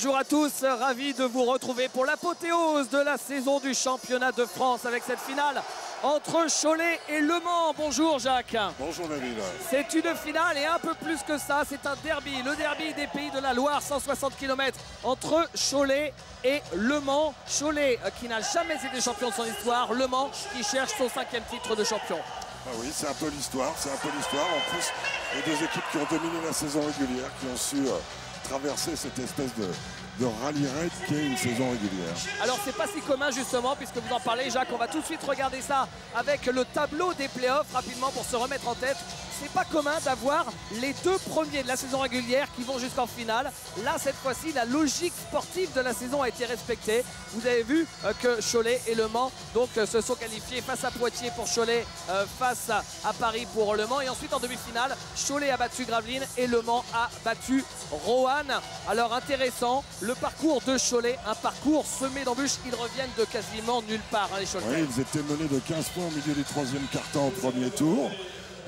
Bonjour à tous, ravi de vous retrouver pour l'apothéose de la saison du championnat de France avec cette finale entre Cholet et Le Mans. Bonjour Jacques. Bonjour David. C'est une finale et un peu plus que ça, c'est un derby, le derby des pays de la Loire, 160 km entre Cholet et Le Mans. Cholet euh, qui n'a jamais été champion de son histoire, Le Mans qui cherche son cinquième titre de champion. Ah oui, c'est un peu l'histoire, c'est un peu l'histoire. En plus, les deux équipes qui ont dominé la saison régulière, qui ont su euh, traverser cette espèce de, de rallye raid qui est une saison régulière. Alors c'est pas si commun justement puisque vous en parlez Jacques, on va tout de suite regarder ça avec le tableau des playoffs rapidement pour se remettre en tête. C'est pas commun d'avoir les deux premiers de la saison régulière qui vont jusqu'en finale. Là cette fois-ci la logique sportive de la saison a été respectée. Vous avez vu euh, que Cholet et Le Mans donc euh, se sont qualifiés face à Poitiers pour Cholet, euh, face à, Paris pour Le Mans et ensuite en demi-finale Cholet a battu Gravelines et Le Mans a battu Roanne. Alors intéressant, parcours de Cholet, un parcours semé d'embûches. Ils reviennent de quasiment nulle part, hein, les Choletais. Oui, ils étaient menés de 15 points au milieu du troisième quart-temps au premier tour.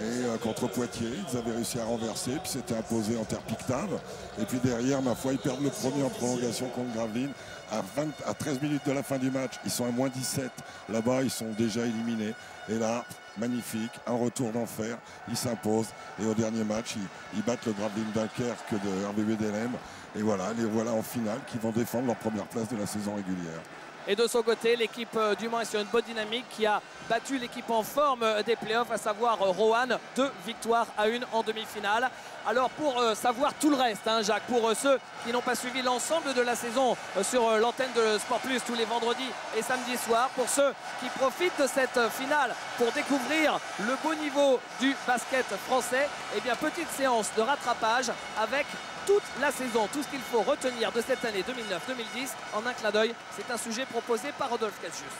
Et euh, contre Poitiers, ils avaient réussi à renverser, puis s'étaient imposés en terre pictave. Et puis derrière, ma foi, ils perdent le premier en prolongation contre Gravelines. À, 20 à 13 minutes de la fin du match, ils sont à moins 17. Là-bas, ils sont déjà éliminés. Et là, magnifique, un retour d'enfer. Ils s'imposent. Et au dernier match, ils, ils battent le Gravelines Dunkerque de RBB d'LM. Et voilà, les voilà en finale qui vont défendre leur première place de la saison régulière. Et de son côté, l'équipe euh, du Mans est sur une bonne dynamique qui a battu l'équipe en forme euh, des playoffs, à savoir euh, Roanne, deux victoires à une en demi-finale. Alors pour savoir tout le reste, hein, Jacques, pour ceux qui n'ont pas suivi l'ensemble de la saison sur l'antenne de Sport Plus tous les vendredis et samedis soirs, pour ceux qui profitent de cette finale pour découvrir le beau niveau du basket français, eh bien petite séance de rattrapage avec toute la saison, tout ce qu'il faut retenir de cette année 2009-2010 en un clin d'œil. C'est un sujet proposé par Rodolphe Cassius.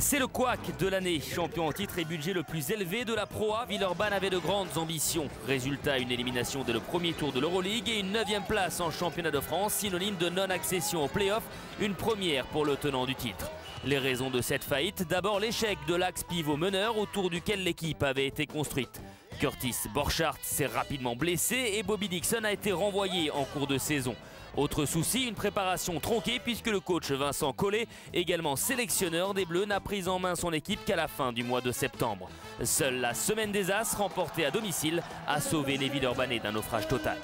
C'est le couac de l'année. Champion en titre et budget le plus élevé de la Pro A, Villeurbanne avait de grandes ambitions. Résultat, une élimination dès le premier tour de l'Euroleague et une 9 place en championnat de France, synonyme de non-accession au play-off, une première pour le tenant du titre. Les raisons de cette faillite, d'abord l'échec de l'axe pivot meneur autour duquel l'équipe avait été construite. Curtis Borchardt s'est rapidement blessé et Bobby Dixon a été renvoyé en cours de saison. Autre souci, une préparation tronquée puisque le coach Vincent Collet, également sélectionneur des Bleus, n'a pris en main son équipe qu'à la fin du mois de septembre. Seule la semaine des As, remportée à domicile, a sauvé les Villeurbanais d'un naufrage total.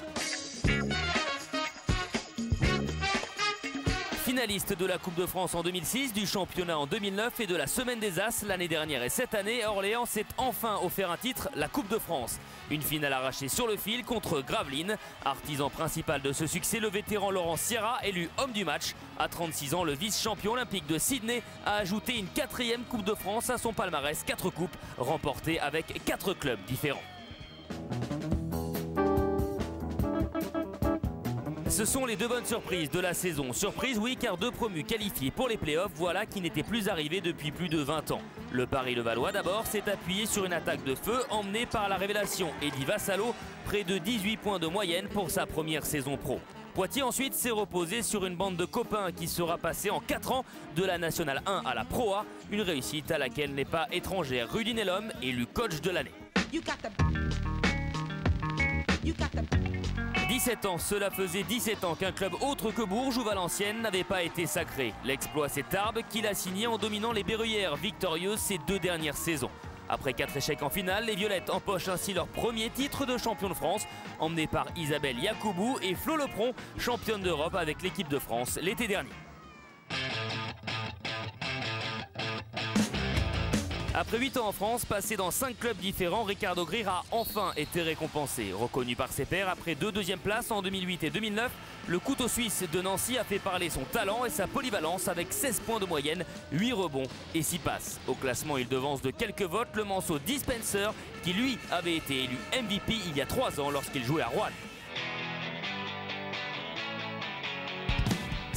Finaliste de la Coupe de France en 2006, du championnat en 2009 et de la Semaine des As l'année dernière et cette année, Orléans s'est enfin offert un titre, la Coupe de France. Une finale arrachée sur le fil contre Gravelines. Artisan principal de ce succès, le vétéran Laurent Sierra, élu homme du match. À 36 ans, le vice-champion olympique de Sydney a ajouté une quatrième Coupe de France à son palmarès, quatre coupes remportées avec quatre clubs différents. Ce sont les deux bonnes surprises de la saison. Surprise, oui, car deux promus qualifiés pour les playoffs, voilà qui n'était plus arrivé depuis plus de 20 ans. Le Paris-Levallois d'abord s'est appuyé sur une attaque de feu emmenée par la révélation Eddie Vassalo, près de 18 points de moyenne pour sa première saison pro. Poitiers ensuite s'est reposé sur une bande de copains qui sera passée en 4 ans de la Nationale 1 à la Pro A, une réussite à laquelle n'est pas étrangère Rudy Nellum, élu coach de l'année. 17 ans, cela faisait 17 ans qu'un club autre que Bourges ou Valenciennes n'avait pas été sacré. L'exploit c'est Tarbes qu'il a signé en dominant les Berruyères victorieuses ces deux dernières saisons. Après quatre échecs en finale, les Violettes empochent ainsi leur premier titre de champion de France, emmené par Isabelle Yacoubou et Flo Lepron, championne d'Europe avec l'équipe de France l'été dernier. Après 8 ans en France, passé dans 5 clubs différents, Ricardo Greer a enfin été récompensé. Reconnu par ses pairs après deux deuxièmes places en 2008 et 2009, le couteau suisse de Nancy a fait parler son talent et sa polyvalence avec 16 points de moyenne, 8 rebonds et 6 passes. Au classement, il devance de quelques votes le manceau Dispenser qui lui avait été élu MVP il y a 3 ans lorsqu'il jouait à Rouen.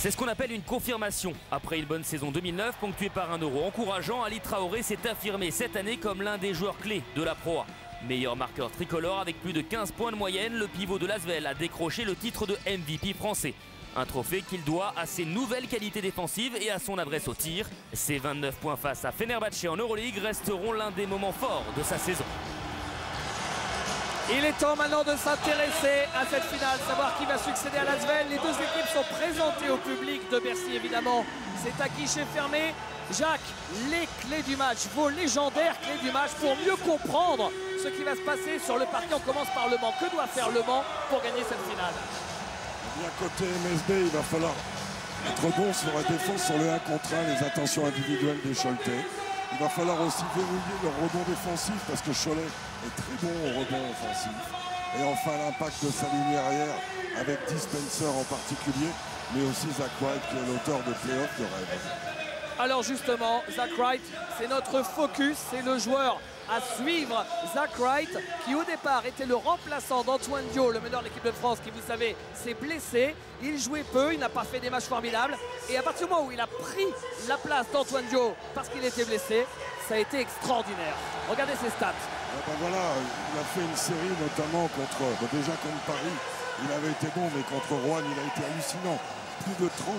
C'est ce qu'on appelle une confirmation. Après une bonne saison 2009, ponctuée par un euro encourageant, Ali Traoré s'est affirmé cette année comme l'un des joueurs clés de la proie. Meilleur marqueur tricolore avec plus de 15 points de moyenne, le pivot de Lasvel a décroché le titre de MVP français. Un trophée qu'il doit à ses nouvelles qualités défensives et à son adresse au tir. Ses 29 points face à Fenerbahçe en Euroleague resteront l'un des moments forts de sa saison. Il est temps maintenant de s'intéresser à cette finale, savoir qui va succéder à Lasvel. Les deux équipes sont présentées au public de Bercy, évidemment. C'est à guichet fermé. Jacques, les clés du match, vos légendaires clés du match pour mieux comprendre ce qui va se passer sur le parquet. On commence par Le Mans. Que doit faire Le Mans pour gagner cette finale? Bien côté MSB, il va falloir être bon sur la défense, sur le 1 contre 1, les intentions individuelles des Choletais. Il va falloir aussi verrouiller le rebond défensif parce que Cholet est très bon au rebond offensif. Et enfin l'impact de sa ligne arrière avec Dispenser en particulier, mais aussi Zach White qui est l'auteur de playoffs de rêve. Alors justement, Zach Wright, c'est notre focus, c'est le joueur à suivre. Zach Wright, qui au départ était le remplaçant d'Antoine Dio, le meneur de l'équipe de France, qui vous savez s'est blessé. Il jouait peu, il n'a pas fait des matchs formidables. Et à partir du moment où il a pris la place d'Antoine Dio parce qu'il était blessé, ça a été extraordinaire. Regardez ses stats. Ah ben il a fait une série notamment contre, déjà contre Paris, il avait été bon, mais contre Rouen, il a été hallucinant. Plus de 30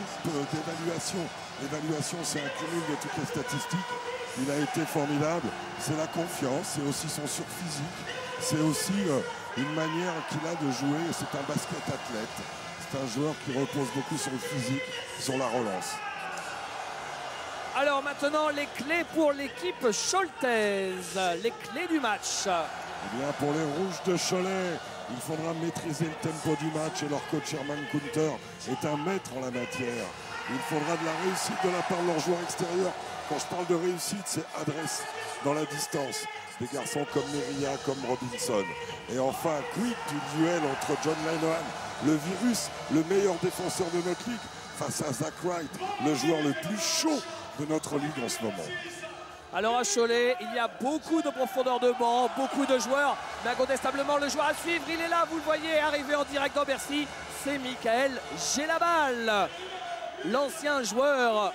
d'évaluation. L'évaluation, c'est un cumul de toutes les statistiques. Il a été formidable. C'est la confiance, c'est aussi son surphysique. C'est aussi euh, une manière qu'il a de jouer. C'est un basket athlète. C'est un joueur qui repose beaucoup sur le physique, sur la relance. Alors maintenant, les clés pour l'équipe choltaise. Les clés du match. Eh bien, pour les Rouges de Cholet, il faudra maîtriser le tempo du match et leur coach Herman Kunter est un maître en la matière. Il faudra de la réussite de la part de leurs joueurs extérieurs. Quand je parle de réussite, c'est adresse dans la distance. Des garçons comme Meria, comme Robinson. Et enfin, quid du duel entre John Lennon, le virus, le meilleur défenseur de notre ligue, face à Zach Wright, le joueur le plus chaud de notre ligue en ce moment. Alors à Cholet, il y a beaucoup de profondeur de banc, beaucoup de joueurs. Mais incontestablement, le joueur à suivre, il est là, vous le voyez, arrivé en direct dans Bercy. C'est Michael Gélabal, l'ancien joueur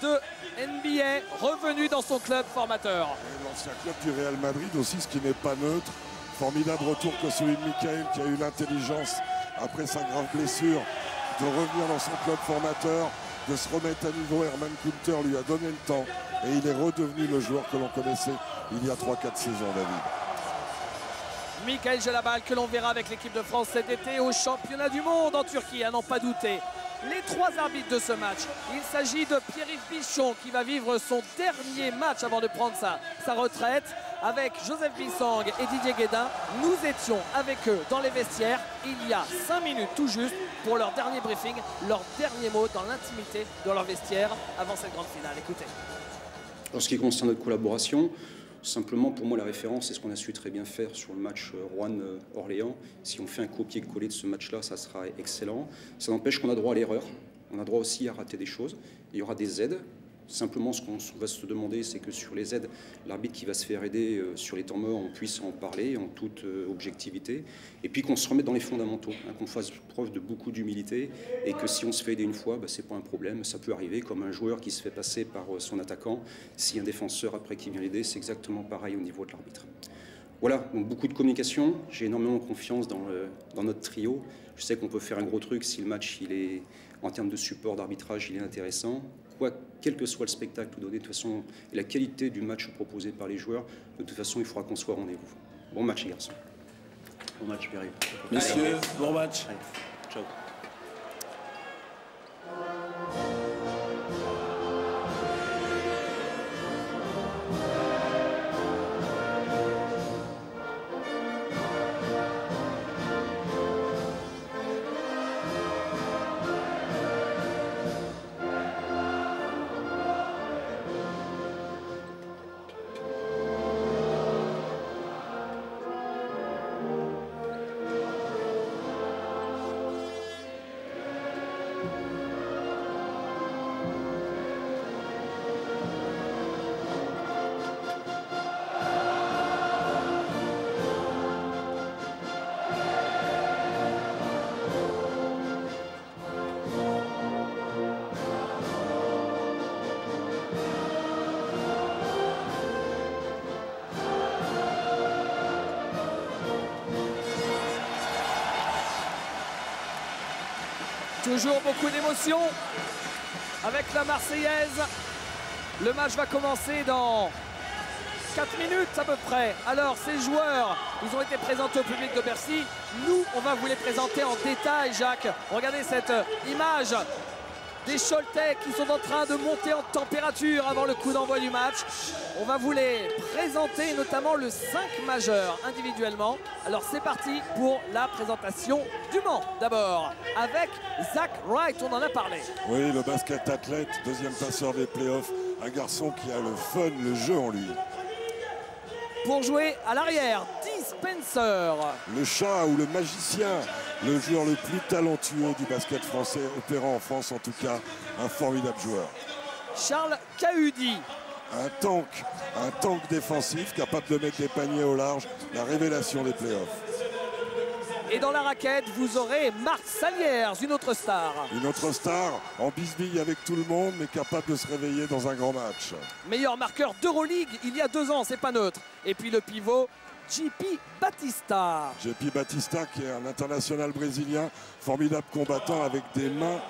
de NBA, revenu dans son club formateur. L'ancien club du Real Madrid aussi, ce qui n'est pas neutre. Formidable retour que celui de Michael, qui a eu l'intelligence, après sa grave blessure, de revenir dans son club formateur, de se remettre à niveau. Herman Kunter lui a donné le temps et il est redevenu le joueur que l'on connaissait il y a 3-4 saisons, David. Michael Jalabal que l'on verra avec l'équipe de France cet été au championnat du monde en Turquie, à n'en pas douter. Les trois arbitres de ce match, il s'agit de Pierre-Yves Pichon qui va vivre son dernier match avant de prendre sa, retraite. Avec Joseph Bissang et Didier Guédin, nous étions avec eux dans les vestiaires il y a 5 minutes tout juste pour leur dernier briefing, leur dernier mot dans l'intimité de leur vestiaire avant cette grande finale. Écoutez. En ce qui concerne notre collaboration, simplement pour moi la référence, c'est ce qu'on a su très bien faire sur le match euh, Rouen-Orléans. Si on fait un copier-coller de ce match-là, ça sera excellent. Ça n'empêche qu'on a droit à l'erreur. On a droit aussi à rater des choses. Il y aura des aides Simplement, ce qu'on va se demander, c'est que sur les aides, l'arbitre qui va se faire aider euh, sur les temps morts, on puisse en parler en toute euh, objectivité, et puis qu'on se remette dans les fondamentaux, hein, qu'on fasse preuve de beaucoup d'humilité, et que si on se fait aider une fois, bah, c'est pas un problème, ça peut arriver, comme un joueur qui se fait passer par euh, son attaquant, si un défenseur après qui vient l'aider, c'est exactement pareil au niveau de l'arbitre. Voilà, donc beaucoup de communication, j'ai énormément confiance dans, dans notre trio, je sais qu'on peut faire un gros truc si le match, il est, en termes de support d'arbitrage, il est intéressant quoi, quel que soit le spectacle donné, de toute façon, et la qualité du match proposé par les joueurs, de toute façon, il faudra qu'on soit au rendez-vous. Bon match, les garçons. Bon match, Pierre. Messieurs, bon match. ciao. Beaucoup d'émotions avec la Marseillaise. Le match va commencer dans 4 minutes à peu près. Alors ces joueurs, ils ont été présentés au public de Bercy. Nous, on va vous les présenter en détail, Jacques. Regardez cette image des Choletais qui sont en train de monter en température avant le coup d'envoi du match. On va vous les présenter, notamment le 5 majeur individuellement. Alors c'est parti pour la présentation du Mans d'abord, avec Zach Wright, on en a parlé. Oui, le basket athlète, deuxième passeur des playoffs, un garçon qui a le fun, le jeu en lui. Pour jouer à l'arrière, Spencer. Le chat ou le magicien, le joueur le plus talentueux du basket français, opérant en France en tout cas, un formidable joueur. Charles Cahudi. Un tank, un tank défensif capable de mettre des paniers au large, la révélation des playoffs. Et dans la raquette, vous aurez Marc Saliers, une autre star. Une autre star en bisbille avec tout le monde, mais capable de se réveiller dans un grand match. Meilleur marqueur d'Euroleague il y a deux ans, c'est pas neutre. Et puis le pivot, JP Batista. JP Batista qui est un international brésilien, formidable combattant avec des mains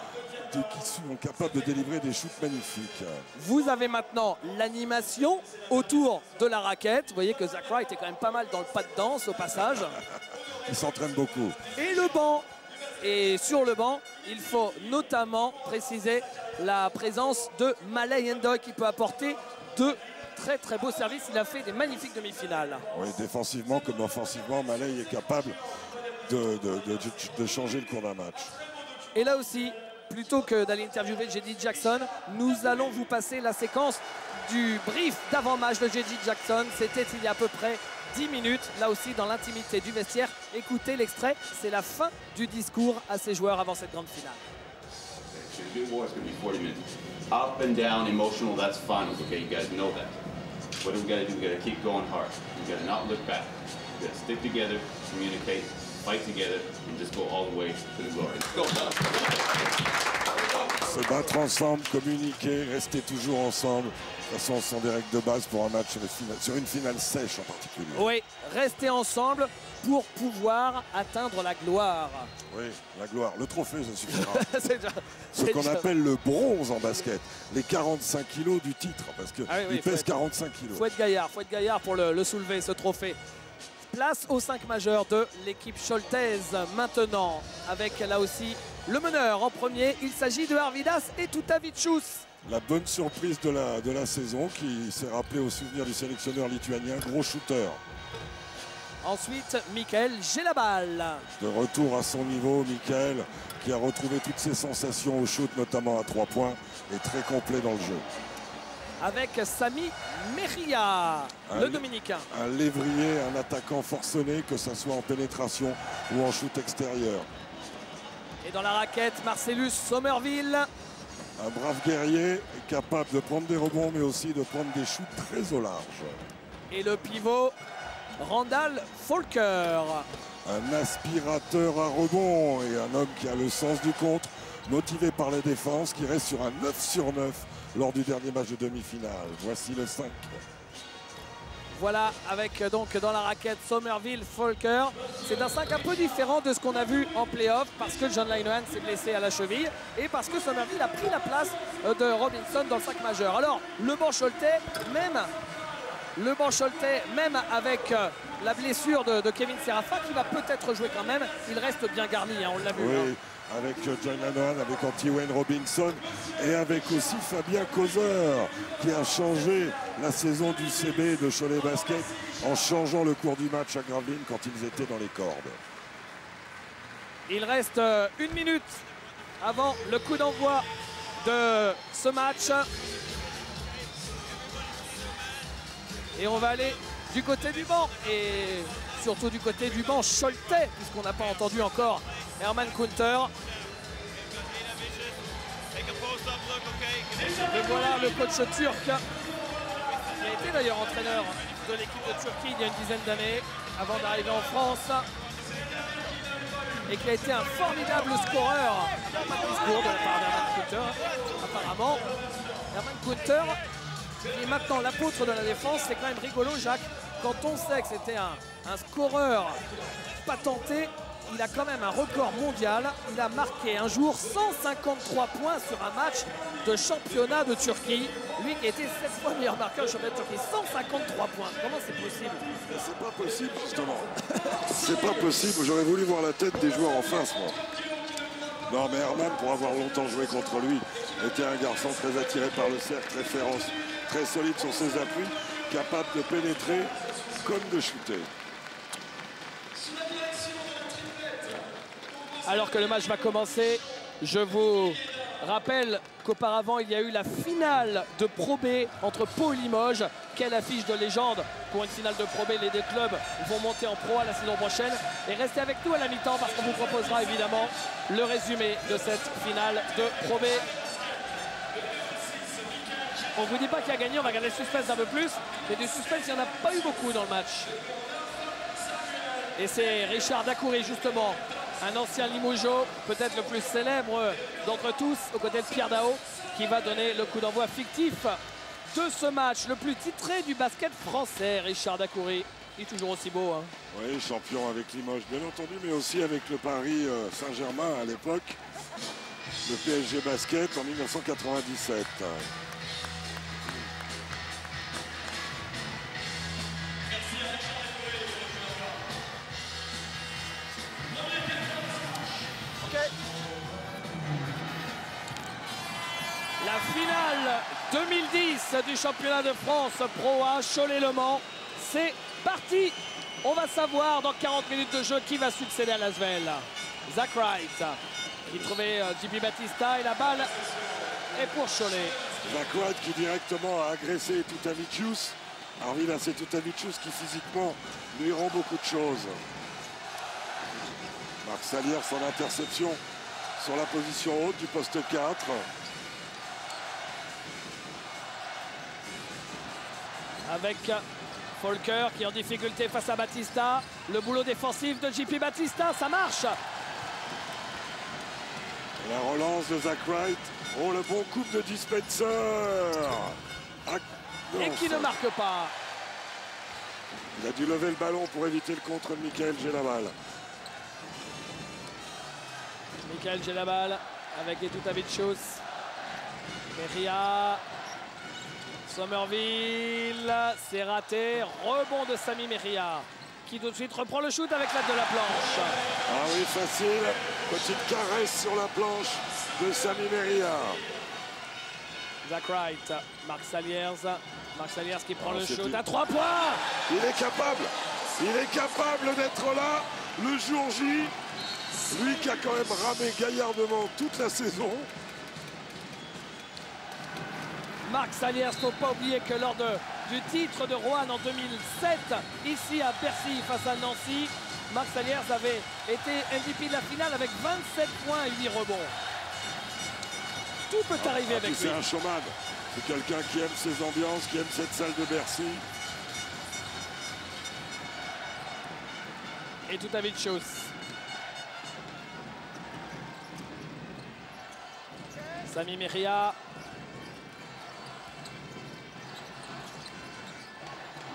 qui sont capables de délivrer des shoots magnifiques. Vous avez maintenant l'animation autour de la raquette. Vous voyez que Zach Wright est quand même pas mal dans le pas de danse au passage. il s'entraîne beaucoup. Et le banc. Et sur le banc, il faut notamment préciser la présence de Malay Endoy qui peut apporter deux très très beau service. Il a fait des magnifiques demi-finales. Oui, défensivement comme offensivement, Malay est capable de, de, changer le cours d'un match. Et là aussi, plutôt que d'aller interviewer J.D. Jackson, nous allons vous passer la séquence du brief d'avant-match de J.D. Jackson. C'était il y a à peu près 10 minutes, là aussi dans l'intimité du vestiaire. Écoutez l'extrait, c'est la fin du discours à ses joueurs avant cette grande finale. Up and down, emotional, that's fine. Okay, you guys know that. What do we got to do? We got to keep going hard. We got to not look back. We got to stick together, communicate, fight together, and just go all the way to the glory. Let's go, Se battre ensemble, communiquer, rester toujours ensemble. De toute façon, ce sont des règles de base pour un match sur une finale, sur une finale sèche en particulier. Oui, rester ensemble pour pouvoir atteindre la gloire. Oui, la gloire. Le trophée, ça suffira. Ce qu'on appelle le bronze en basket. Les 45 kilos du titre, parce qu'il ah pèse 45 kilos. Faut être gaillard, faut être gaillard pour le, soulever, ce trophée. Place aux 5 majeurs de l'équipe choltaise maintenant, avec là aussi le meneur en premier. Il s'agit de Arvidas et Tutavicius. La bonne surprise de la, de la saison qui s'est rappelé au souvenir du sélectionneur lituanien, gros shooter. Ensuite, Michael balle. De retour à son niveau, Michael, qui a retrouvé toutes ses sensations au shoot, notamment à trois points, et très complet dans le jeu. Avec Sami Meria, le Dominicain. Un lévrier, un attaquant forcené, que ce soit en pénétration ou en shoot extérieur. Et dans la raquette, Marcellus Somerville. Un brave guerrier, capable de prendre des rebonds, mais aussi de prendre des shoots très au large. Et le pivot, Randall Folker. Un aspirateur à rebond et un homme qui a le sens du contre, motivé par la défense, qui reste sur un 9 sur 9 lors du dernier match de demi-finale. Voici le 5. Voilà, avec donc dans la raquette Somerville, Folker. C'est un 5 un peu différent de ce qu'on a vu en playoff parce que John Linehan s'est blessé à la cheville et parce que Somerville a pris la place de Robinson dans le 5 majeur. Alors, le banc même le banc même avec euh, la blessure de, Kevin Serafin, qui va peut-être jouer quand même, il reste bien garni, hein, on l'a vu. Oui, hein. avec euh, John Lennon, avec Anti-Wayne Robinson et avec aussi Fabien Causeur, qui a changé la saison du CB de Cholet Basket en changeant le cours du match à Gravelines quand ils étaient dans les cordes. Il reste euh, une minute avant le coup d'envoi de ce match. Et on va aller du côté du banc et surtout du côté du banc Choletais, puisqu'on n'a pas entendu encore Herman Kunter. Et voilà le coach turc qui a été d'ailleurs entraîneur de l'équipe de Turquie il y a une dizaine d'années avant d'arriver en France et qui a été un formidable scoreur. La part apparemment. Herman Kunter et maintenant l'apôtre de la défense. C'est quand même rigolo, Jacques, quand on sait que c'était un, scoreur patenté, il a quand même un record mondial. Il a marqué un jour 153 points sur un match de championnat de Turquie. Lui qui était 7 fois meilleur marqueur au championnat de Turquie. 153 points. Comment c'est possible? C'est pas possible, justement. c'est pas possible. J'aurais voulu voir la tête des joueurs en face, moi. Non, mais Herman, pour avoir longtemps joué contre lui, était un garçon très attiré par le cercle, très féroce, très solide sur ses appuis, capable de pénétrer comme de shooter. Alors que le match va commencer, je vous rappelle qu'auparavant il y a eu la finale de Pro B entre Pau et Limoges. Quelle affiche de légende pour une finale de Pro B. Les deux clubs vont monter en Pro à la saison prochaine. Et restez avec nous à la mi-temps parce qu'on vous proposera évidemment le résumé de cette finale de Pro B. On vous dit pas qui a gagné, on va garder le suspense un peu plus. Mais du suspense, il n'y en a pas eu beaucoup dans le match. Et c'est Richard Dacoury justement un ancien Limougeau, peut-être le plus célèbre d'entre tous, aux côtés de Pierre Dao, qui va donner le coup d'envoi fictif de ce match, le plus titré du basket français, Richard Dacoury. Il est toujours aussi beau. Hein. Oui, champion avec Limoges, bien entendu, mais aussi avec le Paris euh, Saint-Germain à l'époque, le PSG Basket en 1997. La finale 2010 du championnat de France Pro A Cholet-Le Mans. C'est parti On va savoir dans 40 minutes de jeu qui va succéder à Lasvel. Zach Wright qui trouvait euh, JP Batista et la balle est pour Cholet. Zach Wright qui directement a agressé Tutavicius. Arvin c'est Tutavicius qui physiquement lui rend beaucoup de choses. Marc Salière son interception sur la position haute du poste 4. Avec Folker qui est en difficulté face à Batista. Le boulot défensif de JP Batista, ça marche. La relance de Zach Wright. Oh, le bon coup de Dispenser. Ah, Et qui ne marque pas. Il a dû lever le ballon pour éviter le contre de Michael Gelabal. Michael Gelabal avec Etutavicius. Meria Somerville, c'est raté. Rebond de Sami Meria qui tout de suite reprend le shoot avec l'aide de la planche. Ah oui, facile. Petite caresse sur la planche de Sami Meria. Zach Wright, Marc Saliers. Marc Saliers qui prend ah, le shoot à trois points. Il est capable. Il est capable d'être là le jour J. Lui qui a quand même ramé gaillardement toute la saison. Marc Saliers, il ne faut pas oublier que lors du titre de Rouen en 2007, ici à Bercy face à Nancy, Marc Saliers avait été MVP de la finale avec 27 points et 8 rebonds. Tout peut ah, arriver avec lui. C'est un showman. C'est quelqu'un qui aime ses ambiances, qui aime cette salle de Bercy. Et tout à vite chose. Sami Meria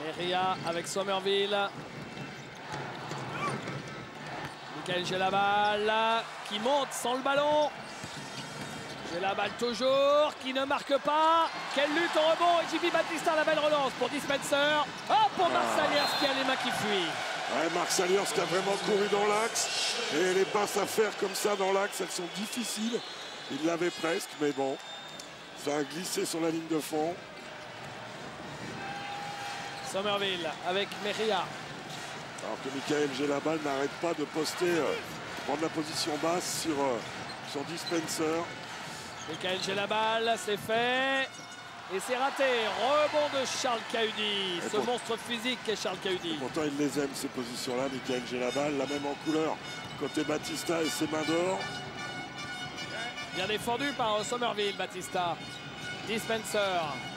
Meria avec Somerville. Michael Gelabal qui monte sans le ballon. Gelabal toujours, qui ne marque pas. Quelle lutte au rebond. Et JP Batista, la belle relance pour Dispenser. Oh, pour Marc ah. Saliers qui a les mains qui fuient. Ouais, Marc Saliers qui a vraiment couru dans l'axe. Et les passes à faire comme ça dans l'axe, elles sont difficiles. Il l'avait presque, mais bon, ça a glissé sur la ligne de fond. Somerville avec Meria. Alors que Michael Gelabal n'arrête pas de poster, euh, prendre la position basse sur, euh, son dispenser. Michael Gelabal, c'est fait. Et c'est raté. Rebond de Charles Caudi. Ce monstre physique est Charles Caudi. Pourtant, il les aime, ces positions-là, Michael Gelabal. La même en couleur côté Batista et ses mains d'or. Bien défendu par Somerville, Batista. Dispenser.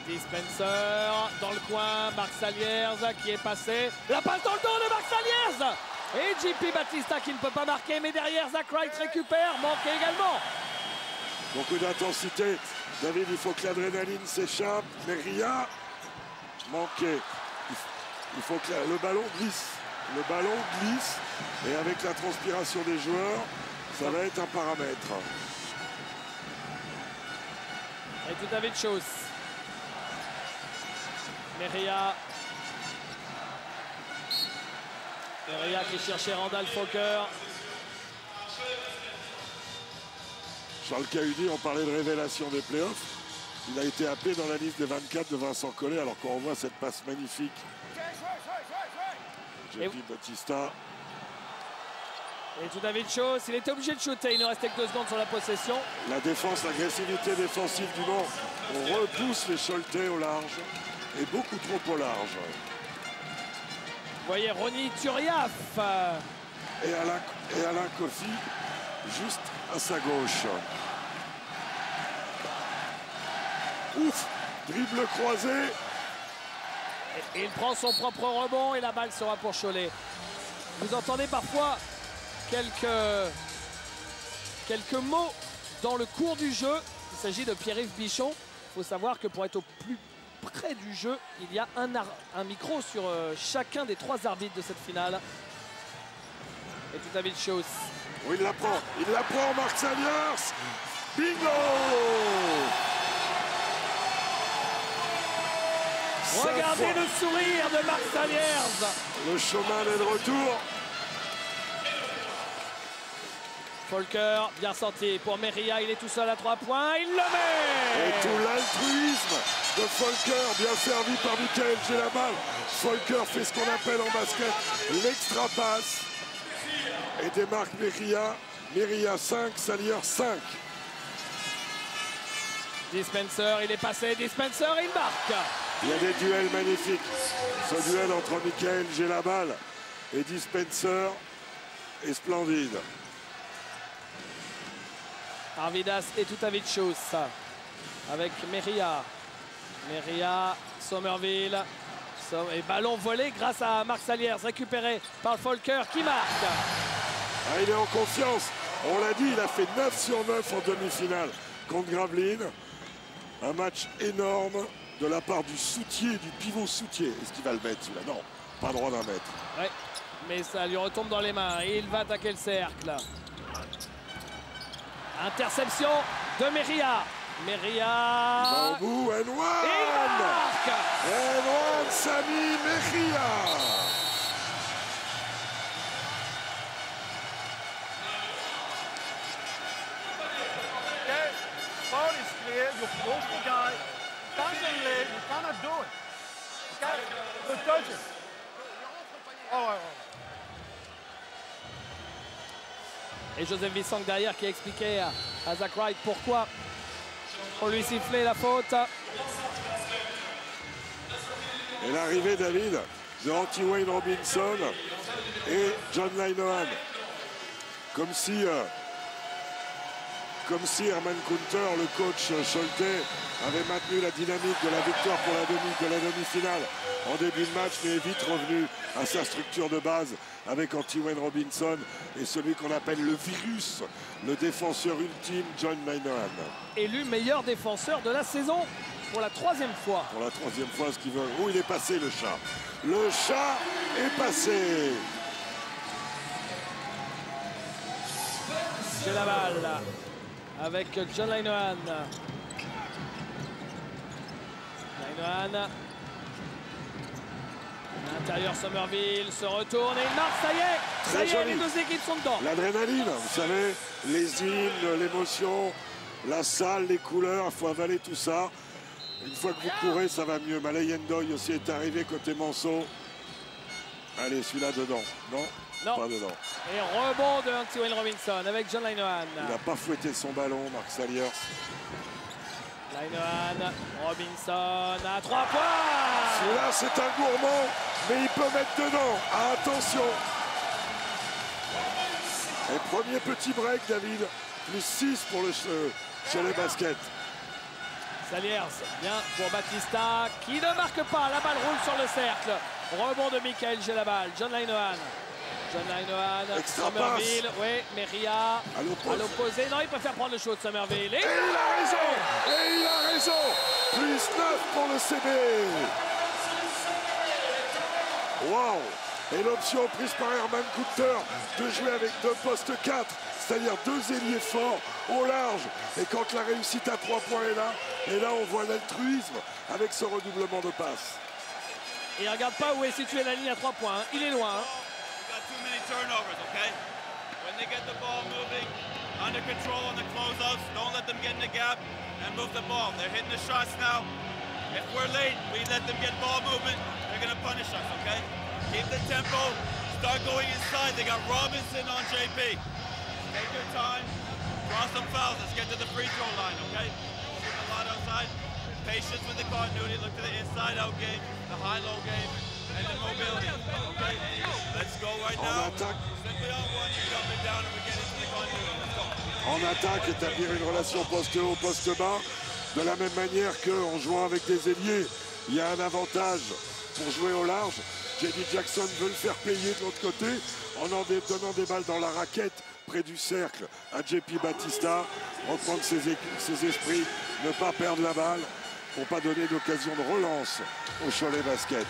Dispenser dans le coin. Marc Saliers qui est passé. La passe dans le dos de Marc Saliers. Et JP Batista qui ne peut pas marquer. Mais derrière, Zach Wright récupère. Manqué également. Beaucoup d'intensité. David, il faut que l'adrénaline s'échappe. Mais rien. Manqué. Il faut que le ballon glisse. le ballon glisse et avec la transpiration des joueurs, ça va être un paramètre. Et tout à fait de chose. Meria. Meria qui cherchait Randall Fokker. Charles Cahudi, on parlait de révélation des playoffs. Il a été appelé dans la liste des 24 de Vincent Collet, alors qu'on voit cette passe magnifique. JP Bautista. Et tout à fait de chose. Il était obligé de shooter. Il ne restait que deux secondes sur la possession. La défense, l'agressivité défensive du Mans. On repousse les Choletais au large et beaucoup trop au large. Vous voyez Ronny Turiaf. Et Alain, et Alain Kofi juste à sa gauche. Ouf Dribble croisé. Et, et il prend son propre rebond et la balle sera pour Cholet. Vous entendez parfois quelques, quelques mots dans le cours du jeu. Il s'agit de Pierre-Yves Bichon. Il faut savoir que pour être au plus près du jeu, il y a un, micro sur euh, chacun des trois arbitres de cette finale. Et tout à fait de chose. Oui, il la prend. Il la prend, Marc Saliers. Bingo Regardez le sourire de Marc Saliers. Le chemin est de retour. Folker, bien senti pour Meria. Il est tout seul à trois points. Il le Et met tout l'altruisme de Folker, bien servi par Michael Gelabal. Folker fait ce qu'on appelle en basket l'extra passe. Et démarque Meria. Meria 5, Salier 5. Dispenser, il est passé. Dispenser, il marque. Il y a des duels magnifiques. Ce duel entre Michael Gelabal et Dispenser est splendide. Arvidas et Tutavichus avec Meria. Meria, Somerville. Som- Et ballon volé grâce à Marc Saliers, récupéré par Folker qui marque. Ah, il est en confiance. On l'a dit, il a fait 9 sur 9 en demi-finale contre Gravelines. Un match énorme de la part du soutier, du pivot soutier. Est-ce qu'il va le mettre celui-là? Non, pas droit d'un mètre. Ouais, mais ça lui retombe dans les mains et il va attaquer le cercle. Interception de Meria. Meria. N1 marque N1 Sami. You're close to the guy. Doesn't lay. You cannot do it. Okay, good touch? It. Oh, ouais, Et Joseph Vissang derrière qui a expliqué à, Zach Wright pourquoi on lui sifflait la faute. Et l'arrivée, David, de Anti Wayne Robinson et John Linehan. Comme si, euh, comme si Herman Kunter, le coach Scholte, avait maintenu la dynamique de la victoire pour la demi, de la demi-finale en début de match, mais est vite revenu à sa structure de base avec Anti Wayne Robinson et celui qu'on appelle le virus, le défenseur ultime, John Linehan. Élu meilleur défenseur de la saison pour la troisième fois. Pour la troisième fois, ce qu'ils veulent. Où il est passé, le chat Le chat est passé J'ai la balle avec John Linehan. Linehan. À L'intérieur Somerville se retourne et il marque, ça y est Ça Très y est, joli. les deux équipes sont dedans. L'adrénaline, vous savez, les hymnes, l'émotion, la salle, les couleurs, il faut avaler tout ça. Une fois que vous courez, ça va mieux. Malay Endoy aussi est arrivé côté Manceau. Allez, celui-là dedans. Non Non. Pas dedans. Et rebond de Wayne Robinson avec John Linehan. Il n'a pas fouetté son ballon, Marc Saliers. Linehan, Robinson à trois points Celui-là, c'est un gourmand, mais il peut mettre dedans. Attention Et premier petit break, David. Plus 6 pour le ch- chez les baskets. Saliers, bien pour Batista, qui ne marque pas. La balle roule sur le cercle. Rebond de Michael, j'ai la balle. John Linehan. John Linehan, Extra Somerville, oui, Meria. À l'opposé. Non, il préfère prendre le show de Somerville. Et Et il a raison Et il a raison Plus 9 pour le CB Waouh Et l'option prise par Herman Coulter de jouer avec deux postes 4, c'est-à-dire deux ailiers forts au large. Et quand la réussite à trois points est là, et là on voit l'altruisme avec ce redoublement de passes. Et regarde pas où est située la ligne à trois points. hein. Il est loin. Turnovers, okay? When they get the ball moving, under control on the closeouts, don't let them get in the gap and move the ball. They're hitting the shots now. If we're late, we let them get ball movement, they're gonna punish us, okay? Keep the tempo, start going inside. They got Robinson on JP. Take your time, draw some fouls, let's get to the free throw line, okay? Keep a lot outside. Patience with the continuity, look to the inside-out game, the high-low game, En attaque, établir une relation poste haut, poste bas. De la même manière qu'en jouant avec des ailiers, il y a un avantage pour jouer au large. J.D. Jackson veut le faire payer de l'autre côté en donnant des balles dans la raquette près du cercle à JP Batista. Reprendre ses, ses esprits, ne pas perdre la balle pour pas donner d'occasion de relance au Cholet Basket.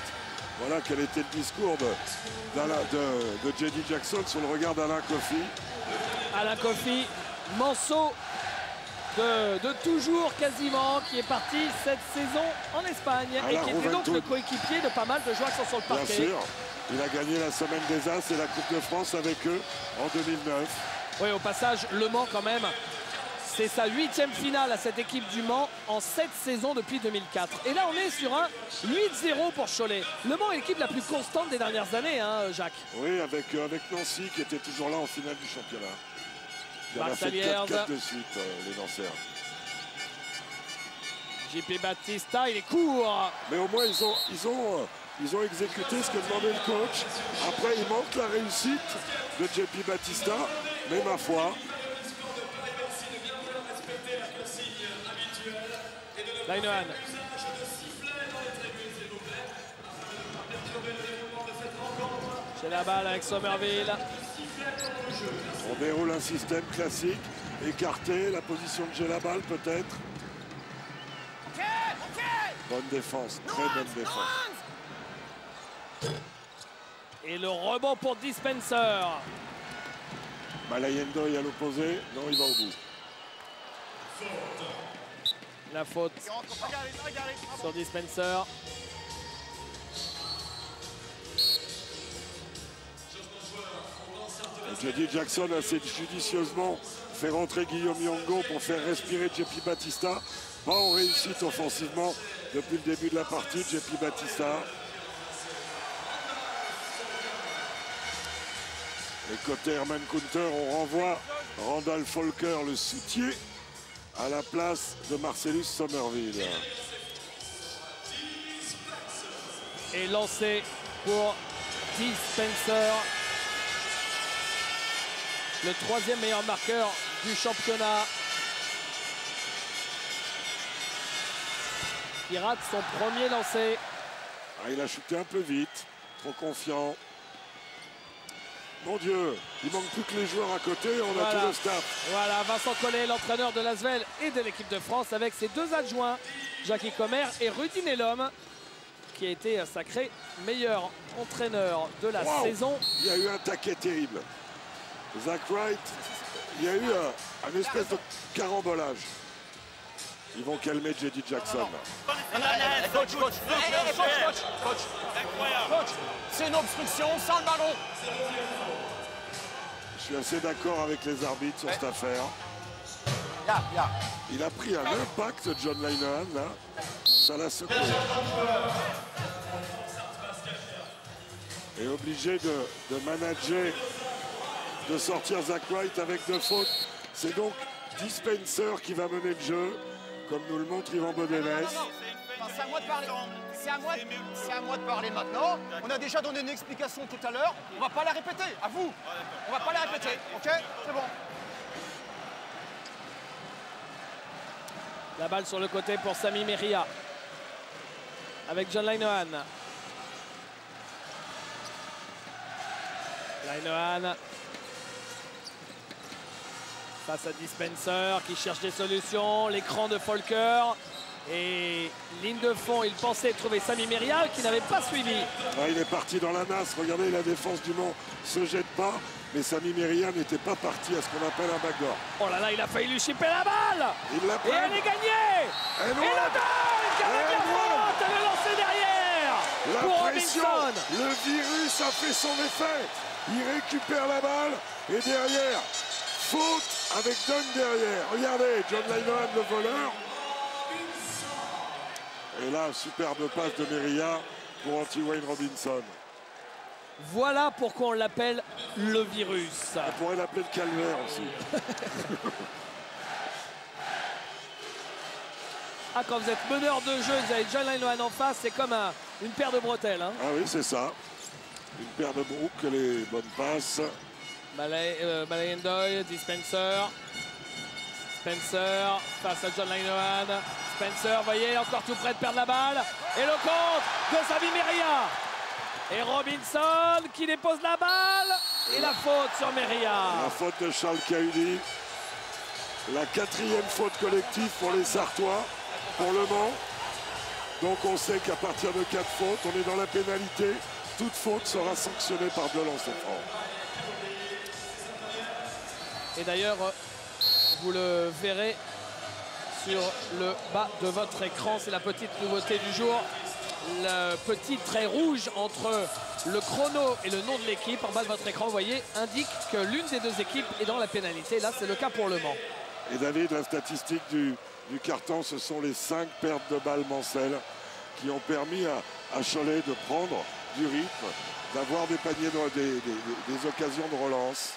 Voilà quel était le discours de, de, de J.D. Jackson sur le regard d'Alain Kofi. Alain Kofi, Manceau de, de toujours quasiment, qui est parti cette saison en Espagne et qui était donc le coéquipier de pas mal de joueurs qui sont sur le Bien parquet. sûr, il a gagné la semaine des As et la Coupe de France avec eux en 2009. Oui, au passage, Le Mans quand même. C'est sa huitième finale à cette équipe du Mans en sept saisons depuis 2004. Et là, on est sur un 8-0 pour Cholet. Le Mans est l'équipe la plus constante des dernières années, hein, Jacques. Oui, avec, euh, avec Nancy qui était toujours là en finale du championnat. Il en a fait Saliers. 4 de suite, euh, les lanceurs. JP Battista, il est court. Mais au moins, ils ont, ils, ont, euh, ils ont exécuté ce que demandait le coach. Après, il manque la réussite de JP Batista. Mais ma foi, Linehan. J'ai la balle avec Somerville. on déroule un système classique. Écarté, la position de Gélabal peut-être. Bonne défense, très bonne défense. Et le rebond pour Dispenser. Malayendo est à l'opposé. Non, il va au bout. La faute sur Dispenser. Jody Jackson assez judicieusement fait rentrer Guillaume Yongo pour faire respirer JP Batista. Pas en réussite offensivement depuis le début de la partie, JP Batista. Et côté Herman Kunter, on renvoie Randall Folker, le soutien, à la place de Marcellus Somerville. Et lancé pour Dispenser. Le troisième meilleur marqueur du championnat. Il rate son premier lancé. Ah, il a chuté un peu vite, trop confiant. Mon Dieu, il manque plus que les joueurs à côté, on a tout le staff. Voilà, Vincent Collet, l'entraîneur de l'Asvel et de l'équipe de France, avec ses deux adjoints, Jackie Comer et Rudy Nellum, qui a été sacré meilleur entraîneur de la Wow. saison. Il y a eu un taquet terrible. Zach Wright, il y a eu euh, un espèce de carambolage. Ils vont calmer J.D. Jackson. Coach, coach, coach, coach, coach, coach, c'est une obstruction sans le ballon. Je suis assez d'accord avec les arbitres sur cette affaire. Il a pris un impact, John Linehan, là. Ça l'a secoué. Et obligé de, de manager, de sortir Zach Wright avec deux fautes. C'est donc Dispenser qui va mener le jeu, comme nous le montre Yvan Bodeves. C'est à moi de parler. Maintenant. On a déjà donné une explication tout à l'heure. On va pas la répéter. À vous. On va pas la répéter. Ok? C'est bon. La balle sur le côté pour Sami Meria. Avec John Linehan. Linehan. Face à Dispenser qui cherche des solutions. L'écran de Folker. Et ligne de fond, il pensait trouver Sami Meria qui n'avait pas suivi. Ah, il est parti dans la nasse. Regardez, la défense du Mans se jette pas. Mais Sami Meria n'était pas parti à ce qu'on appelle un backdoor. Oh là là, il a failli lui chipper la balle Il l'a Et elle est gagnée Et Et dunk avec la Et voilà. faute Le lancer derrière La pour pression, Robinson le virus a fait son effet. Il récupère la balle et derrière, faute avec Dunn derrière. Regardez, John Linohan, le voleur. Et là, superbe passe de Meria pour Anti-Wayne Robinson. Voilà pourquoi on l'appelle le virus. On pourrait l'appeler le calvaire aussi. Ah, quand vous êtes meneur de jeu, vous avez John Linohan en face, c'est comme un- une paire de bretelles. Hein. Ah oui, c'est ça. Une paire de brouques, les bonnes passes. Malay, euh, Malay Ndoye, Dispenser. Spencer face à John Linohan. Spencer, voyez, encore tout près de perdre la balle. Et le compte de Sami Meria. Et Robinson qui dépose la balle. Et la faute sur Meria. La faute de Charles Cahudi. La quatrième faute collective pour les Sartois, pour Le Mans. Donc on sait qu'à partir de quatre fautes, on est dans la pénalité. Toute faute sera sanctionnée par lancers francs. Et d'ailleurs, euh, vous le verrez sur le bas de votre écran. C'est la petite nouveauté du jour. Le petit trait rouge entre le chrono et le nom de l'équipe en bas de votre écran, vous voyez, indique que l'une des deux équipes est dans la pénalité. Là, c'est le cas pour Le Mans. Et David, la statistique du, carton, ce sont les cinq pertes de balles Mancel qui ont permis à, Cholet de prendre du rythme, d'avoir des paniers, de- des, des- des- des occasions de relance.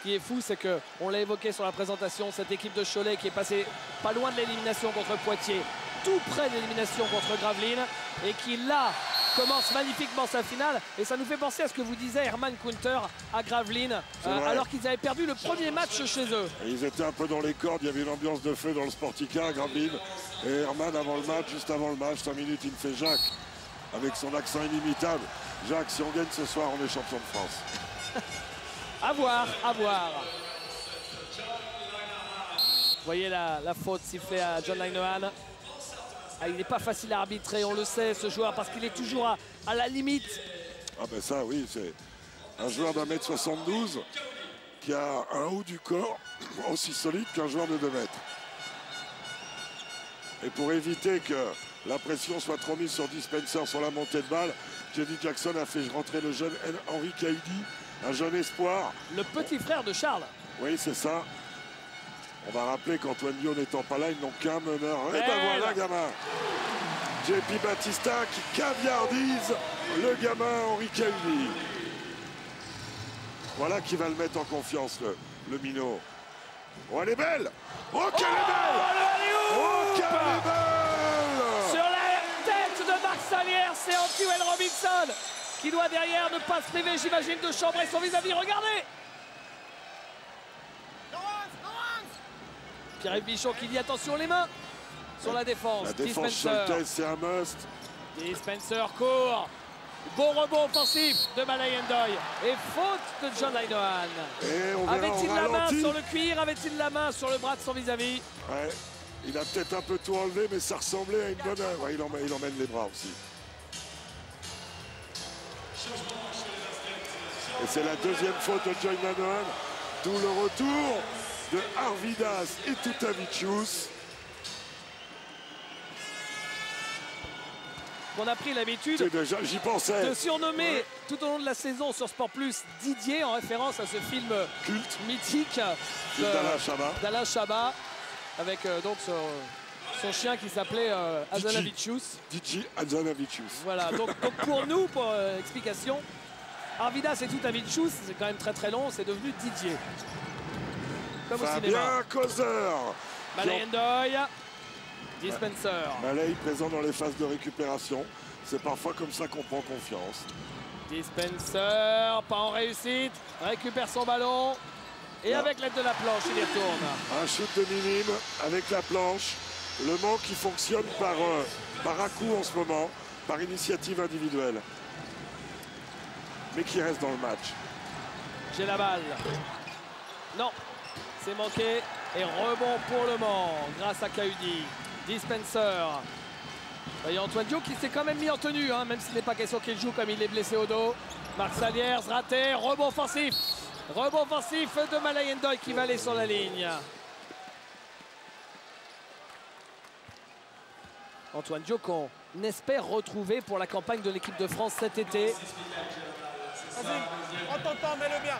Ce qui est fou, c'est que on l'a évoqué sur la présentation, cette équipe de Cholet qui est passée pas loin de l'élimination contre Poitiers, tout près de l'élimination contre Gravelines, et qui là commence magnifiquement sa finale. Et ça nous fait penser à ce que vous disait Herman Kunter à Gravelines, euh, alors qu'ils avaient perdu le premier match chez eux. Et ils étaient un peu dans les cordes, il y avait une ambiance de feu dans le Sportica à Gravelines. Et Herman, avant le match, juste avant le match, 5 minutes, il me fait Jacques, avec son accent inimitable. Jacques, si on gagne ce soir, on est champion de France. À voir, à voir. Vous voyez la, la faute sifflée à John Linehan. Ah, il n'est pas facile à arbitrer, on le sait, ce joueur, parce qu'il est toujours à, la limite. Ah ben ça, oui, c'est un joueur d'un mètre 72 qui a un haut du corps aussi solide qu'un joueur de 2 mètres. Et pour éviter que la pression soit trop mise sur Dispenser sur la montée de balle, Jenny Jackson a fait rentrer le jeune Henri Caidi, un jeune espoir. Le petit frère de Charles. Oui, c'est ça. On va rappeler qu'Antoine Dio n'étant pas là, ils n'ont qu'un meneur. Et ben Elle. voilà, gamin. JP Batista qui caviardise le gamin Henri Caudi. Voilà qui va le mettre en confiance, le, le minot. Oh, elle est belle Oh, qu'elle est belle Oh, qu'elle est belle Sur la tête de Marc Salière, c'est Antiwell Robinson qui doit derrière ne pas se priver, j'imagine, de chambrer son vis-à-vis. Regardez Pierre-Yves Bichon qui dit attention les mains sur la défense. La défense c'est un must. Dispenser court. Bon rebond offensif de Malayen Doy. Et faute de John verra Avait-il la main sur le cuir? Avait-il la main sur le bras de son vis-à-vis? Ouais, il a peut-être un peu tout enlevé, mais ça ressemblait à une bonne œuvre. Ouais, il, emmène, il emmène les bras aussi. Et c'est la deuxième faute de John Manoan. D'où le retour de Arvidas et Tutavicius. On a pris l'habitude de surnommer tout au long de la saison sur Sport Plus Didier en référence à ce film Culte mythique d'Alain Chabat avec euh, donc son, son chien qui s'appelait euh. Azanavicius. DJ Adzanavicius. Voilà, donc, donc pour nous, pour euh, explication, Arvidas et Tutavicius, c'est quand même très très long, c'est devenu Didier. Comme au cinéma. Fabien Causeur. Malayen Doy, Dispenser. Malay présent dans les phases de récupération. C'est parfois comme ça qu'on prend confiance. Dispenser, pas en réussite, récupère son ballon. Et avec l'aide de la planche, il y retourne. Un shoot de minime avec la planche. Le Mans qui fonctionne par, euh, par à-coup en ce moment, par initiative individuelle. Mais qui reste dans le match. J'ai la balle. Non, c'est manqué. Et rebond pour Le Mans grâce à Kaudi. Dispenser. Il y Antoine Dio qui s'est quand même mis en tenue, hein, même s'il n'est pas question qu'il joue comme il est blessé au dos. Marc Saliers, raté, rebond offensif. Rebond offensif de Malayendoy qui va aller sur la ligne. Antoine Dio qu'on espère retrouver pour la campagne de l'équipe de France cet été. Vas-y, temps, mets-le bien.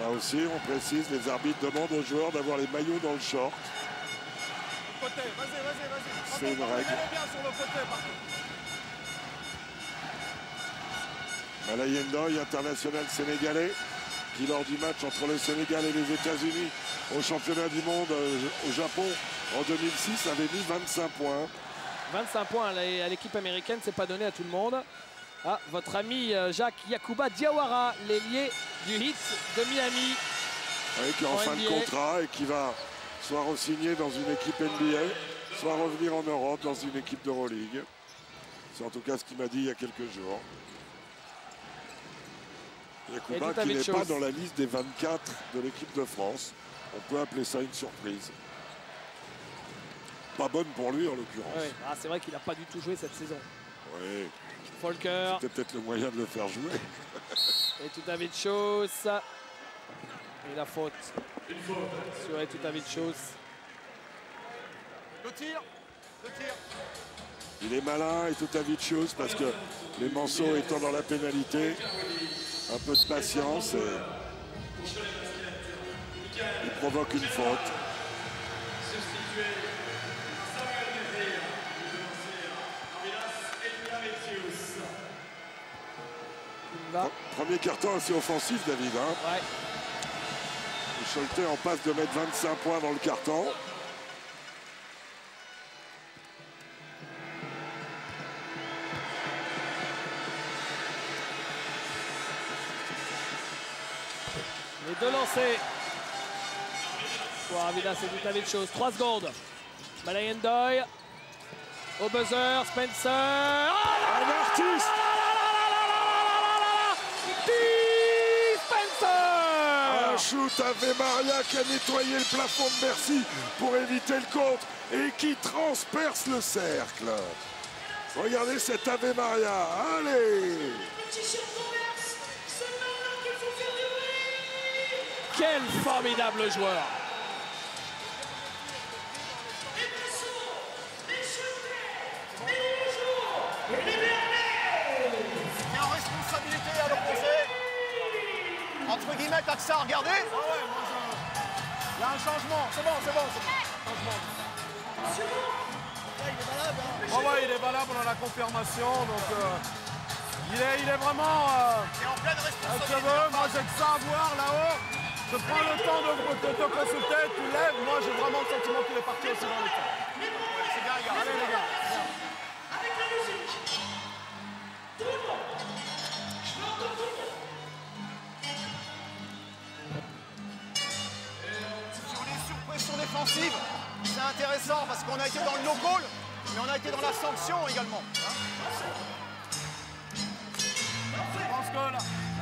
Là aussi, on précise, les arbitres demandent aux joueurs d'avoir les maillots dans le short. Côté, vas-y, vas-y, vas-y. Prends C'est une règle. Mets-le bien sur le côté, par contre. Malayendoy, international sénégalais, qui lors du match entre le Sénégal et les États-Unis au championnat du monde euh, au Japon en 2006 avait mis 25 points. 25 points à l'équipe américaine, c'est pas donné à tout le monde. Ah, votre ami euh, Jacques Yakuba Diawara, l'ailier du Heat de Miami. Oui, qui est en En fin de contrat et qui va soit re-signer dans une équipe NBA, soit revenir en Europe dans une équipe d'Euroleague. C'est en tout cas ce qu'il m'a dit il y a quelques jours. Yakuba qui n'est pas dans la liste des 24 de l'équipe de France. On peut appeler ça une surprise. Pas bonne pour lui en l'occurrence. Ouais, ah, c'est vrai qu'il n'a pas du tout joué cette saison. Oui, Folker c'était peut-être le moyen de le faire jouer. et tout à de choses. Et la faute sur et tout à de choses. Deux tirs, deux tirs. Il est malin et tout à vite chose parce que les Manceaux étant dans la pénalité, un peu de patience et il provoque une faute. Premier carton assez offensif, David. Hein. Ouais. En passe de mettre 25 points dans le carton. Deux lancés. Pour Arvida, c'est tout à fait de choses. 3 secondes. Malayendoy. Au buzzer, Spencer. Ah là Un artiste shoot Ave Maria qui a nettoyé le plafond de Bercy pour éviter le contre et qui transperce le cercle. Regardez cet Ave Maria. Allez Quel formidable joueur Qui est en responsabilité à l'opposé. Entre guillemets, t'as que ça à regarder Ah ouais, moi je... Il y a un changement. C'est bon, c'est bon, c'est bon. Changement. il est valable, hein. Ah ouais, il est valable, on a la confirmation, donc euh, il, est, il est vraiment euh, Et en pleine un responsabilité. cheveu. Moi, j'ai que ça à voir là-haut. Je prends le temps de, de te consulter, tu lèves. Moi, j'ai vraiment le sentiment qu'il est parti aussi dans le temps. C'est bien, les gars. Allez, les gars. Sur les surpressions défensives, c'est intéressant parce qu'on a été dans le no call, mais on a été dans la sanction également.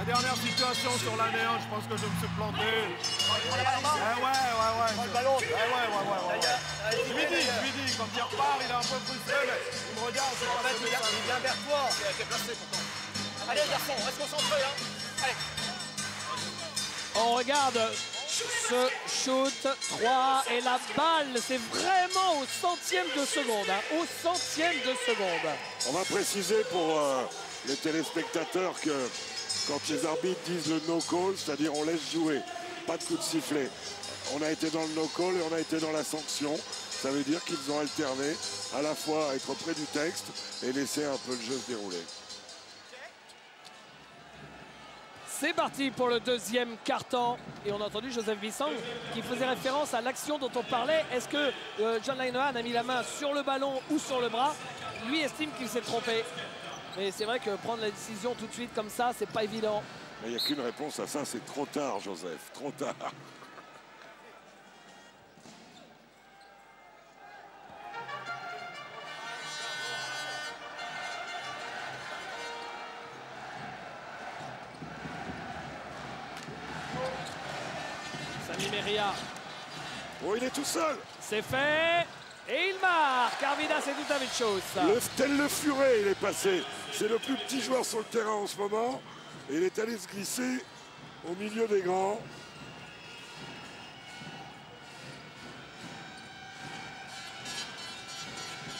La, dernière situation sur l'année 1, je pense que je me suis planté. Eh ouais, ouais, ouais, ouais. Eh ouais, ouais, ouais, ouais, ouais. Je lui dis, je lui dis, quand il repart, il est un peu frustré, mais il me regarde, c'est En pas fait, il vient, il vers toi. T'es placé pourtant. Allez, garçon, reste concentré. Hein. Allez. On regarde ce shoot 3 et la balle, c'est vraiment au centième de seconde. hein, au centième de seconde. On va préciser pour euh, les téléspectateurs que quand les arbitres disent le no call, c'est-à-dire on laisse jouer, pas de coup de sifflet. On a été dans le no call et on a été dans la sanction. Ça veut dire qu'ils ont alterné à la fois être près du texte et laisser un peu le jeu se dérouler. C'est parti pour le deuxième carton. Et on a entendu Joseph Vissang qui faisait référence à l'action dont on parlait. Est-ce que euh, John Linehan a mis la main sur le ballon ou sur le bras? Lui estime qu'il s'est trompé. Mais c'est vrai que prendre la décision tout de suite comme ça, c'est pas évident. Mais il n'y a qu'une réponse à ça, c'est trop tard, Joseph, trop tard. Sami Meria. Oh, il est tout seul. C'est fait. Et il marque. Arvidas et Dutavicius. Le, tel le furet, il est passé. C'est le plus petit joueur sur le terrain en ce moment. Et il est allé se glisser au milieu des grands.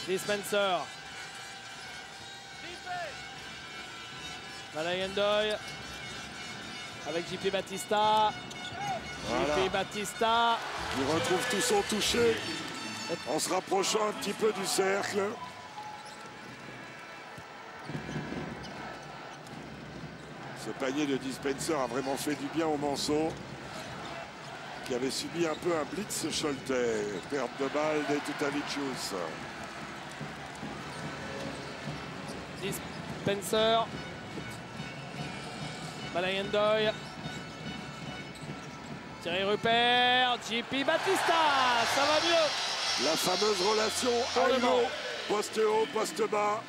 Dispenser. Malayendoy avec JP Batista. Voilà. JP Batista. Il retrouve tout son toucher en se rapprochant un petit peu du cercle. Ce panier de Dispenser a vraiment fait du bien au Manceau qui avait subi un peu un blitz Scholte. Perte de balle des Tutavicius. Dispenser. Malayendoy. Thierry Rupert. JP Batista. Ça va mieux. La fameuse relation banc. poste haut, poste bas.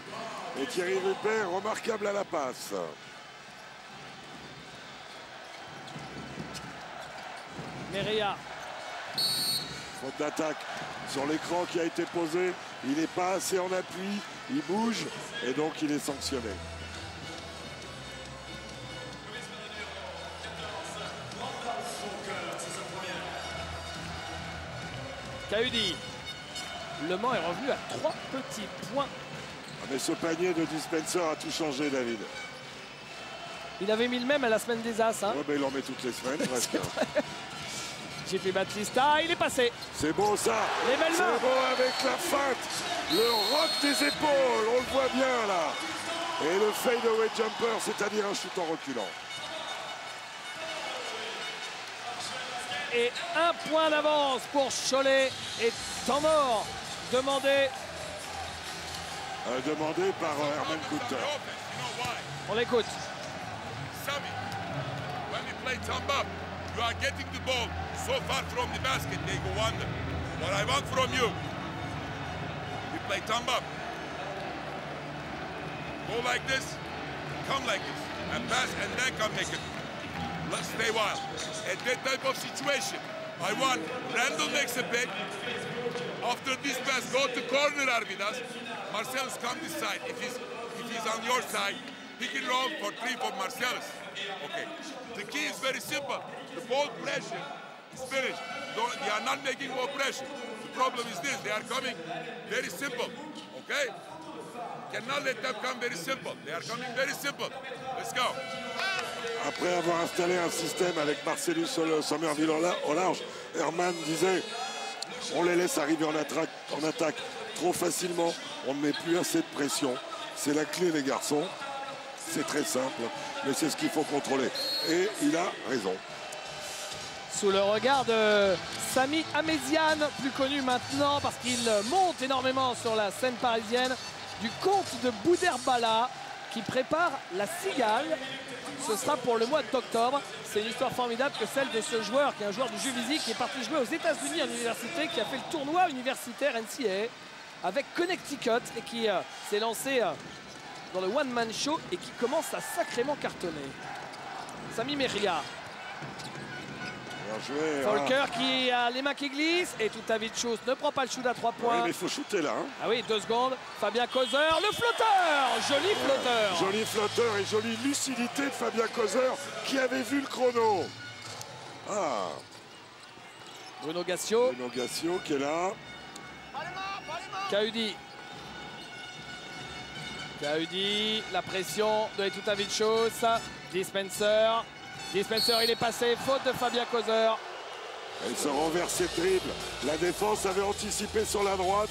Et Thierry Rupert, remarquable à la passe. Meria. Faute d'attaque sur l'écran qui a été posé. Il n'est pas assez en appui. Il bouge et donc il est sanctionné. Caudi. Le Mans est revenu à trois petits points. Ah, mais ce panier de Dispenser a tout changé, David. Il avait mis le même à la semaine des As. Hein. Ouais, ben, il en met toutes les semaines. presque. JP Batista, il est passé. C'est beau ça. Les belles C'est mains. beau avec la feinte. Le rock des épaules. On le voit bien là. Et le fadeaway jumper, c'est-à-dire un shoot en reculant. Et un point d'avance pour Cholet et temps mort demandé. Euh, demandé par euh, Herman Coulter. Offense, you? On l'écoute. Sammy, when we play thumb up, you are getting the ball so far from the basket, they go under. What I want from you, we play thumb up. Go like this, come like this, and pass, and then come make it. Let's stay wild. At that type of situation, I want Randall makes a pick. After this pass, go to corner, Arvidas. Marcellus come this side. If he's if he's on your side, pick and roll for three for Marcellus. Okay. The key is very simple. The ball pressure is finished. Don't, they are not making more pressure. The problem is this: they are coming very simple. Okay. Cannot let them come very simple. They are coming very simple. Let's go. Après avoir installé un système avec Marcellus Somerville au la- au large, Herman disait on les laisse arriver en, attaque trop facilement, on ne met plus assez de pression. C'est la clé les garçons, c'est très simple, mais c'est ce qu'il faut contrôler. Et il a raison. Sous le regard de Sami Amézian, plus connu maintenant parce qu'il monte énormément sur la scène parisienne, du comte de Bouderbala qui prépare la cigale. Ce sera pour le mois d'octobre. C'est une histoire formidable que celle de ce joueur qui est un joueur du Juvisy qui est parti jouer aux États-Unis en université, qui a fait le tournoi universitaire NCAA avec Connecticut et qui euh, s'est lancé euh, dans le one-man show et qui commence à sacrément cartonner. Sami Meria, Joué. hein. Volker qui a les mains qui glissent et tout à vite chose ne prend pas le shoot à 3 Oui, points. mais il faut shooter là. hein. Ah oui, deux secondes. Fabien Causeur, le flotteur Joli flotteur Joli flotteur et jolie lucidité de Fabien Causeur qui avait vu le chrono. Ah, Bruno Gassio, Bruno Gassio qui est là. Kaudi. Kaudi, la pression de Etutavicius. Dispenser. Dispenser, il est passé. Faute de Fabien Causeur. Il se renverse dribble. La défense avait anticipé sur la droite.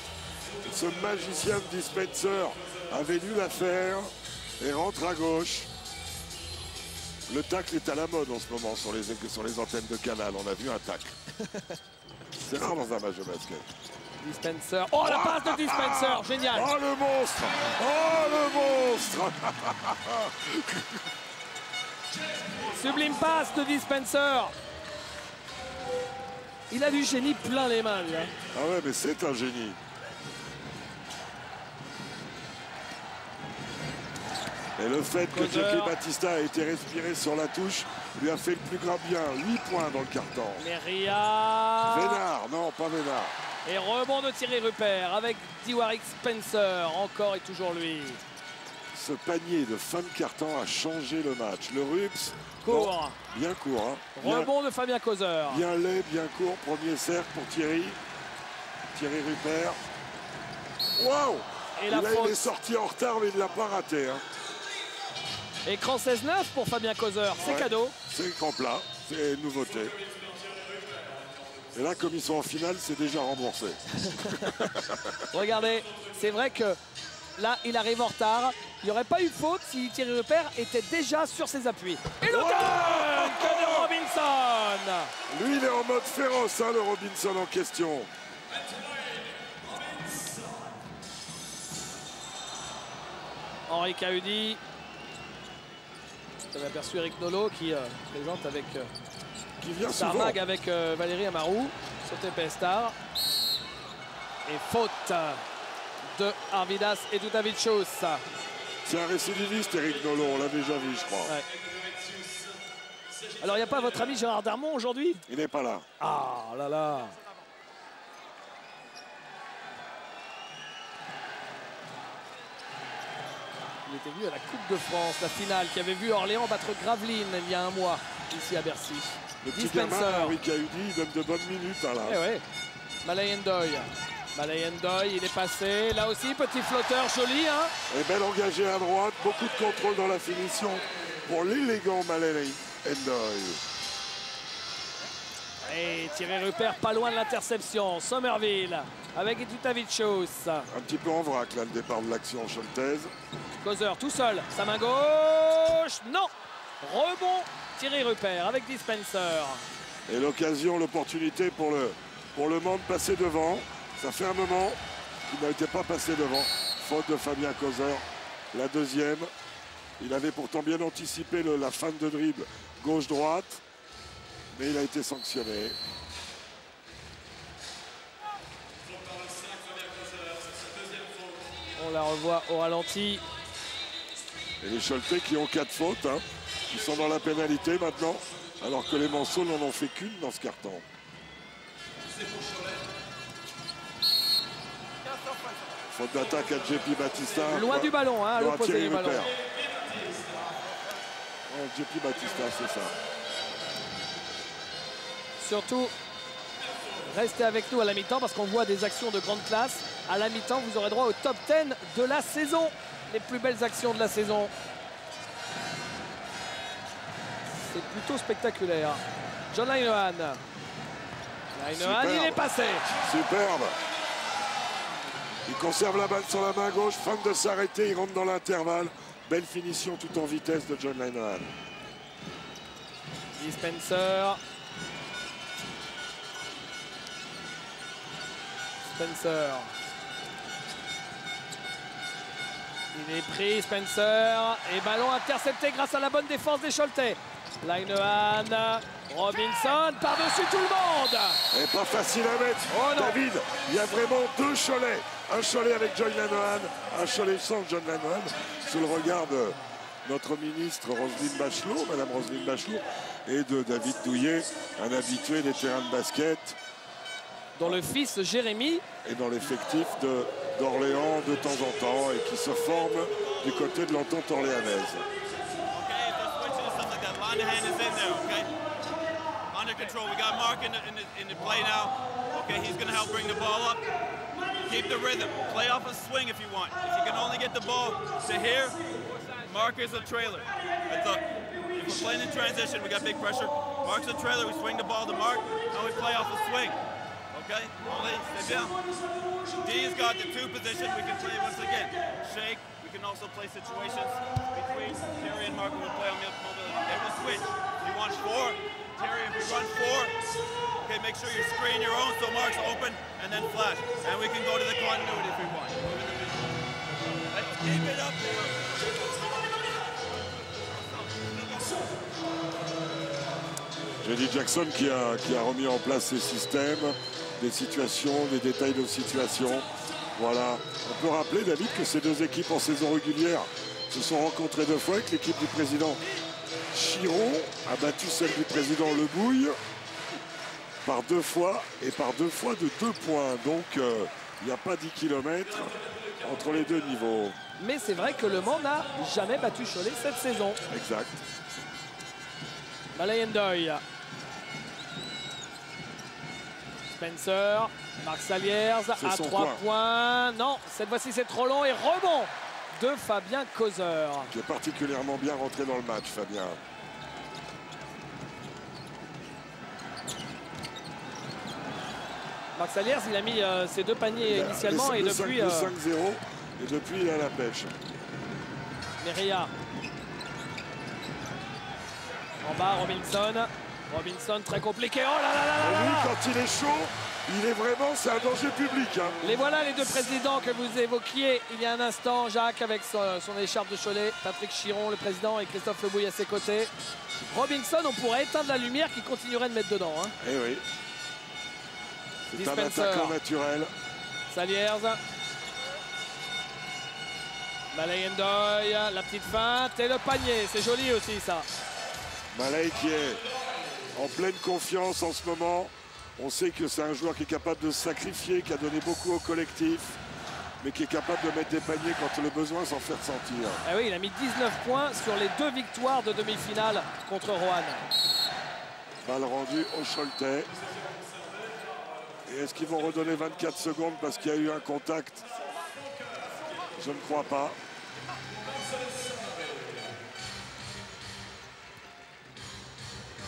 Ce magicien de Dispenser avait lu l'affaire et rentre à gauche. Le tacle est à la mode en ce moment sur les, sur les antennes de canal. On a vu un tacle. C'est rare dans un match de basket. Dispenser. Oh, la passe de Dispenser Génial Oh le monstre Oh le monstre Sublime passe de Dispenser. Il a du génie plein les mains, lui. hein. Ah ouais, mais c'est un génie. Et le fait que. Jackie Batista a été respiré sur la touche lui a fait le plus grand bien. 8 points dans le carton. Meria. Vénard, non, pas Vénard. Et rebond de Thierry Rupert avec Diwarik Spencer. Encore et toujours lui. Ce panier de fin de carton a changé le match. Le Rups, Court. bon, bien court. hein. Bien, Rebond de Fabien Causeur. bien laid, bien court. Premier cercle pour Thierry. Thierry Rupert. Waouh Et Et là, il est sorti en retard, mais il ne l'a pas raté. hein. Écran 16-9 pour Fabien Causeur. C'est Ouais. cadeau. C'est écran plat, c'est une nouveauté. Et là, comme ils sont en finale, c'est déjà remboursé. Regardez, c'est vrai que là, il arrive en retard. Il n'y aurait pas eu faute si Thierry Rupert était déjà sur ses appuis. Et le dunk de Robinson Lui, il est en mode féroce, hein, le Robinson en question. Henri Cahudi. Vous avez aperçu Eric Nolo qui euh, présente avec euh, Qui vient Star. Mag avec euh, Valérie Amarou sur TP Star. Et faute de Arvidas et Dutavicius. C'est un récidiviste, Eric Nolot, on l'a déjà vu, je crois. Ouais. Alors, il n'y a pas votre ami Gérard Darmon aujourd'hui? Il n'est pas là. Ah là là Il était venu à la Coupe de France, la finale, qui avait vu Orléans battre Gravelines il y a un mois, ici à Bercy. Le petit gamin. Henri Cahudi, il donne de bonnes minutes. hein, là. Eh ouais. Malay Ndoye, il est passé. Là aussi, petit flotteur joli. Hein Et belle engagée à droite, beaucoup de contrôle dans la finition pour l'élégant Malay Endoy. Et Thierry Rupert pas loin de l'interception. Somerville avec Dutavicius. Un petit peu en vrac, là, le départ de l'action choltaise. Causeur tout seul. Sa main gauche. Non. Rebond Thierry Rupert avec Dispenser. Et l'occasion, l'opportunité pour le, pour le Mans de passer devant. Ça fait un moment qu'il n'a pas passé devant. Faute de Fabien Causeur. La deuxième. Il avait pourtant bien anticipé le- la fin de dribble gauche-droite. Mais il a été sanctionné. On la revoit au ralenti. Et les Choletais qui ont quatre fautes, hein, qui sont dans la pénalité maintenant, alors que les Manceaux n'en ont fait qu'une dans ce carton. Faute d'attaque à JP Batista. Loin du ballon, hein, à l'opposé du ballon. Ouais, JP Batista, c'est ça. Surtout, restez avec nous à la mi-temps parce qu'on voit des actions de grande classe. À la mi-temps, vous aurez droit au top 10 de la saison. Les plus belles actions de la saison. C'est plutôt spectaculaire. John Linehan. Linehan, il est passé. Superbe. Il conserve la balle sur la main gauche, fin de s'arrêter, il rentre dans l'intervalle. Belle finition tout en vitesse de John Linehan. Spencer. Spencer. Il est pris, Spencer. Et ballon intercepté grâce à la bonne défense des Choletais. Linehan. Robinson par-dessus tout le monde. Et pas facile à mettre. Oh. David, il y a vraiment deux cholets. Un cholet avec John Lanohan, un cholet sans John Lanohan. Sous le regard de notre ministre Roselyne Bachelot, Madame Roselyne Bachelot, et de David Douillet, un habitué des terrains de basket. Dont le fils Jérémy. et dans l'effectif de- d'Orléans de temps en temps et qui se forme du côté de l'entente orléanaise. Okay, now. Keep the rhythm. Play off a swing if you want. If you can only get the ball to here, Mark is a trailer. If we're playing in transition, we got big pressure. Mark's a trailer. We swing the ball to Mark, and we play off a swing. Okay? Only stay down. D's got the two position. We can play once again. Shake. We can also play situations between Terry and Mark. We will play on the mobility. They will switch. If you want four? Terry, if we run four, okay, make sure you screen your own so Mark's open and then flash. And we can go to the continuity if we want. Let's keep it up here. Jenny Jackson qui a, qui a remis en place ses systèmes, des situations, des détails de situation. Voilà. On peut rappeler, David, que ces deux équipes en saison régulière se sont rencontrées deux fois avec l'équipe du président Chiron a battu celle du président Le Bouille par deux fois et par deux fois de deux points. Donc euh, il n'y a pas 10 km entre les deux niveaux. Mais c'est vrai que Le Mans n'a jamais battu Cholet cette saison. Exact. Malayendoy. Spencer. Marc Saliers à son 3 point. points. Non, cette fois-ci c'est trop long et rebond de Fabien Causer. Qui est particulièrement bien rentré dans le match, Fabien. Marc Saliers, il a mis euh, ses deux paniers a- initialement le- et le depuis 5 euh, 5-0 et depuis il est à la pêche. Meria. En bas, Robinson. Robinson très compliqué. Oh là là là là Et là quand il est chaud, il est vraiment, c'est un danger public. hein. Les voilà les deux présidents que vous évoquiez il y a un instant. Jacques avec son, son écharpe de Cholet. Patrick Chiron, le président, et Christophe Lebouille à ses côtés. Robinson, on pourrait éteindre la lumière qui continuerait de mettre dedans. hein. Eh oui. C'est un attaquant naturel. Saliers. Malayendoy, la petite feinte et le panier. C'est joli aussi ça. Malay qui est en pleine confiance en ce moment. On sait que c'est un joueur qui est capable de sacrifier, qui a donné beaucoup au collectif, mais qui est capable de mettre des paniers quand le besoin s'en fait ressentir. Ah oui, il a mis 19 points sur les deux victoires de demi-finale contre Rohan. Balle rendue au Choletais. Est-ce qu'ils vont redonner 24 secondes parce qu'il y a eu un contact? Je ne crois pas.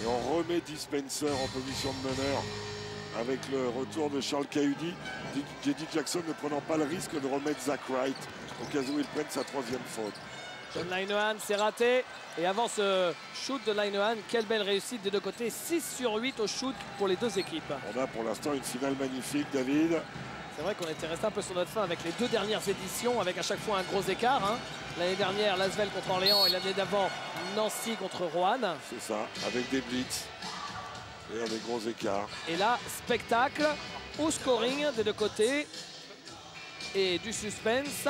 Et on remet Dispenser en position de meneur avec le retour de Charles Cahudi. J.D. Jackson ne prenant pas le risque de remettre Zach Wright au cas où il prenne sa troisième faute. Linehan, c'est raté. Et avant ce shoot de Linehan, quelle belle réussite des deux côtés. 6 sur 8 au shoot pour les deux équipes. On a pour l'instant une finale magnifique, David. C'est vrai qu'on était resté un peu sur notre fin avec les deux dernières éditions, avec à chaque fois un gros écart. hein. L'année dernière, Lasvel contre Orléans et l'année d'avant, Nancy contre Roanne. C'est ça, avec des blitz. Et des gros écarts. Et là, spectacle au scoring des deux côtés et du suspense.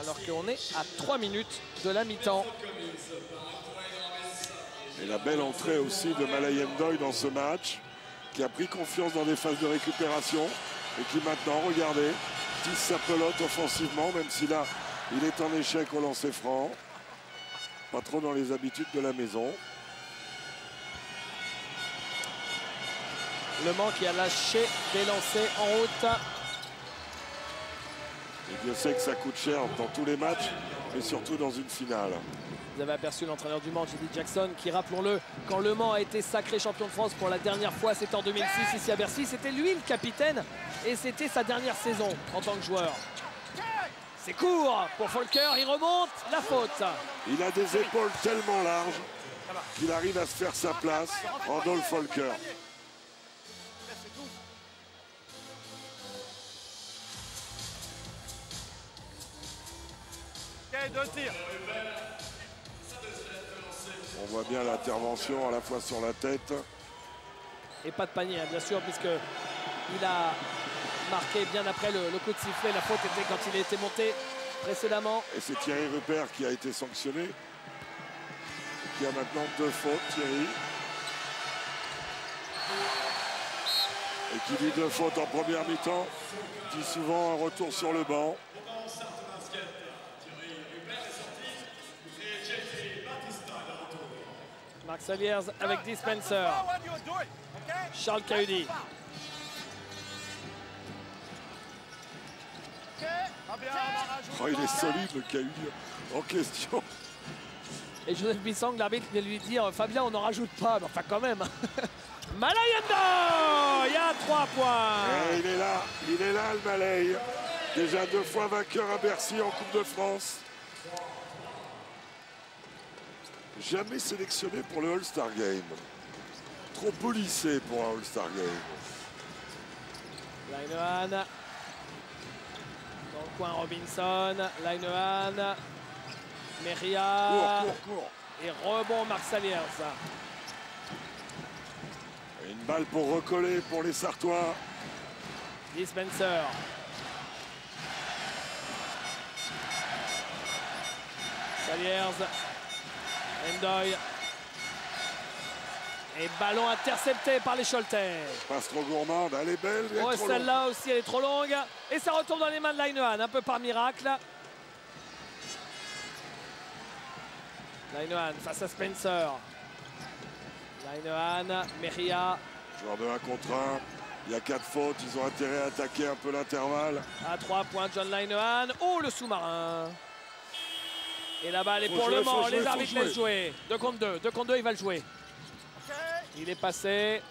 Alors qu'on est à 3 minutes de la mi-temps. Et la belle entrée aussi de Malayendoy dans ce match, qui a pris confiance dans des phases de récupération et qui maintenant, regardez, tisse sa pelote offensivement, même si là, il est en échec au lancer franc. Pas trop dans les habitudes de la maison. Le Mans qui a lâché des lancers en route. Et Dieu sait que ça coûte cher dans tous les matchs, mais surtout dans une finale. Vous avez aperçu l'entraîneur du Mans, J.D. Jackson, qui, rappelons-le, quand Le Mans a été sacré champion de France pour la dernière fois, c'était en 2006 ici à Bercy. C'était lui le capitaine et c'était sa dernière saison en tant que joueur. C'est court pour Folker, il remonte, la faute. Il a des épaules tellement larges qu'il arrive à se faire sa place. Randolph Folker. Ok, deux tirs. On voit bien l'intervention à la fois sur la tête. Et pas de panier, hein, bien sûr, puisque il a marqué bien après le, le coup de sifflet. La faute était quand il était monté précédemment. Et c'est Thierry Rupert qui a été sanctionné. Qui a maintenant deux fautes, Thierry. Et qui dit deux fautes en première mi-temps, dit souvent un retour sur le banc. Marc Saliers avec Dispenser. Charles Cahudi. Oh, il est solide, le Cahudi en question. Et Joseph Bissang, l'arbitre, vient lui dire Fabien, on n'en rajoute pas. Mais enfin, quand même. Malayanda Il y a trois points. Et il est là, il est là, le Malay. Déjà deux fois vainqueur à Bercy en Coupe de France. Jamais sélectionné pour le All-Star Game. Trop polissé pour un All-Star Game. Linehan. Dans le coin, Robinson. Linehan. Meria. Court, court. Et rebond, Marc Saliers. Et une balle pour recoller pour les Sartois. Dispenser. Saliers. Endoy. Et ballon intercepté par les Scholter. Passe trop gourmande, elle est belle, mais Oh, celle-là aussi, elle est trop longue. Et ça retourne dans les mains de Linehan, un peu par miracle. Linehan face à Spencer. Linehan, Meria Joueur de 1 contre 1. Il y a 4 fautes, ils ont intérêt à attaquer un peu l'intervalle. à 3 points, John Linehan. Oh, le sous-marin. Et la balle est pour jouer, le Mans. jouer, Les arbitres laissent jouer. 2 contre 2. 2 contre 2, il va le jouer. Il est passé.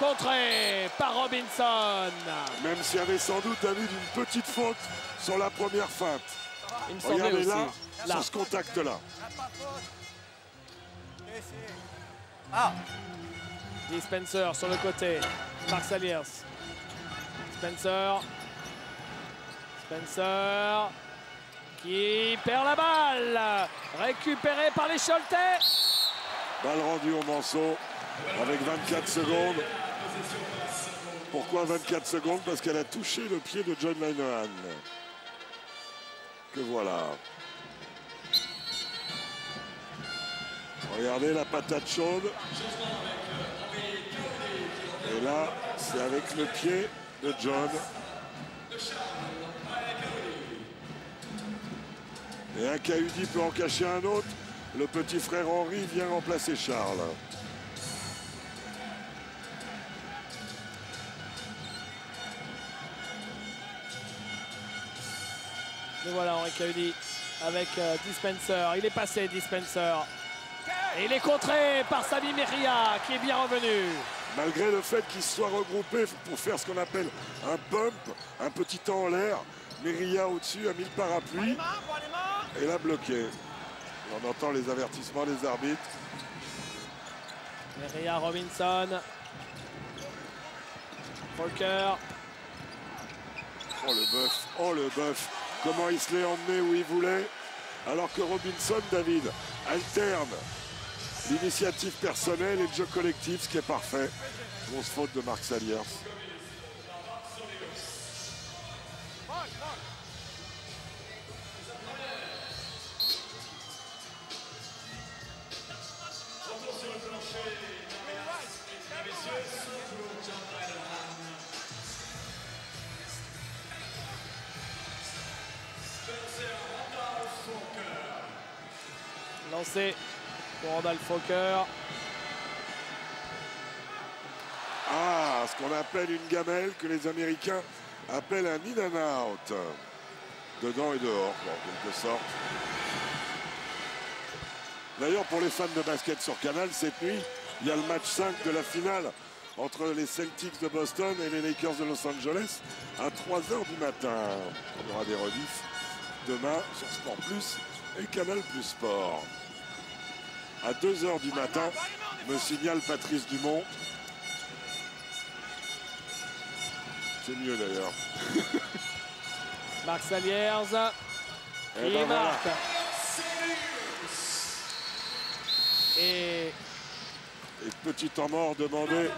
Contré par Robinson. Même s'il y avait sans doute, David, une petite faute sur la première feinte. Il me Regardez aussi. là, Là. sur ce contact-là. Dit Spencer sur le côté. Mark Saliers. Spencer. Spencer. Qui perd la balle. Récupéré par les Choletais. Balle rendue au Manceau avec 24 secondes. Pourquoi 24 secondes? Parce qu'elle a touché le pied de John Linehan. Que voilà. Regardez la patate chaude. Et là, c'est avec le pied de John. Et un Cahudi peut en cacher un autre. Le petit frère Henri vient remplacer Charles. Et voilà Henri Cahudi avec euh, Dispenser. Il est passé Dispenser. Et il est contré par Sami Meria qui est bien revenu. Malgré le fait qu'ils se soient regroupés pour faire ce qu'on appelle un bump, un petit temps en l'air, Meria au-dessus a mis le parapluie et l'a bloqué. On entend les avertissements des arbitres. Meria Robinson. Walker. Oh le bœuf, oh le bœuf. Comment il se l'est emmené où il voulait. Alors que Robinson, David, alterne l'initiative personnelle et le jeu collectif, ce qui est parfait. Grosse faute de Marc Saliers. Lancé pour Randall Fokker. Ah, ce qu'on appelle une gamelle que les Américains appellent un in and out. Dedans et dehors, en quelque sorte. D'ailleurs, pour les fans de basket sur Canal, cette nuit, il y a le match 5 de la finale entre les Celtics de Boston et les Lakers de Los Angeles à 3h du matin. On aura des rediffs demain sur Sport Plus et Canal Plus Sport. À 2h du matin, me signale Patrice Dumont. C'est mieux d'ailleurs. Marc Saliers. Eh Il ben voilà. marque. Et Et petit temps mort demandé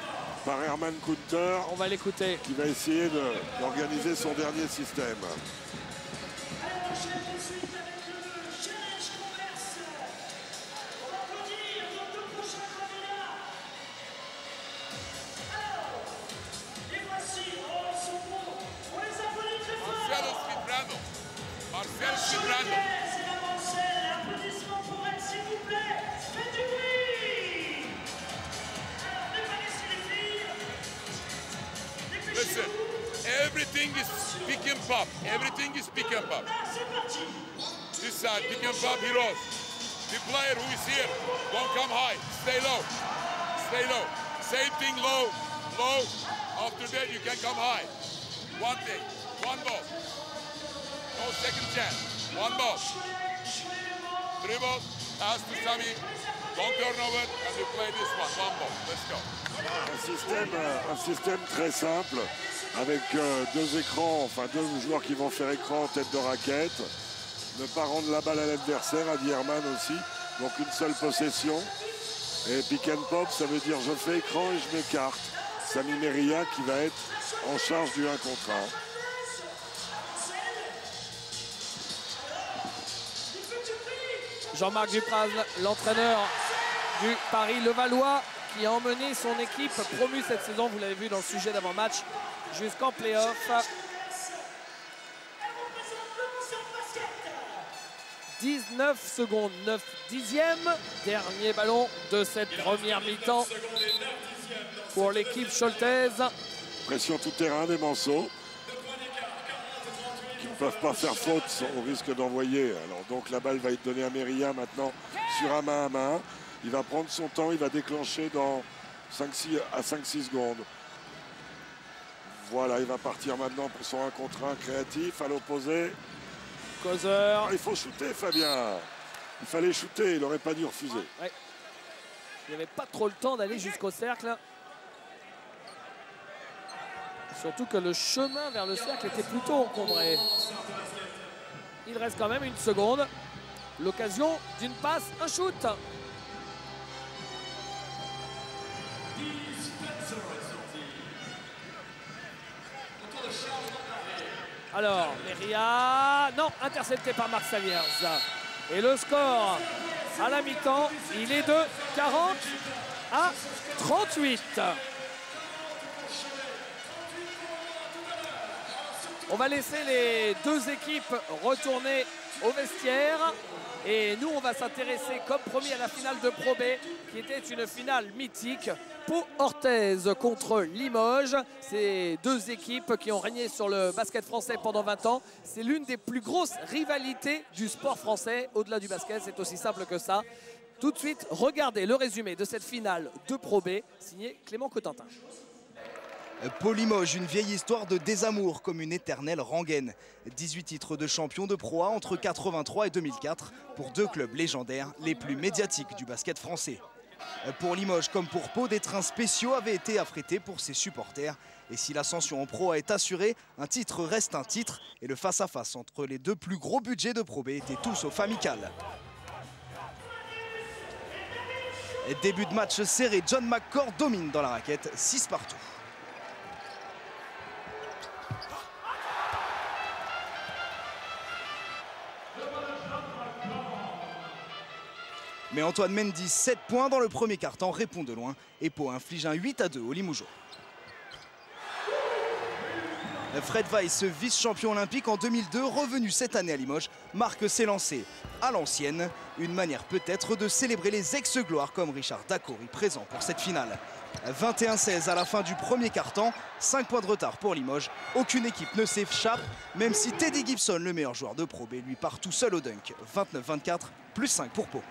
par Herman Kunter on va l'écouter. qui va essayer de- d'organiser son dernier système. Simple avec euh, deux écrans, enfin deux joueurs qui vont faire écran en tête de raquette. Ne pas rendre la balle à l'adversaire, a dit Herman aussi. Donc une seule possession. Et pick and pop, ça veut dire je fais écran et je m'écarte. Sami Meria qui va être en charge du 1 contre 1. Jean-Marc Dupraz, l'entraîneur du Paris Levallois, qui a emmené son équipe promue cette saison, vous l'avez vu dans le sujet d'avant-match, jusqu'en play-off. 19 secondes, 9 dixièmes. Dernier ballon de cette première mi-temps pour l'équipe choltaise. Pression tout terrain des Manceaux qui ne peuvent pas faire faute au risque d'envoyer. Alors donc la balle va être donnée à Meria maintenant sur un main à main. Il va prendre son temps, il va déclencher dans 5, 6, à 5-6 secondes. Voilà, il va partir maintenant pour son 1 contre 1 créatif à l'opposé. Causeur. Il faut shooter Fabien. Il fallait shooter, il n'aurait pas dû refuser. Il n'y avait pas trop le temps d'aller jusqu'au cercle. Surtout que le chemin vers le cercle était plutôt encombré. Il reste quand même une seconde. L'occasion d'une passe, un shoot. Alors, Meria, non, intercepté par Marc Saliers. Et le score à la mi-temps, il est de 40 à 38. On va laisser les deux équipes retourner au vestiaire. Et nous, on va s'intéresser comme promis à la finale de Pro B, qui était une finale mythique. Pau Orthez contre Limoges. Ces deux équipes qui ont régné sur le basket français pendant 20 ans. C'est l'une des plus grosses rivalités du sport français. Au-delà du basket, c'est aussi simple que ça. Tout de suite, regardez le résumé de cette finale de Pro B, signé Clément Cotentin. Pau Limoges, une vieille histoire de désamour comme une éternelle rengaine. 18 titres de champion de Pro A entre 83 et 2004 pour deux clubs légendaires les plus médiatiques du basket français. Pour Limoges comme pour Pau, des trains spéciaux avaient été affrétés pour ses supporters. Et si l'ascension en Pro A est assurée, un titre reste un titre. Et le face-à-face entre les deux plus gros budgets de Pro B était tout sauf amical. Début de match serré, John McCord domine dans la raquette, 6 partout. Mais Antoine Mendy, 7 points dans le premier quart-temps, répond de loin. Et Pau inflige un 8 à 2 au Limougeau. Fred Weiss, vice-champion olympique en 2002, revenu cette année à Limoges, marque ses lancers à l'ancienne. Une manière peut-être de célébrer les ex-gloires comme Richard Dacori présent pour cette finale. 21-16 à la fin du premier quart-temps, 5 points de retard pour Limoges. Aucune équipe ne s'échappe, même si Teddy Gibson, le meilleur joueur de Pro B, lui part tout seul au dunk. 29-24, plus 5 pour Pau.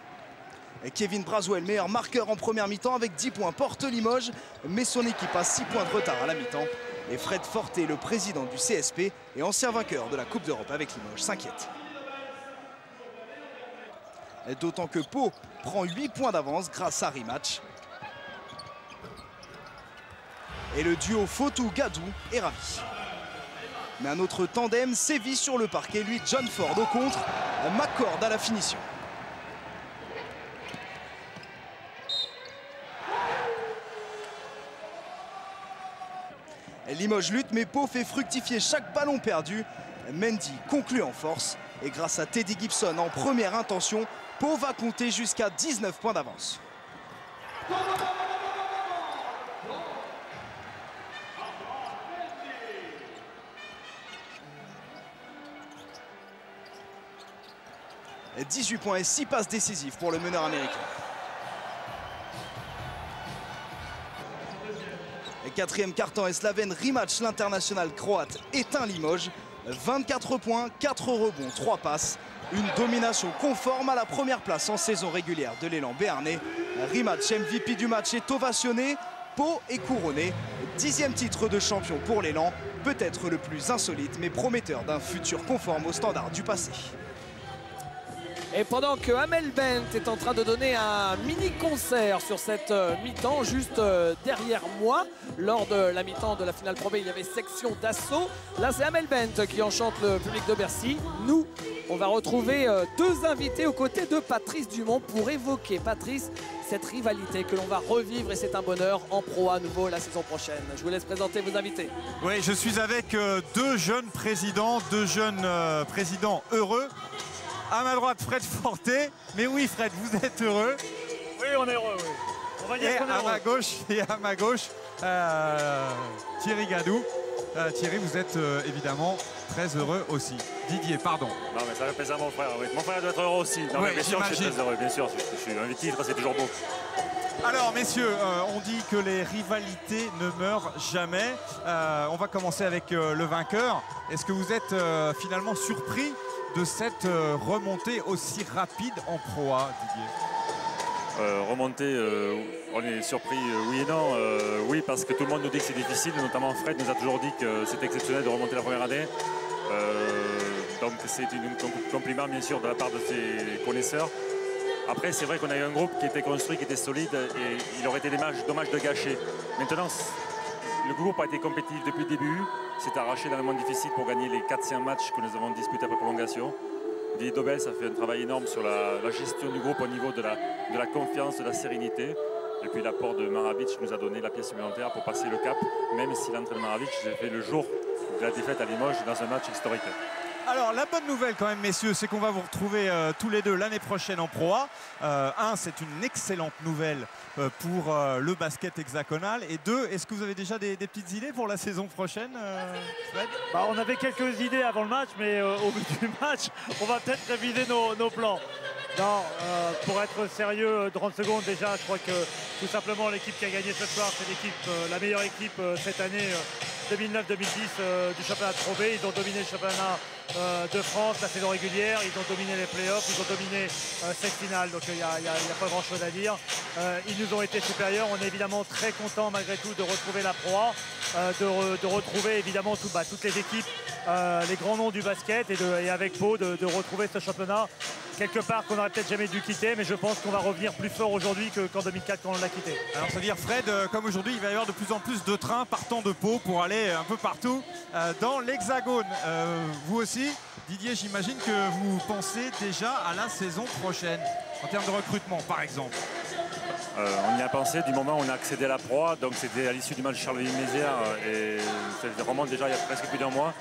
Kevin Braswell, meilleur marqueur en première mi-temps avec 10 points, porte Limoges, mais son équipe a 6 points de retard à la mi-temps. Et Fred Forte, le président du CSP et ancien vainqueur de la Coupe d'Europe avec Limoges, s'inquiète. D'autant que Pau prend 8 points d'avance grâce à rematch. Et le duo Fotou-Gadou est ravi. Mais un autre tandem sévit sur le parquet, lui John Ford au contre, m'accorde à la finition. Limoges lutte, mais Pau fait fructifier chaque ballon perdu. Mendy conclut en force. Et grâce à Teddy Gibson en première intention, Pau va compter jusqu'à 19 points d'avance. Et 18 points et 6 passes décisives pour le meneur américain. Quatrième carton Slaven rematch l'international croate éteint Limoges. 24 points, 4 rebonds, 3 passes. Une domination conforme à la première place en saison régulière de l'élan béarnais. Rematch MVP du match est ovationné. Pau est couronné. Dixième titre de champion pour l'élan. Peut-être le plus insolite mais prometteur d'un futur conforme aux standards du passé. Et pendant que Amel Bent est en train de donner un mini concert sur cette euh, mi-temps, juste euh, derrière moi, lors de la mi-temps de la finale Pro B, il y avait section d'assaut. Là, c'est Amel Bent qui enchante le public de Bercy. Nous, on va retrouver euh, deux invités aux côtés de Patrice Dumont pour évoquer, Patrice, cette rivalité que l'on va revivre et c'est un bonheur en Pro à nouveau la saison prochaine. Je vous laisse présenter vos invités. Oui, je suis avec deux jeunes présidents, deux jeunes présidents heureux. À ma droite, Fred Forté. Mais oui, Fred, vous êtes heureux Oui, on est heureux, oui. On va dire Et qu'on est à heureux. ma gauche, et à ma gauche, Thierry Gadou. Euh, Thierry, vous êtes euh, évidemment très heureux aussi. Didier, pardon. Non, mais ça fait plaisir à mon frère. oui. Mon frère doit être heureux aussi. Non, Oui, mais bien sûr, que je suis très heureux. Bien sûr, je, suis un titre, c'est toujours beau. Alors messieurs, euh, on dit que les rivalités ne meurent jamais. Euh, on va commencer avec euh, le vainqueur. Est-ce que vous êtes euh, finalement surpris de cette euh, remontée aussi rapide en Pro A, Didier? Euh, remonter, euh, on est surpris, euh, oui et non. Oui, parce que tout le monde nous dit que c'est difficile, notamment Fred nous a toujours dit que c'est exceptionnel de remonter la première année. Donc c'est un compliment bien sûr de la part de ses connaisseurs. Après, c'est vrai qu'on a eu un groupe qui était construit, qui était solide et il aurait été dommage, de gâcher. Maintenant, le groupe a été compétitif depuis le début, s'est arraché dans le monde difficile pour gagner les 400 matchs que nous avons disputés après prolongation. Didier Dobel, ça fait un travail énorme sur la, gestion du groupe au niveau de la, de la confiance, de la sérénité. Et puis l'apport de Maravic nous a donné la pièce supplémentaire pour passer le cap, même si l'entrée de Maravic s'est fait le jour de la défaite à Limoges dans un match historique. Alors la bonne nouvelle quand même messieurs, c'est qu'on va vous retrouver euh, tous les deux l'année prochaine en Pro A. Euh, un, c'est une excellente nouvelle euh, pour le basket hexagonal. Et deux, est-ce que vous avez déjà des, petites idées pour la saison prochaine, Bah, on avait quelques idées avant le match, mais au bout du match, on va peut-être réviser nos, plans. Non, pour être sérieux, euh, 30 secondes déjà, je crois que tout simplement l'équipe qui a gagné ce soir, c'est l'équipe, la meilleure équipe cette année euh, 2009-2010 euh, du championnat de B. Ils ont dominé le championnat euh, de France, la saison régulière, ils ont dominé les playoffs, ils ont dominé euh, cette finale, donc il n'y a, pas grand chose à dire. Euh, ils nous ont été supérieurs, on est évidemment très content malgré tout de retrouver la Pro A, euh, de, re- de retrouver évidemment bah, toutes les équipes, les grands noms du basket et avec Pau de, de retrouver ce championnat quelque part qu'on n'aurait peut-être jamais dû quitter, mais je pense qu'on va revenir plus fort aujourd'hui que- qu'en 2004 quand on l'a quitté. Alors, c'est-à-dire, Fred, euh, comme aujourd'hui, il va y avoir de plus en plus de trains partant de Pau pour aller un peu partout euh, dans l'Hexagone. Euh, vous aussi, Didier, j'imagine que vous pensez déjà à la saison prochaine, en termes de recrutement, par exemple. Euh, on y a pensé du moment où on a accédé à la proie, donc c'était à l'issue du match Charles-Mézières et ça remonte déjà il y a presque plus d'un mois.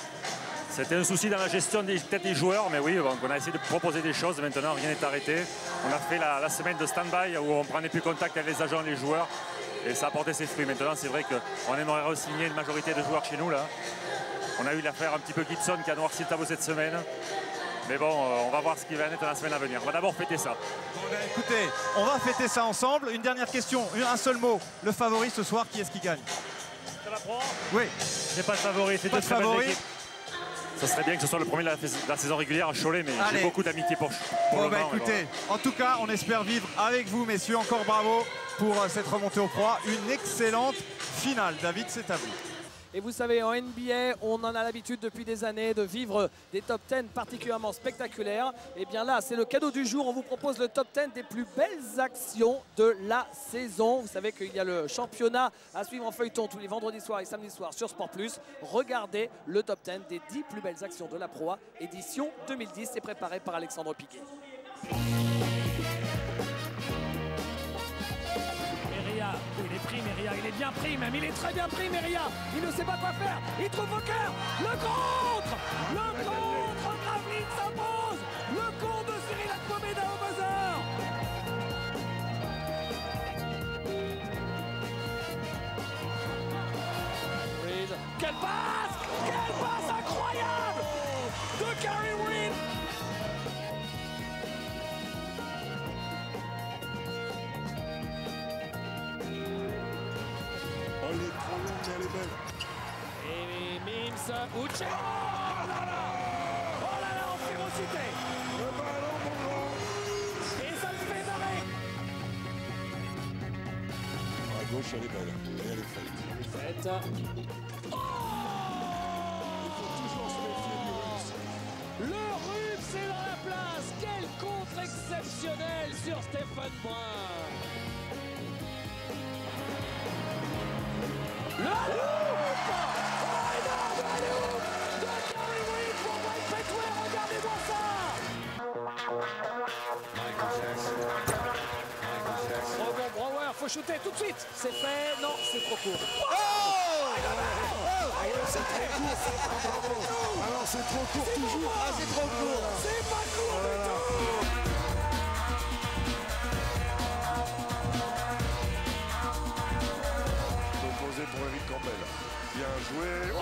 C'était un souci dans la gestion des peut-être des joueurs, mais oui, donc on a essayé de proposer des choses. Maintenant, rien n'est arrêté. On a fait la, la semaine de stand-by où on prenait plus contact avec les agents et les joueurs. Et ça a porté ses fruits. Maintenant, c'est vrai qu'on aimerait re-signer une majorité de joueurs chez nous. là. On a eu l'affaire un petit peu Gibson qui a noirci le tableau cette semaine. Mais bon, euh, on va voir ce qui va en être la semaine à venir. On va d'abord fêter ça. Bon, ben, écoutez, on va fêter ça ensemble. Une dernière question, un seul mot. Le favori ce soir, qui est-ce qui gagne? Ça va prendre Oui. C'est pas de favori, c'est Pas de favori? Ça serait bien que ce soit le premier de la, de la saison régulière à Cholet, mais j'ai beaucoup d'amitié pour, pour Bon le bah écoutez, en tout cas, on espère vivre avec vous, messieurs. Encore bravo pour euh, cette remontée au proie. Une excellente finale. David, c'est à vous. Et vous savez, en NBA, on en a l'habitude depuis des années de vivre des top 10 particulièrement spectaculaires. Et bien là, c'est le cadeau du jour. On vous propose le top 10 des plus belles actions de la saison. Vous savez qu'il y a le championnat à suivre en feuilleton tous les vendredis soirs et samedis soirs sur Sport. Regardez le top 10 des 10 plus belles actions de la Proa, édition 2010. C'est préparé par Alexandre Piquet. Il est bien pris même, il est très bien pris, Meria. Il ne sait pas quoi faire, il trouve au cœur, le contre Le contre, Gravlin s'impose Le contre de Cyril Akpomeda au buzzer. Quelle passe Oh là là Oh là là, en férocité Le ballon, grand. Et ça le fait marrer À gauche, elle est belle. Elle est faite. Russe. Le Russe est dans la place Quel contre exceptionnel sur Stephen Brun Oh, Ça Rebond Brouwer, faut shooter tout de suite. C'est fait. Non, c'est trop court. C'est trop court. Alors, c'est trop court toujours. Ah, c'est trop court. C'est pas court du tout posé pour Eric Campbell. Bien joué. Oh,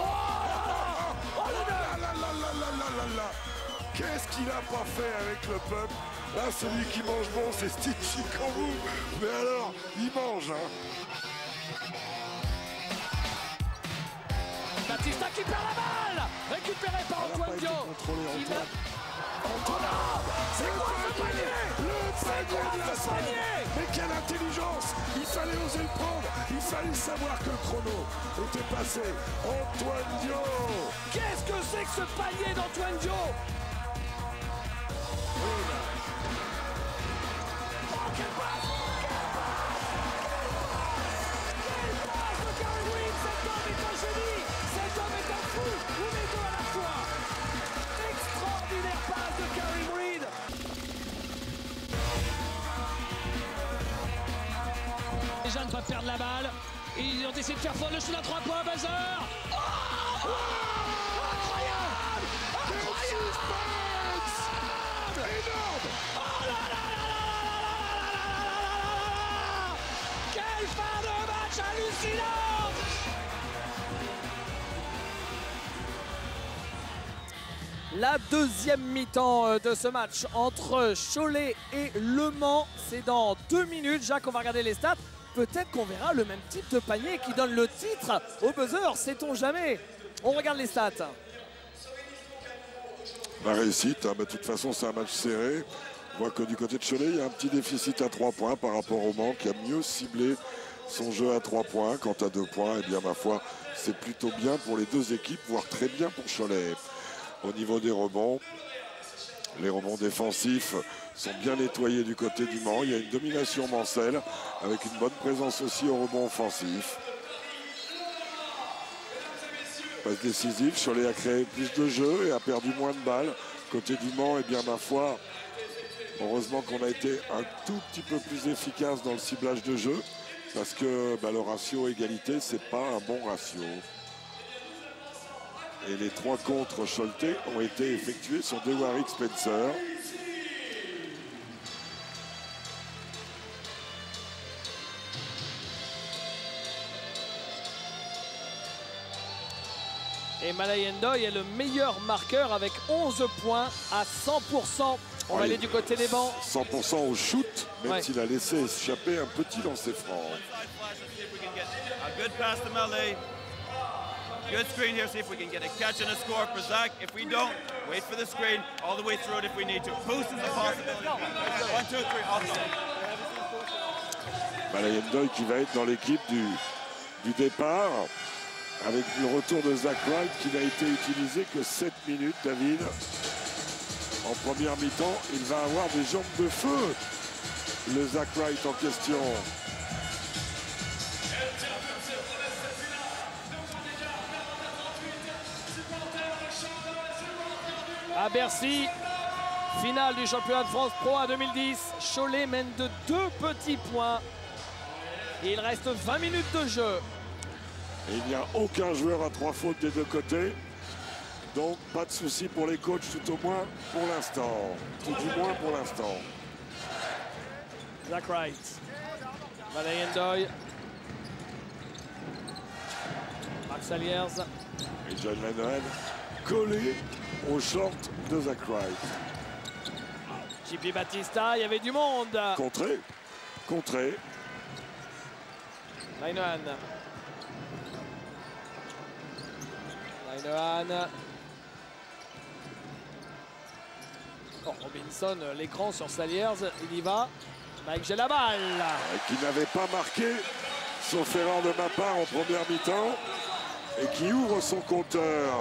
oh là là là là là là là Qu'est-ce qu'il a pas fait avec le peuple Là, celui qui mange bon, c'est Steve Chikambu. Mais alors, il mange, hein Batista qui perd la balle Récupéré par Antoine Dio. Antoine, c'est quoi ce panier Le panier de la panier Mais quelle intelligence Il fallait oser le prendre, il fallait savoir que le chrono était passé. Antoine Dio Qu'est-ce que c'est que ce panier d'Antoine Dio Oh quel passe! Quelle passe! Quelle! Karim Reed! Cet homme est un génie! Cet homme est un fou! Vous mettez à la fois! Extraordinaire passe de Karim Reed! Déjà ne va perdre la balle! Ils ont décidé de faire faute de celui-là à trois points, Buzzard oh! Quelle fin de match hallucinante La deuxième mi-temps euh, de ce match entre Cholet et Le Mans, c'est dans deux minutes. Jacques, on va regarder les stats. Peut-être qu'on verra le même type de panier qui donne le titre au buzzer, sait-on jamais. On regarde les stats. La réussite, hein, bah, de toute façon, c'est un match serré. On voit que du côté de Cholet, il y a un petit déficit à 3 points par rapport au Mans qui a mieux ciblé son jeu à 3 points. Quant à 2 points, eh bien, ma foi, c'est plutôt bien pour les deux équipes, voire très bien pour Cholet. Au niveau des rebonds, les rebonds défensifs sont bien nettoyés du côté du Mans. Il y a une domination mancelle avec une bonne présence aussi au rebond offensif. Passe décisive, Cholet a créé plus de jeux et a perdu moins de balles. Côté du Mans, eh bien ma foi, heureusement qu'on a été un tout petit peu plus efficace dans le ciblage de jeu parce que bah, le ratio égalité, c'est pas un bon ratio. Et les trois contre Choletais ont été effectués sur De Warwick Spencer. Et Malayendoy est le meilleur marqueur avec 11 points à 100%. On va aller du côté des bancs. 100% au shoot, même Ouais. s'il a laissé échapper un petit lancer franc. Good pass to Malay. Good screen here, see if we can get a catch and a score for Zach. If we don't, wait for the screen all the way through it if we need to. Boost is a possibility. One, two, three, awesome. Malayendoy qui va être dans l'équipe du, du départ avec le retour de Zach Wright qui n'a été utilisé que 7 minutes, David. En première mi-temps, il va avoir des jambes de feu, le Zach Wright en question. À Bercy, finale du championnat de France Pro A 2010. Cholet mène de deux petits points. Il reste 20 minutes de jeu. Il n'y a aucun joueur à trois fautes des deux côtés. Donc pas de souci pour les coachs, tout au moins pour l'instant. Tout du moins pour l'instant. Zach Wright. Malayendoy. Max Saliers. Et John Lennon collé au short de Zach Wright. JP Batista, il y avait du monde. Contré, contré. Linehan. Oh, Robinson, l'écran sur Saliers, il y va. Mike, j'ai la balle. Et qui n'avait pas marqué, sauf erreur de ma part en première mi-temps. Et qui ouvre son compteur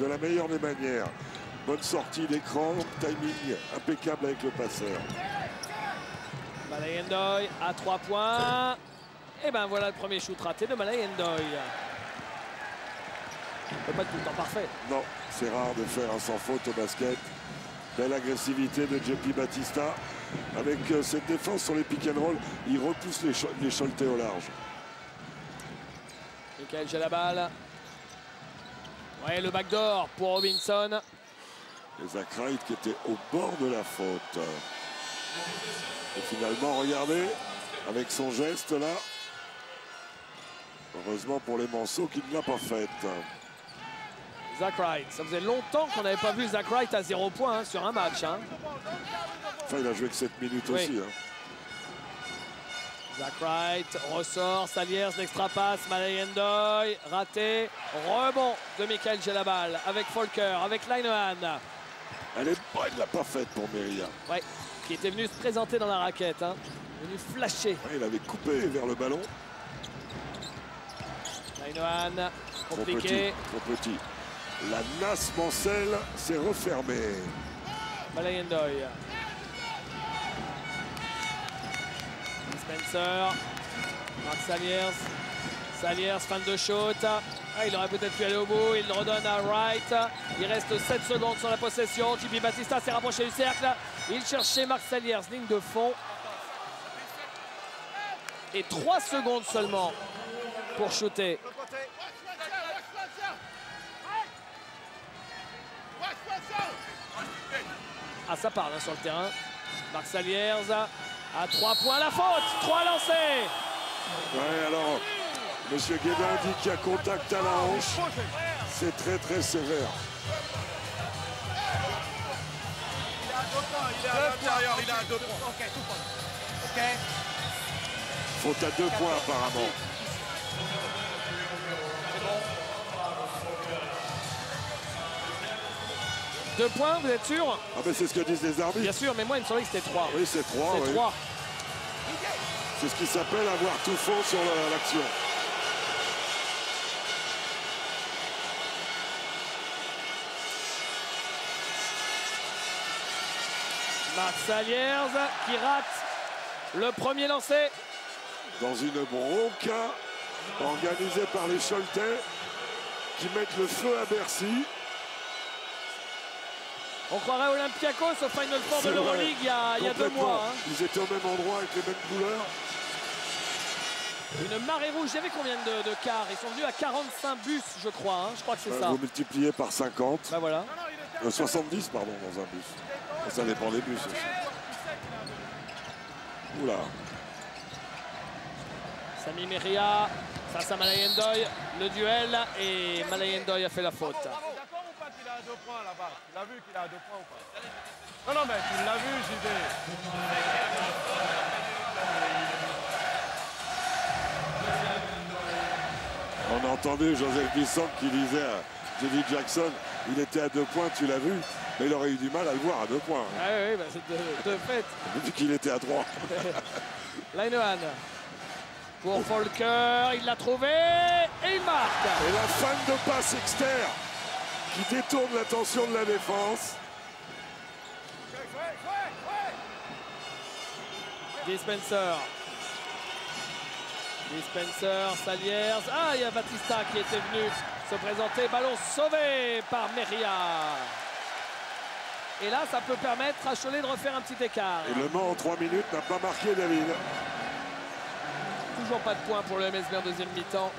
de la meilleure des manières. Bonne sortie d'écran, timing impeccable avec le passeur. Malayendoy à 3 points. Et ben voilà le premier shoot raté de Malayendoy. Peut pas être tout le temps parfait. Non, c'est rare de faire un sans faute au basket. Belle agressivité de JP Batista. Avec euh, cette défense sur les pick and roll, il repousse les, les Choletais au large. Michael, j'ai la balle. Ouais, le backdoor pour Robinson. Et Zach Wright qui était au bord de la faute. Et finalement, regardez, avec son geste là, Heureusement pour les Manceaux qui ne l'a pas faite. Zach Wright. Ça faisait longtemps qu'on n'avait pas vu Zach Wright à 0 points hein, sur un match. hein. Enfin, il a joué que 7 minutes Oui. aussi. hein. Zach Wright ressort, Saliers, l'extra passe, Malayendoy, raté, rebond de Michael Gelabal avec Folker, avec Linehan, Elle est bonne, l'a pas faite pour Meria. ouais, qui était venu se présenter dans la raquette, hein, venu flasher. Ouais, il avait coupé vers le ballon. Linehan, Trop compliqué, petit, trop petit. La nasse Mancel s'est refermée. Malayendoy. Spencer, Marc Saliers, Saliers, fan de shoot. Ah, il aurait peut-être pu aller au bout, il le redonne à Wright. Il reste 7 secondes sur la possession. Tipi Batista s'est rapproché du cercle. Il cherchait Marc Saliers, ligne de fond. Et 3 secondes seulement pour shooter. Ah, ça parle hein, sur le terrain. Marc Saliers à 3 points la faute. 3 lancés. Ouais, alors, Monsieur Guédin dit qu'il y a contact à la hanche. C'est très très sévère. Il est à l'intérieur, il est à deux points. Ok, tout point. Ok. Faute à deux points apparemment. Deux points, vous êtes sûr Ah ben c'est ce que disent les arbitres. Bien sûr, mais moi il me semblait que c'était 3. Oui, c'est trois. C'est oui. 3. C'est ce qui s'appelle avoir tout faux sur la- l'action. Marc Saliers qui rate le premier lancé. Dans une bronca organisée par les Choletais qui mettent le feu à Bercy. On croirait Olympiakos au Final Four de l'Euroleague il y a, il y a deux mois. hein. Ils étaient au même endroit avec les mêmes couleurs. Une marée rouge. Il y avait combien de, de quarts? Ils sont venus à 45 bus, je crois. hein. Je crois que c'est Euh, ça. Vous multipliez par 50. Bah voilà. Euh, 70 pardon dans un bus. Ça dépend des bus aussi. Oula. Sami Meria face à Malayendoy. Le duel et Malayendoy a fait la faute. Deux points là-bas Tu l'as vu qu'il à deux points ou pas? Non, non, mais tu l'as vu, JD. On a entendu Joseph Bisson qui disait à Jimmy Jackson, il était à deux points, tu l'as vu, mais il aurait eu du mal à le voir à deux points, Ah oui, oui, bah, c'est de, de fait. vu qu'il était à trois. Linehan pour Folker. Il l'a trouvé et il marque. Et la fan de passe externe qui détourne l'attention de la défense. Dispenser. Dispenser, Saliers. Ah, il y a Batista qui était venu se présenter. Ballon sauvé par Meria. Et là, ça peut permettre à Cholet de refaire un petit écart. Et Le Mans en trois minutes n'a pas marqué David. Toujours pas de points pour le MSB en deuxième mi-temps.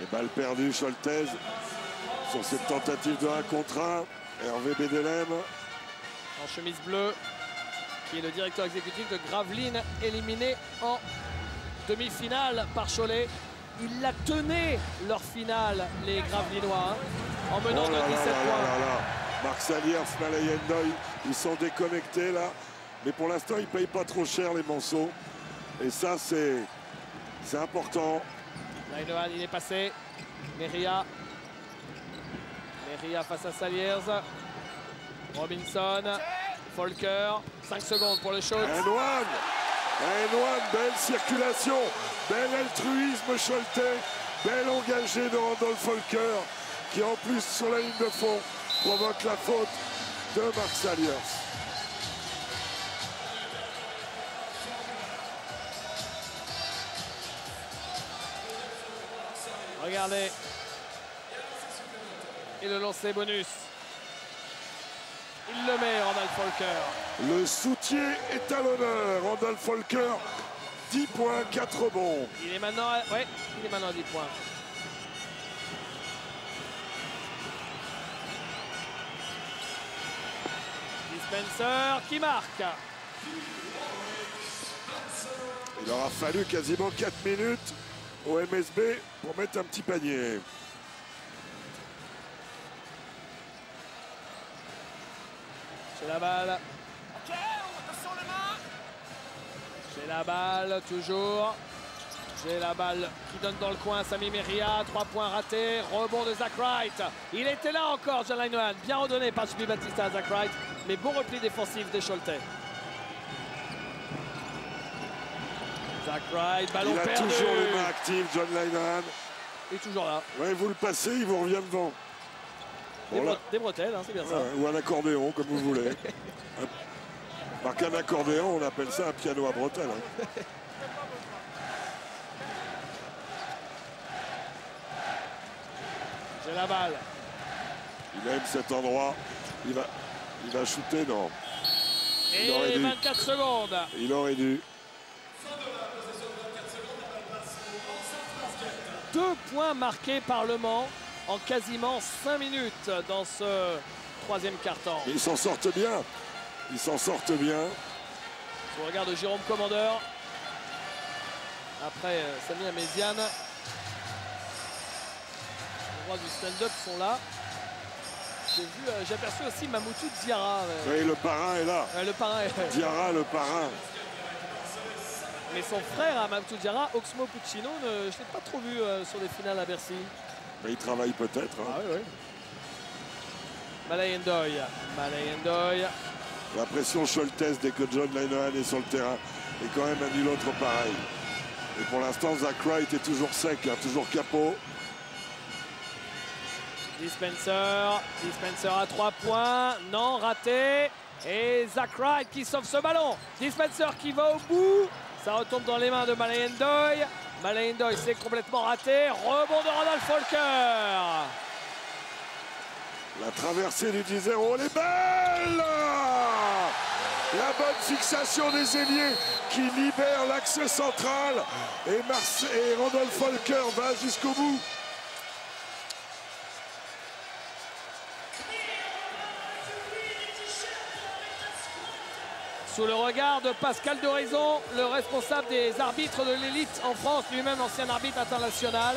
Et balle perdue, Choltez sur cette tentative de 1 contre 1. Hervé Bédelem. en chemise bleue, qui est le directeur exécutif de Gravelines, éliminé en demi-finale par Cholet. Ils la tenaient leur finale, les Gravelinois, hein, en menant Oh de là là 17 là points. là. Marc Malayendoy, ils sont déconnectés là. Mais pour l'instant, ils ne payent pas trop cher les Manceaux. Et ça, c'est important. Il est passé. Meria. Meria face à Saliers. Robinson. Folker. 5 secondes pour le one Un one, belle circulation, bel altruisme Choletais, bel engagé de Randolph Folker, qui en plus sur la ligne de fond provoque la faute de Marc Saliers. Regardez. Et le lancer bonus. Il le met, Randall Folker. Le soutien est à l'honneur. Randolph Folker, 10 points, 4 rebonds. Il est maintenant à... Ouais, il est maintenant à 10 points. Dispenser qui marque. Il aura fallu quasiment 4 minutes au MSB pour mettre un petit panier. C'est la balle. J'ai la balle, toujours. J'ai la balle qui donne dans le coin Sami Meria. Trois points ratés. Rebond de Zach Wright. Il était là encore, John Linohan. Bien redonné par Julie Batista à Zach Wright. Mais bon repli défensif des Cholte. Zach Wright, ballon Il a perdu. toujours les mains actives, John Linohan. Il est toujours là. Ouais, vous le passez, il vous revient devant. Des, bretelles, hein, c'est bien ça. Ou un accordéon, comme vous voulez. Par qu'un accordéon, on appelle ça un piano à bretelles. hein. J'ai la balle. Il aime cet endroit. Il va, il va shooter, non. Il aurait Et dû. 24 secondes. Il aurait dû. Deux points marqués par Le Mans en quasiment 5 minutes dans ce troisième quart-temps. Ils s'en sortent bien. Ils s'en sortent bien. On regarde Jérôme Commandeur. Après euh, Samy Améziane. Les rois du stand-up sont là. J'ai vu, euh, j'ai aperçu aussi Mamoutou Diarra. euh, Oui, le parrain est là. euh, le parrain. Diarra, le parrain. Mais son frère à Mamoutou Diarra, Oxmo Puccino, je ne l'ai pas trop vu euh, sur des finales à Bercy. Mais il travaille peut-être. hein. Ah oui, oui. Malay Ndoye. La pression Scholtes dès que John Linohan est sur le terrain est quand même un nul autre pareil. Et pour l'instant, Zach Wright est toujours sec, hein, toujours capot. Dispenser, Dispenser à 3 points, non, raté. Et Zach Wright qui sauve ce ballon. Dispenser qui va au bout. Ça retombe dans les mains de Malayen Doy. Malayen Doy, c'est complètement raté. Rebond de Rodolphe Folker. La traversée du 10-0, elle est belle La bonne fixation des ailiers qui libère l'axe central. Et, et Randolph Folker va jusqu'au bout. Sous le regard de Pascal Doraison, le responsable des arbitres de l'élite en France, lui-même ancien arbitre international,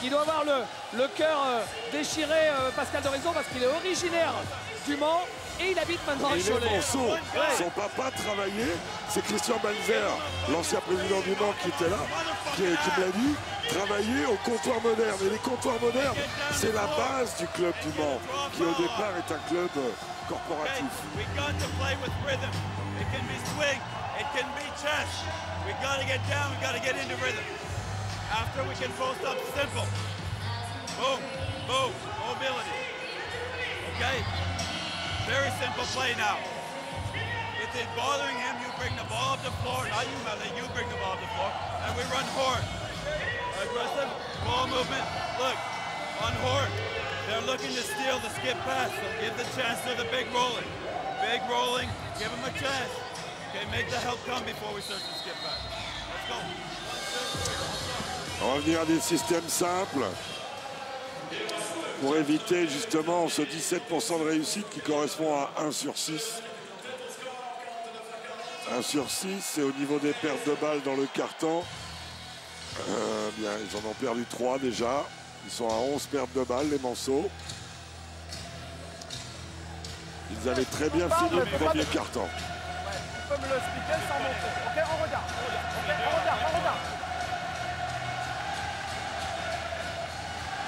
qui doit avoir le, le cœur euh, déchiré, euh, Pascal Doraison, parce qu'il est originaire du Mans et il habite maintenant à Cholet. Son papa travaillait, c'est Christian Balzer, l'ancien président du Mans qui était là, qui, qui me l'a dit, travaillait au comptoir moderne. Et les comptoirs modernes, c'est la base du club du Mans, qui au départ est un club euh, corporatif. We got to play with rhythm. It can be swing, it can be chess. We got to get down, we got to get into rhythm. After we can post up simple. Boom, boom, mobility. Okay? Very simple play now. If it's bothering him, you bring the ball up the floor. Not you, Mele, you bring the ball up the floor. And we run hard. Aggressive, ball movement. Look, on hard. They're looking to steal the skip pass, so give the chance to the big rolling. Big rolling, give him a chance. Okay, make the help come before we start the skip pass. Let's go. Revenir à des systèmes simples pour éviter justement ce 17% de réussite qui correspond à 1 sur 6. 1 sur 6, c'est au niveau des pertes de balles dans le carton. Euh, ils en ont perdu 3 déjà. Ils sont à 11 pertes de balles, les Manceaux. Ils avaient très bien fini le premier carton. Tu peux me l'expliquer sans montrer. Ok, on regarde. On regarde, on regarde.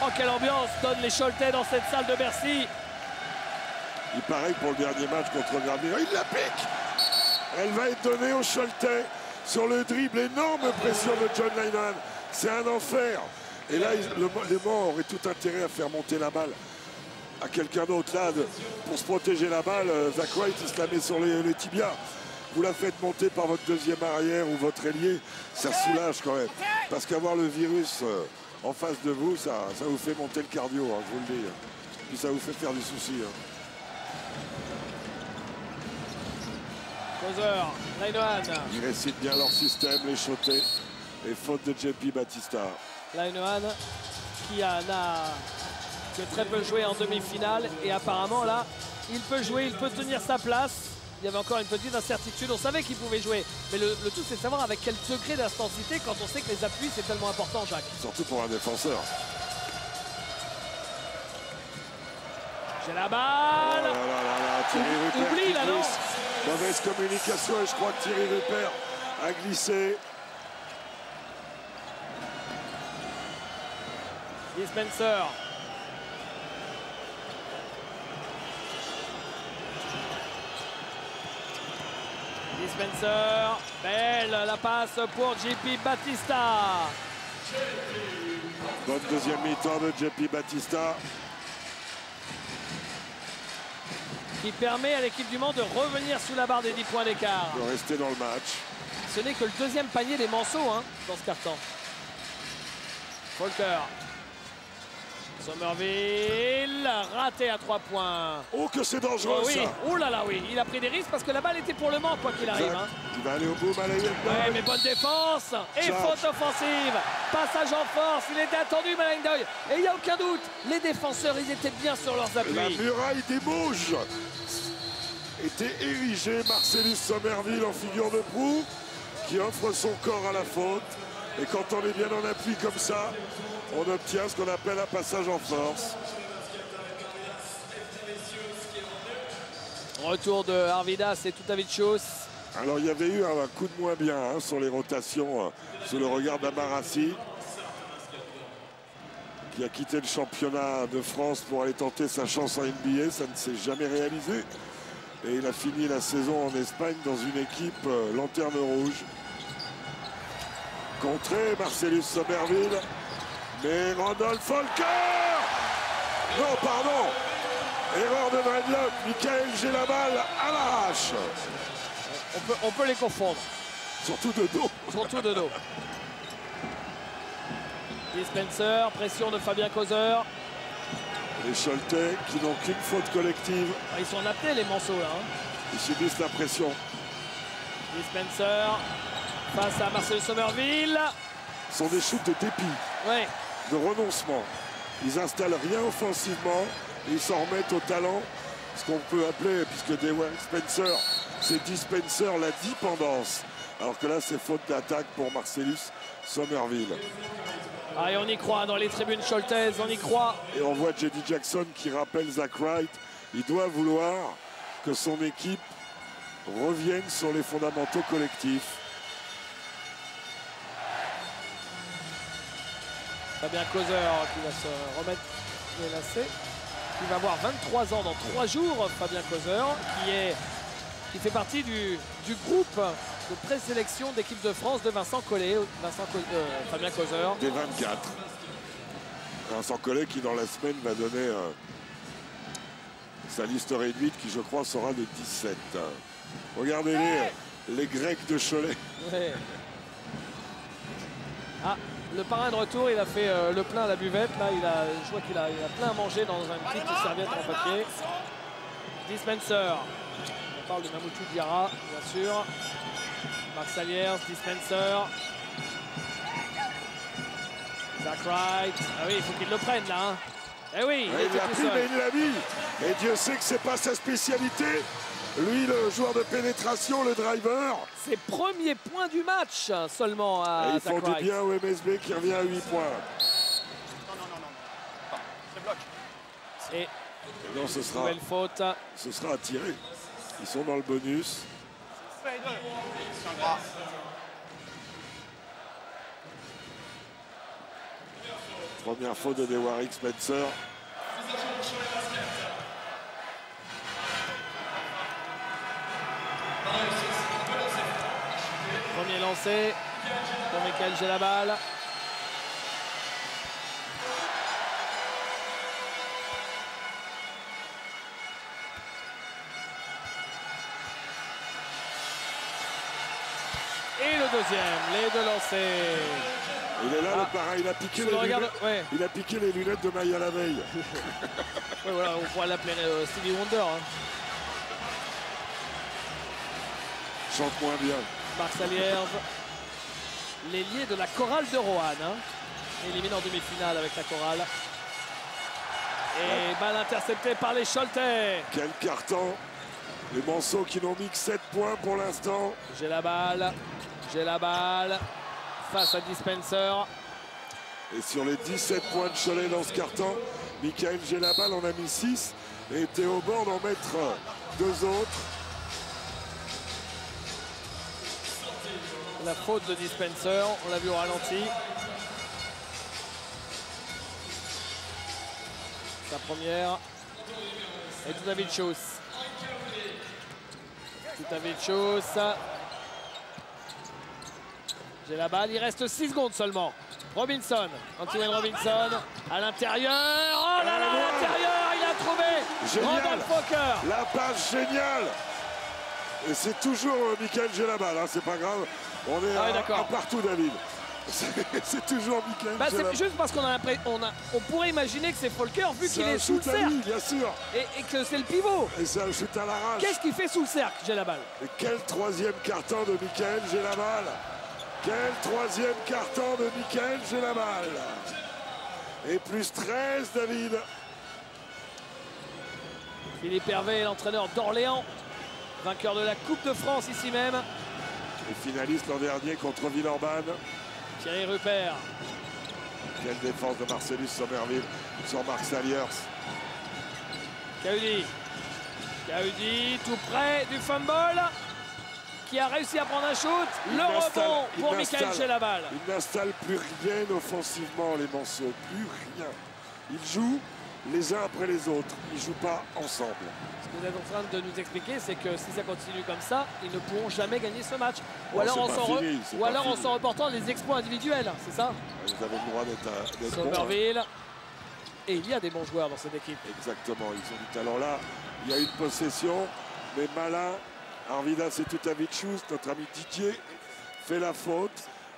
Oh, quelle ambiance donne les Choletais dans cette salle de Bercy. Il paraît que pour le dernier match contre Gravir, il la pique Elle va être donnée au Choletais sur le dribble. Énorme pression de John Leynan. C'est un enfer. Et là, le, les Mans auraient tout intérêt à faire monter la balle à quelqu'un d'autre. Là, de- pour se protéger la balle, euh, Zach Wright, il se la met sur les, les tibias. Vous la faites monter par votre deuxième arrière ou votre ailier, ça soulage quand même. Parce qu'avoir le virus euh, en face de vous, ça, ça vous fait monter le cardio, hein, je vous le dis. Puis ça vous fait faire du souci. hein. Ils récitent bien leur système, les chotés. Et faute de JP Batista. Lainohan qui a- n'a que très peu joué en demi-finale et apparemment là, il peut jouer, il peut tenir sa place. il y avait encore une petite incertitude. On savait qu'il pouvait jouer. Mais le, le tout, c'est de savoir avec quel degré d'intensité quand on sait que les appuis, c'est tellement important, Jacques. Surtout pour un défenseur. J'ai la Oh balle. là là là là, Thierry Rupert Oublie, glisse. Mauvaise communication et je crois que Thierry Rupert a glissé. Dispenser. Dispenser. Belle la passe pour JP Batista. Bonne deuxième mi-temps de JP Batista. Qui permet à l'équipe du Mans de revenir sous la barre des 10 points d'écart. De rester dans le match. Ce n'est que le deuxième panier des Manceaux hein, dans ce carton. Folker. Somerville, raté à 3 points. Oh que c'est dangereux Oh oui, ça oh là là oui, il a pris des risques parce que la balle était pour le Mans quoi qu'il arrive. Hein. Il va aller au bout, Malayenne. Ouais, mais bonne défense et faute offensive. Passage en force, il était attendu Malingdoy. Et il n'y a aucun doute, les défenseurs, ils étaient bien sur leurs appuis. La muraille des Mauges était érigée. Marcellus Somerville en figure de proue qui offre son corps à la faute. Et quand on est bien en appui comme ça, on obtient ce qu'on appelle un passage en force. Retour de Arvidas et Tutavicius. Alors il y avait eu un coup de moins bien hein, sur les rotations euh, sous le regard d'Amarassi qui a quitté le championnat de France pour aller tenter sa chance en NBA. Ça ne s'est jamais réalisé. Et il a fini la saison en Espagne dans une équipe euh, lanterne rouge. Contré Marcellus Somerville. Mais Randolph Folker Non, pardon Erreur de Dredlock. Michael Gélabal à l'arrache. On peut, on peut les confondre, Surtout de dos. surtout de dos. Dispenser, pression de Fabien Causeur. Les Choletais qui n'ont qu'une faute collective. Ah, Ils sont apnée les Manceaux là. hein. Ils subissent la pression. Dispenser face à Marcel Somerville. Ce sont des shoots de dépit, Ouais, de renoncement. Ils installent rien offensivement. Ils s'en remettent au talent. Ce qu'on peut appeler, puisque Dewey Spencer, c'est dispenser la dépendance. Alors que là, c'est faute d'attaque pour Marcellus Somerville. ah, et on y croit dans les tribunes choltaises, on y croit. Et on voit Jeddy Jackson qui rappelle Zach Wright. Il doit vouloir que son équipe revienne sur les fondamentaux collectifs. Fabien Causeur qui va se remettre les lacets. Il va avoir 23 ans dans 3 jours, Fabien Causeur, qui, est, qui fait partie du, du groupe de présélection d'équipe de France de Vincent Collet. Vincent Co- euh, Fabien Causeur. des 24. Vincent Collet qui dans la semaine va donner euh, sa liste réduite qui je crois sera de 17. Regardez les, les Grecs de Cholet. Ouais. Ah, le parrain de retour, il a fait euh, le plein à la buvette. Là, il a, je vois qu'il a, il a plein à manger dans une petite serviette en papier. Dispenser. On parle de Mamoutou Diarra, bien sûr. Marc Saliers, Dispenser. Zach Wright. Ah oui, il faut qu'il le prenne là. hein. Eh oui, il tout pris mais il l'a mis. Et Dieu sait que c'est pas sa spécialité. Lui, le joueur de pénétration, le driver. Ses premiers points du match seulement à Et ils font du bien au MSB qui revient à 8 points. Et Et non, ce sera, nouvelle faute. ce sera à tirer. Ils sont dans le bonus. Première faute de Dewarrick Spencer. Premier lancé pour Michael j'ai la balle. Et le deuxième, les deux lancés. Il est là, Ah. le parrain. Il a piqué Sous les le regard de- lunettes. ouais. Il a piqué les lunettes de Maya la veille. Ouais, voilà, on pourrait l'appeler euh, Stevie Wonder. hein. Chante moins bien. Marc Saliers, l'ailier de la chorale de Roanne. hein. Éliminé en demi-finale avec la chorale. Et balle interceptée par les Choletais. Quel carton Les Manceaux qui n'ont mis que 7 points pour l'instant. J'ai la balle. J'ai la balle. Face à Dispenser. Et sur les 17 points de Cholet dans ce carton, Michael Gélabal en a mis 6 et au bord d'en mettre deux autres. La faute de Dispenser, on l'a vu au ralenti. Sa première. Et Tutavicius. Tutavicius. J'ai la balle, il reste 6 secondes seulement. Robinson, Antoine Robinson, à l'intérieur. Oh là là, à l'intérieur, il a trouvé Génial. Fokker. La passe géniale Et c'est toujours euh, Michael Gélabal, hein, c'est pas grave. On est Ah à- à, partout, David. C'est toujours Michael Bah, c'est juste parce qu'on a on, a- on pourrait imaginer que c'est Folker vu qu'il est sous le cercle bien sûr. et, et que c'est le pivot. Et c'est un shoot à l'arrache. Qu'est-ce qu'il fait sous le cercle, j'ai la balle Et quel troisième carton de Michael Gélabal Quel troisième carton de Michael Gélabal Et plus 13, David. Philippe Hervé, l'entraîneur d'Orléans, vainqueur de la Coupe de France ici même. Et finaliste l'an dernier contre Villeurbanne. Thierry Rupert, Quelle défense de Marcellus Sommerville sur Marc Saliers. Kaudi. Kaudi, tout près du fumble, qui a réussi à prendre un shoot. Il Le rebond il pour Michael Gélabal. Il n'installe plus rien offensivement, les Manceaux. Plus rien. Ils jouent les uns après les autres. Ils ne jouent pas ensemble. Ce que vous êtes en train de nous expliquer, c'est que si ça continue comme ça, ils ne pourront jamais gagner ce match. Ou Oh, alors, c'est en s'en re- fini, c'est ou pas alors en fini. s'en reportant les exploits individuels, c'est ça Vous avez le droit d'être à- d'être bon, hein. Somerville. Et il y a des bons joueurs dans cette équipe. Exactement, ils ont du talent là. Il y a une possession, mais malin. Arvidas et Tutavicius, notre ami Didier, fait la faute.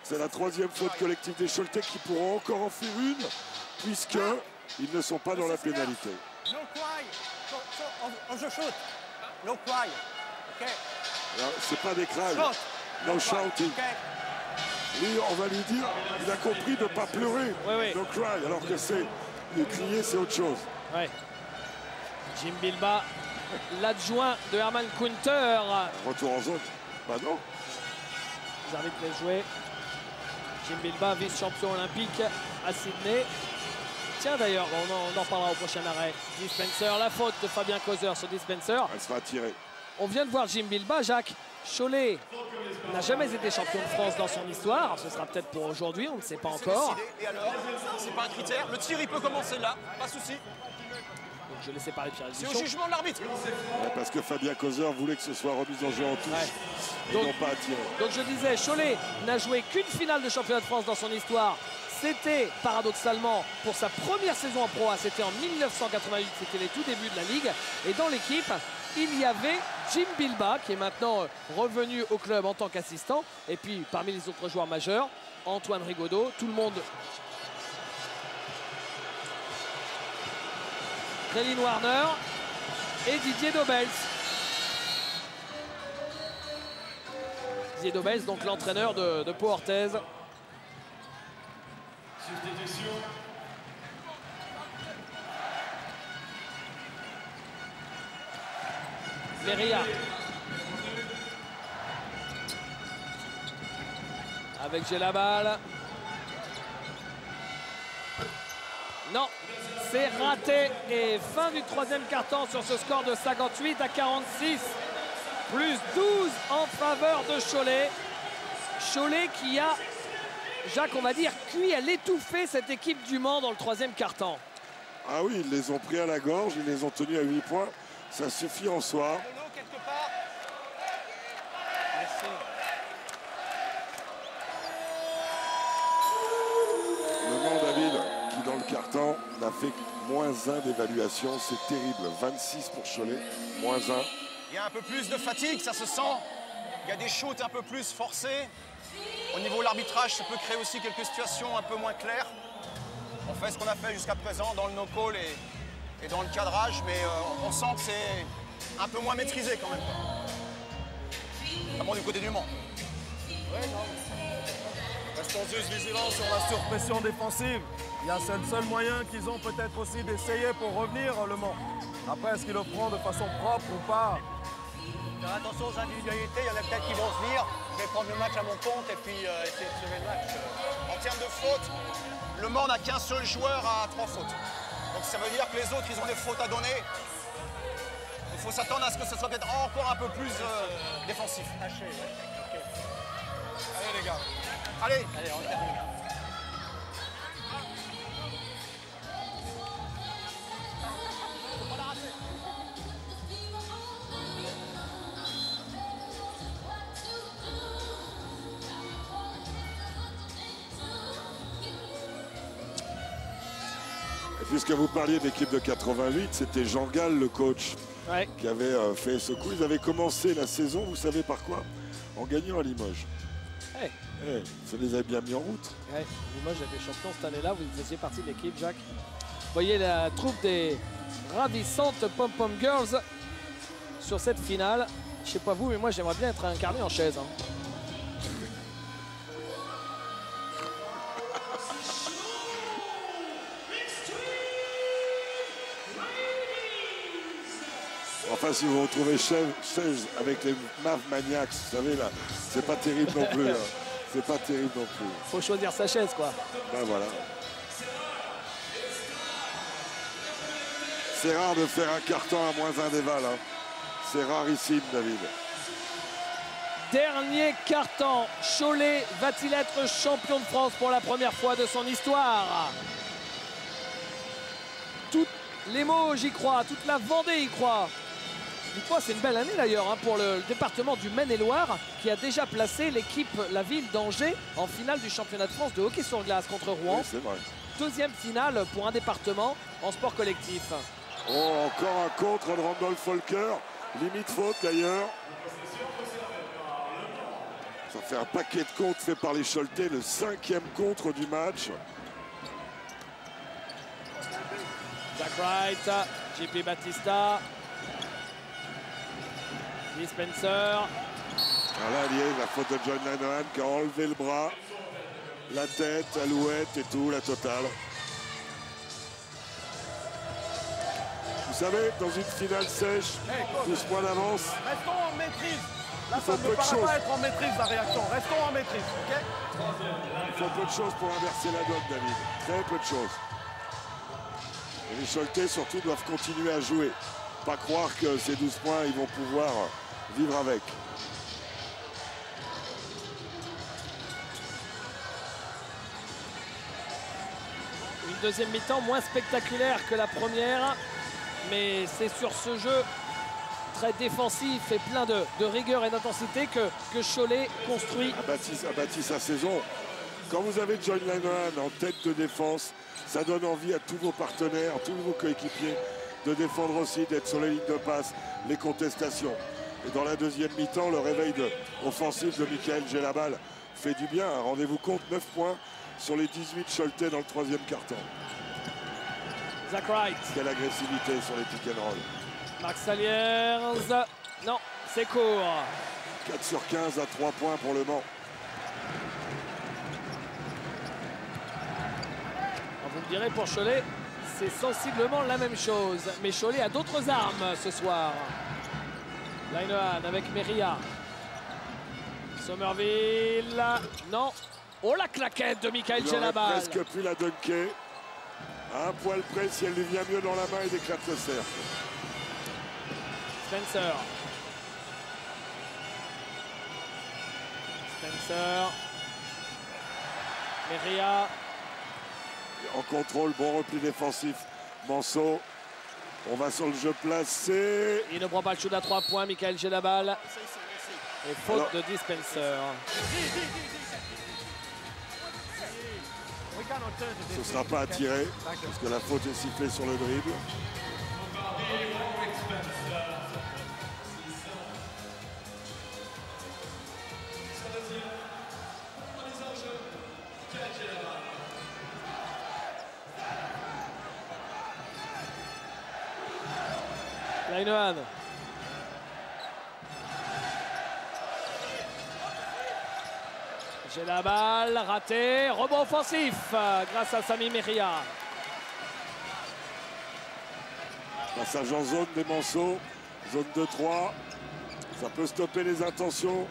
C'est la troisième faute collective des Choletais qui pourront encore en faire une, puisque ils ne sont pas dans la pénalité. No cry. So, so, on, on the shoot. No cry. Okay. Alors, C'est pas des crailles. Shout. No shouting. Okay. Lui, on va lui dire, il a compris de ne pas pleurer. Oui, oui. No cry, alors que c'est le crier, c'est autre chose. Ouais. Jim Bilba, l'adjoint de Herman Kunter. Retour en zone. Bah non. Les arbitres laissent jouer. Jim Bilba, vice-champion olympique à Sydney. Tiens d'ailleurs, on en, on en parlera au prochain arrêt. Dispenser, la faute de Fabien Causer sur Dispenser. Elle sera tirée. On vient de voir Jim Bilba, Jacques. Cholet n'a jamais été champion de France dans son histoire. Ce sera peut-être pour aujourd'hui, on ne sait pas encore. Et alors C'est pas un critère. Le tir, il peut commencer là. Pas de souci. Donc je laissais parler Pierre C'est au jugement de l'arbitre. Ouais, parce que Fabien Causer voulait que ce soit remis en jeu en touche. Ouais. Et Donc- non pas à tirer. Donc je disais, Cholet n'a joué qu'une finale de championnat de France dans son histoire. C'était paradoxalement pour sa première saison en Pro A, c'était en 1988, c'était les tout débuts de la Ligue. Et dans l'équipe, il y avait Jim Bilba, qui est maintenant euh, revenu au club en tant qu'assistant. Et puis parmi les autres joueurs majeurs, Antoine Rigaudot, tout le monde. Réline Warner et Didier Dobels. Didier Dobels, donc l'entraîneur de, de Pau Orthez. Leria. Avec j'ai la balle. Non, c'est raté. Et fin du troisième carton sur ce score de 58 à 46. Plus 12 en faveur de Cholet. Cholet qui a, Jacques, on va dire, cuit à l'étouffer cette équipe du Mans dans le troisième carton. Ah oui, ils les ont pris à la gorge, ils les ont tenus à 8 points. Ça suffit en soi. Le Mans David, qui dans le carton n'a fait que moins 1 d'évaluation, c'est terrible. 26 pour Cholet, moins 1. Il y a un peu plus de fatigue, ça se sent. Il y a des shoots un peu plus forcés. Au niveau de l'arbitrage, ça peut créer aussi quelques situations un peu moins claires. On fait ce qu'on a fait jusqu'à présent dans le no-call et, et dans le cadrage, mais euh, on sent que c'est un peu moins maîtrisé quand même. Notamment du côté du Mans. Restons juste vigilants sur la surpression défensive. Il y a le seul moyen qu'ils ont peut-être aussi d'essayer pour revenir le Mans. Après, est-ce qu'ils le feront de façon propre ou pas? Attention aux individualités, il y en a peut-être qui vont venir. Je vais prendre le match à mon compte et puis euh, essayer de sauver le match. En termes de fautes, Le Mans n'a qu'un seul joueur à trois fautes. Donc ça veut dire que les autres, ils ont des fautes à donner. Il faut s'attendre à ce que ce soit peut-être encore un peu plus euh, défensif. Allez les gars. Allez. Allez, on termine. Puisque vous parliez d'équipe de 88, c'était Jean Gall, le coach, Ouais. qui avait euh, fait ce coup. Ils avaient commencé la saison, vous savez par quoi? En gagnant à Limoges. Eh, ça les avait bien mis en route. Ouais, Limoges était champion cette année-là, vous faisiez partie de l'équipe, Jacques. Vous voyez la troupe des ravissantes Pom Pom Girls sur cette finale. Je sais pas vous, mais moi j'aimerais bien être incarné en chaise. hein. Enfin, si vous retrouvez 16 avec les Mav Maniacs, vous savez là, c'est pas terrible non plus. hein. C'est pas terrible non plus. Faut choisir sa chaise, quoi. Ben voilà. C'est rare de faire un carton à moins un déval. hein. C'est rarissime, David. Dernier carton. Cholet va-t-il être champion de France pour la première fois de son histoire? Toutes les mots, j'y crois. Toute la Vendée y croit. Dites-moi, c'est une belle année d'ailleurs hein, pour le département du Maine-et-Loire qui a déjà placé l'équipe, la ville d'Angers, en finale du championnat de France de hockey sur glace contre Rouen. Oui, c'est vrai. Deuxième finale pour un département en sport collectif. Oh, encore un contre de Randolph Folker. Limite faute d'ailleurs. Ça fait un paquet de comptes fait par les Choletais, le cinquième contre du match. Jack Wright, JP Batista, Lee Spencer. La faute de John Lennon qui a enlevé le bras, la tête, alouette et tout, la totale. Vous savez, dans une finale sèche, 12 points d'avance, Restons en maîtrise. Là, Il faut ça ne peu me de paraît choses. pas être en maîtrise la réaction. Restons en maîtrise, ok il faut peu de choses pour inverser la donne, David. Très peu de choses. Et les Choletais, surtout, doivent continuer à jouer. Pas croire que ces 12 points, ils vont pouvoir vivre avec. Une deuxième mi-temps moins spectaculaire que la première, mais c'est sur ce jeu très défensif et plein de, de rigueur et d'intensité que, que Cholet construit. a bâti, a bâti sa saison. Quand vous avez John Lennon en tête de défense, ça donne envie à tous vos partenaires, tous vos coéquipiers de défendre aussi, d'être sur les lignes de passe, les contestations. Et dans la deuxième mi-temps, le réveil de, offensif de Michael Gelabal fait du bien. Rendez-vous compte, 9 points sur les 18 Choletais dans le troisième carton. Zach Wright, Quelle agressivité sur les pick and roll. Max Saliers. Non, c'est court. 4 sur 15 à 3 points pour le Mans. Alors, Vous me direz pour Cholet, c'est sensiblement la même chose. Mais Cholet a d'autres armes ce soir. Linehan avec Meria. Somerville. Non. Oh la claquette de Michael Gelabal. presque pu la dunker. À un poil près, si elle lui vient mieux dans la main, il éclate le cercle. Spencer. Spencer. Meria. En contrôle, bon repli défensif. Manso. On va sur le jeu placé. Il ne prend pas le shoot à 3 points, Michael Gelabal. Et faute Alors- de Dispenser. Ce ne sera pas tirer, parce que la faute est sifflée sur le dribble. J'ai la balle, raté, rebond offensif euh, grâce à Sami Meria. Passage en zone des Manceaux. Zone 2-3. Ça peut stopper les intentions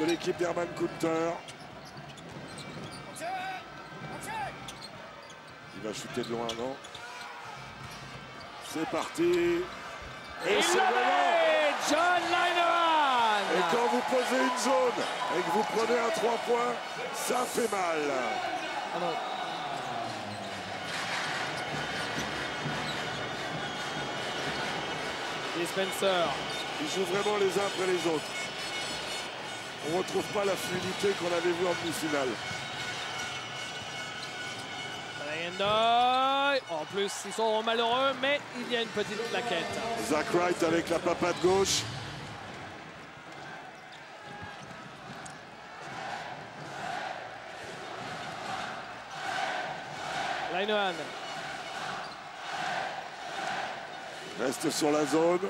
de l'équipe d'Herman Coulter. Il va shooter de loin, non? C'est parti. Et, Et c'est John Linehan Et quand vous posez une zone et que vous prenez un 3 points, ça fait mal. Ah non. Et Spencer. Ils jouent vraiment les uns après les autres. On ne retrouve pas la fluidité qu'on avait vue en demi-finale. En plus, ils sont malheureux, mais il y a une petite plaquette. Zach Wright avec la papade gauche. Linehan. Reste sur la zone.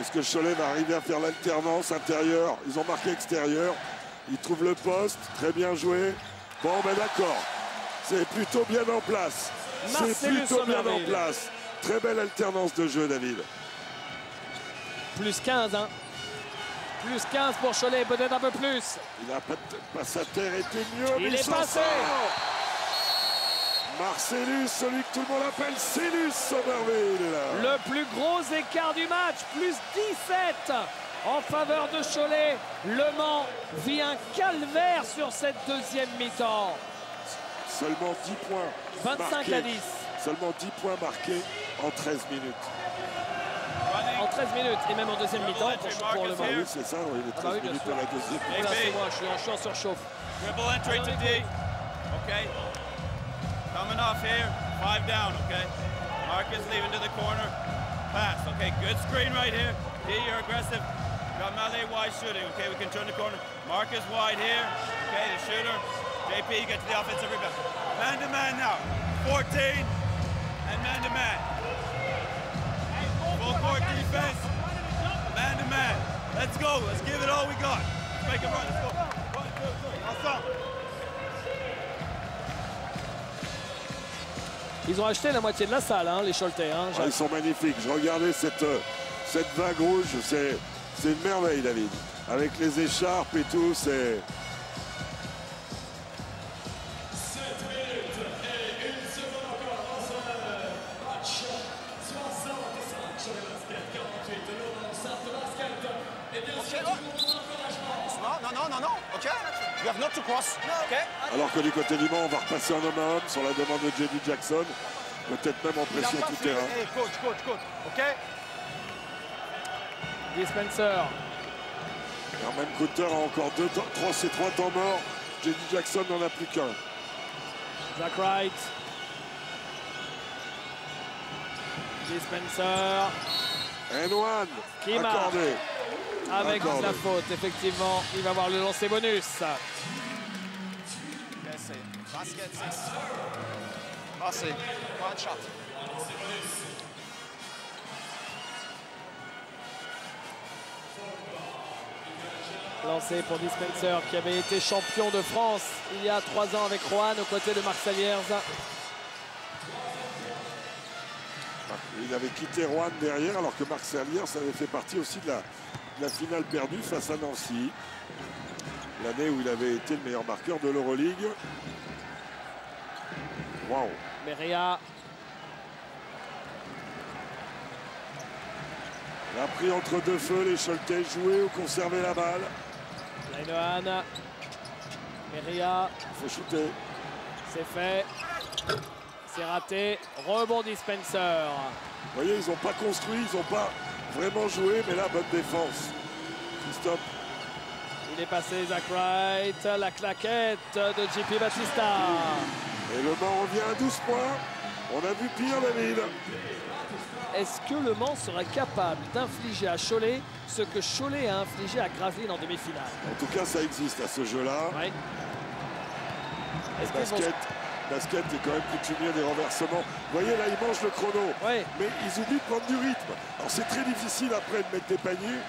Est-ce que Cholet va arriver à faire l'alternance intérieure? Ils ont marqué extérieur. Ils trouvent le poste. Très bien joué. Bon, ben d'accord. C'est plutôt bien en place. C'est plutôt bien en place. Très belle alternance de jeu, David. Plus 15, hein. Plus 15 pour Cholet, peut-être un peu plus. Il a pas, pas sa terre été mieux. Il est passé. Marcellus, celui que tout le monde appelle Célus Somerville. Le plus gros écart du match, plus 17 en faveur de Cholet. Le Mans vit un calvaire sur cette deuxième mi-temps. Seulement 10 points. 25 à 10. Seulement 10 points marqués en 13 minutes. En 13 minutes et même en deuxième mi-temps pour, pour, le Mans. Ah oui, c'est ça, oui, les 13 ah bah oui, minutes de la deuxième. Là, c'est moi, je suis en champ sur chauffe. Dribble entry to D. Okay. Coming off here. Five down, okay. Marcus leaving to the corner. Pass, okay. Good screen right here. D, you're aggressive. Got Malay wide shooting, okay. We can turn the corner. Marcus wide here. Okay, the shooter. JP gets the offensive rebound. Man to man now. 14 and man to man. Full court defense. Man to man. Let's go. Let's give it all we got. Let's make a run. Let's go. One, two, three. Ensemble. Ils ont acheté la moitié de la salle, hein, les Choletais. Hein, ah, ils sont magnifiques. Je regardais cette, euh, cette vague rouge. C'est une merveille, David. Avec les écharpes et tout, c'est... Alors que du côté du Mans, on va repasser en homme à homme sur la demande de Jenny Jackson. Peut-être même en pression tout terrain. Hey, coach, coach, coach. OK Dispenser. Herman Coulter a encore deux, trois, ces trois temps morts. Jenny Jackson n'en a plus qu'un. Zach Wright. Dispenser. And one. Qui accordé. Avec la faute, effectivement, il va avoir le lancer bonus. Basket 6. Passé. One shot. Lancé pour Dispenser qui avait été champion de France il y a trois ans avec Rouen aux côtés de Marc Saliers. Il avait quitté Rouen derrière alors que Marc Saliers avait fait partie aussi de la, la finale perdue face à Nancy. L'année où il avait été le meilleur marqueur de l'Euroleague. Wow. Meria. Il a pris entre deux feux les Choletais, jouer ou conserver la balle. Linehan. Meria. Il faut shooter. C'est fait. C'est raté. Rebond Spencer. Vous voyez, ils n'ont pas construit, ils n'ont pas vraiment joué, mais là, bonne défense. Christophe. Il est passé Zach Wright, la claquette de JP Batista. Et Le Mans revient à 12 points. On a vu pire, David. Est-ce que Le Mans sera capable d'infliger à Cholet ce que Cholet a infligé à Gravelines en demi-finale? En tout cas, ça existe à ce jeu-là. Ouais. Basket, basket est quand même coutumier des renversements. Vous voyez, là, ils mangent le chrono. Ouais. Mais ils oublient de prendre du rythme. Alors, c'est très difficile après de mettre des paniers.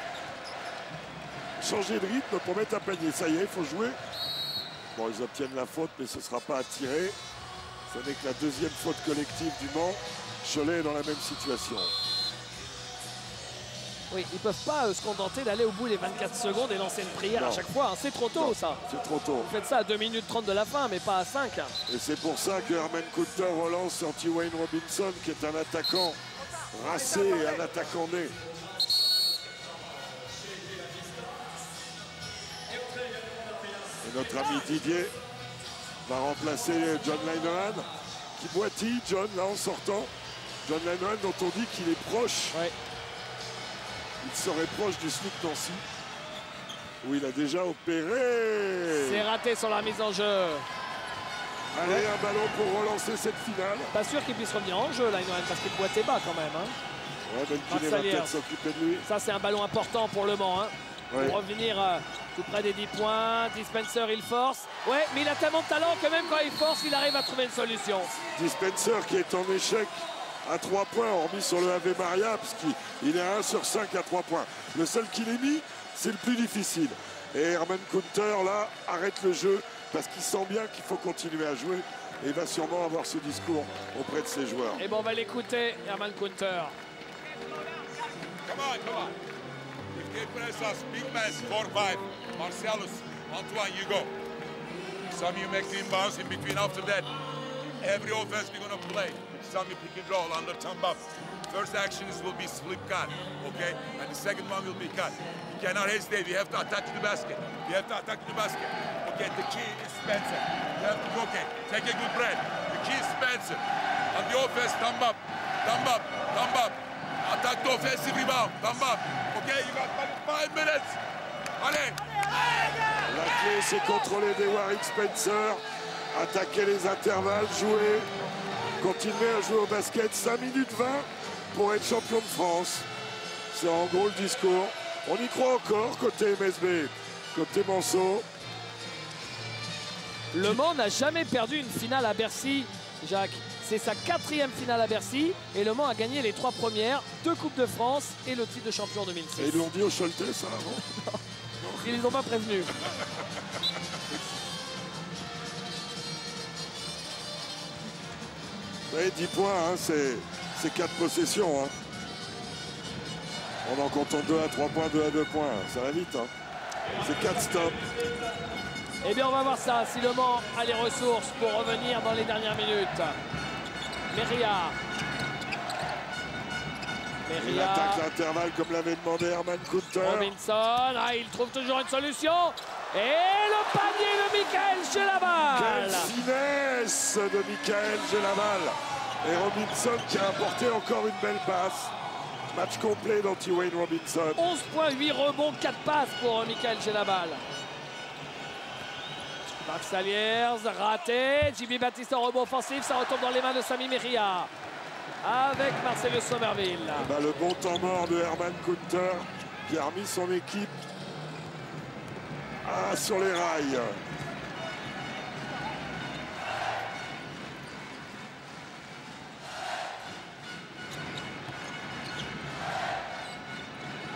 Changer de rythme pour mettre un panier. Ça y est, il faut jouer. Bon, ils obtiennent la faute, mais ce ne sera pas à tirer. Ce n'est que la deuxième faute collective du Mans. Cholet est dans la même situation. Oui, ils peuvent pas euh, se contenter d'aller au bout des 24 secondes et lancer une prière à chaque fois. hein. C'est trop tôt, ça. C'est trop tôt. Vous faites ça à 2 minutes 30 de la fin, mais pas à 5. hein. Et c'est pour ça que Herman Coulter relance anti-Wayne Robinson, qui est un attaquant racé et un attaquant né. Et notre ami Didier va remplacer John Linehan, qui boitille John là en sortant. John Linehan dont on dit qu'il est proche. Il serait proche du SNIC Nancy, où il a déjà opéré. C'est raté sur la mise en jeu. Allez, un ballon pour relancer cette finale. Pas sûr qu'il puisse revenir en jeu, là, Inouen, parce qu'il boitait bas quand même. hein. Ouais, Ben va peut-être s'occuper de lui. Ça, c'est un ballon important pour Le Mans. hein. Ouais. Pour revenir euh, tout près des 10 points. Dispenser, il force. Ouais, mais il a tellement de talent que même quand il force, il arrive à trouver une solution. Dispenser qui est en échec à 3 points, hormis sur le Ave Maria, parce qu'il il est à 1 sur 5 à 3 points. Le seul qu'il ait mis, c'est le plus difficile. Et Herman Kunter, là, arrête le jeu parce qu'il sent bien qu'il faut continuer à jouer et il va sûrement avoir ce discours auprès de ses joueurs. Et bon, on va l'écouter, Herman Kunter. Come on, come on. If they press us, big man, 4-5. Marcellus, Antoine, you go. Some you make the inbounds in between after that. Every offense we're gonna play. You pick and roll under thumb up. First action is will be slip cut, okay? And the second one will be cut. You cannot hesitate. You have to attack to the basket. You have to attack to the basket. Okay, the key is Spencer. You have to okay. Take a good breath. The key is Spencer. On the offense, thumb up, thumb up, thumb up. Attack the offensive rebound, thumb up. Okay, you got five minutes. Allez. La clé, c'est contrôler des Warwick Spencer, attaquer les intervalles, jouer, continuer à jouer au basket. 5 minutes 20 pour être champion de France. C'est en gros le discours. On y croit encore côté MSB, côté Manceau. Le Mans n'a jamais perdu une finale à Bercy, Jacques. C'est sa quatrième finale à Bercy et Le Mans a gagné les trois premières, deux Coupes de France et le titre de champion en 2006. Et ils l'ont dit au Choletais, ça, avant Ils les ont pas prévenus. Oui, 10 points, hein, c'est c'est 4 possessions. hein. On en compte 2 à 3 points, 2 à 2 points. Ça va vite. hein. C'est 4 stops. Eh bien, on va voir ça, si Le Mans a les ressources pour revenir dans les dernières minutes. Meria. Il attaque l'intervalle comme l'avait demandé Herman Coulter. Robinson, ah, il trouve toujours une solution. Et le panier de Michael la Quelle finesse de Michael Gelaval. Et Robinson qui a apporté encore une belle passe. Match complet d'anti-Wayne Robinson. 11 points, 8 rebonds, 4 passes pour Michael Gelabal. Max Saliers, raté. Jimmy Baptiste en rebond offensif, ça retombe dans les mains de Sami Meria. Avec Marcelo Somerville. Bah, le bon temps mort de Herman Coulter qui a remis son équipe ah, sur les rails.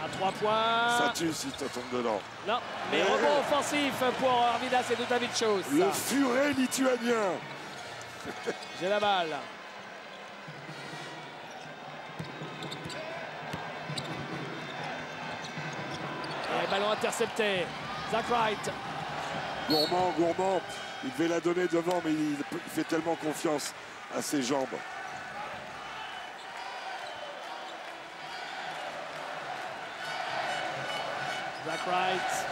À 3 points. Ça tue si ça tombe dedans. Non, mais Ouais. rebond offensif pour Arvidas et Dutavichos. Le furet lituanien. J'ai la balle. Et ballon intercepté. Zach Wright. Gourmand, gourmand. Il devait la donner devant, mais il fait tellement confiance à ses jambes. Zach Wright.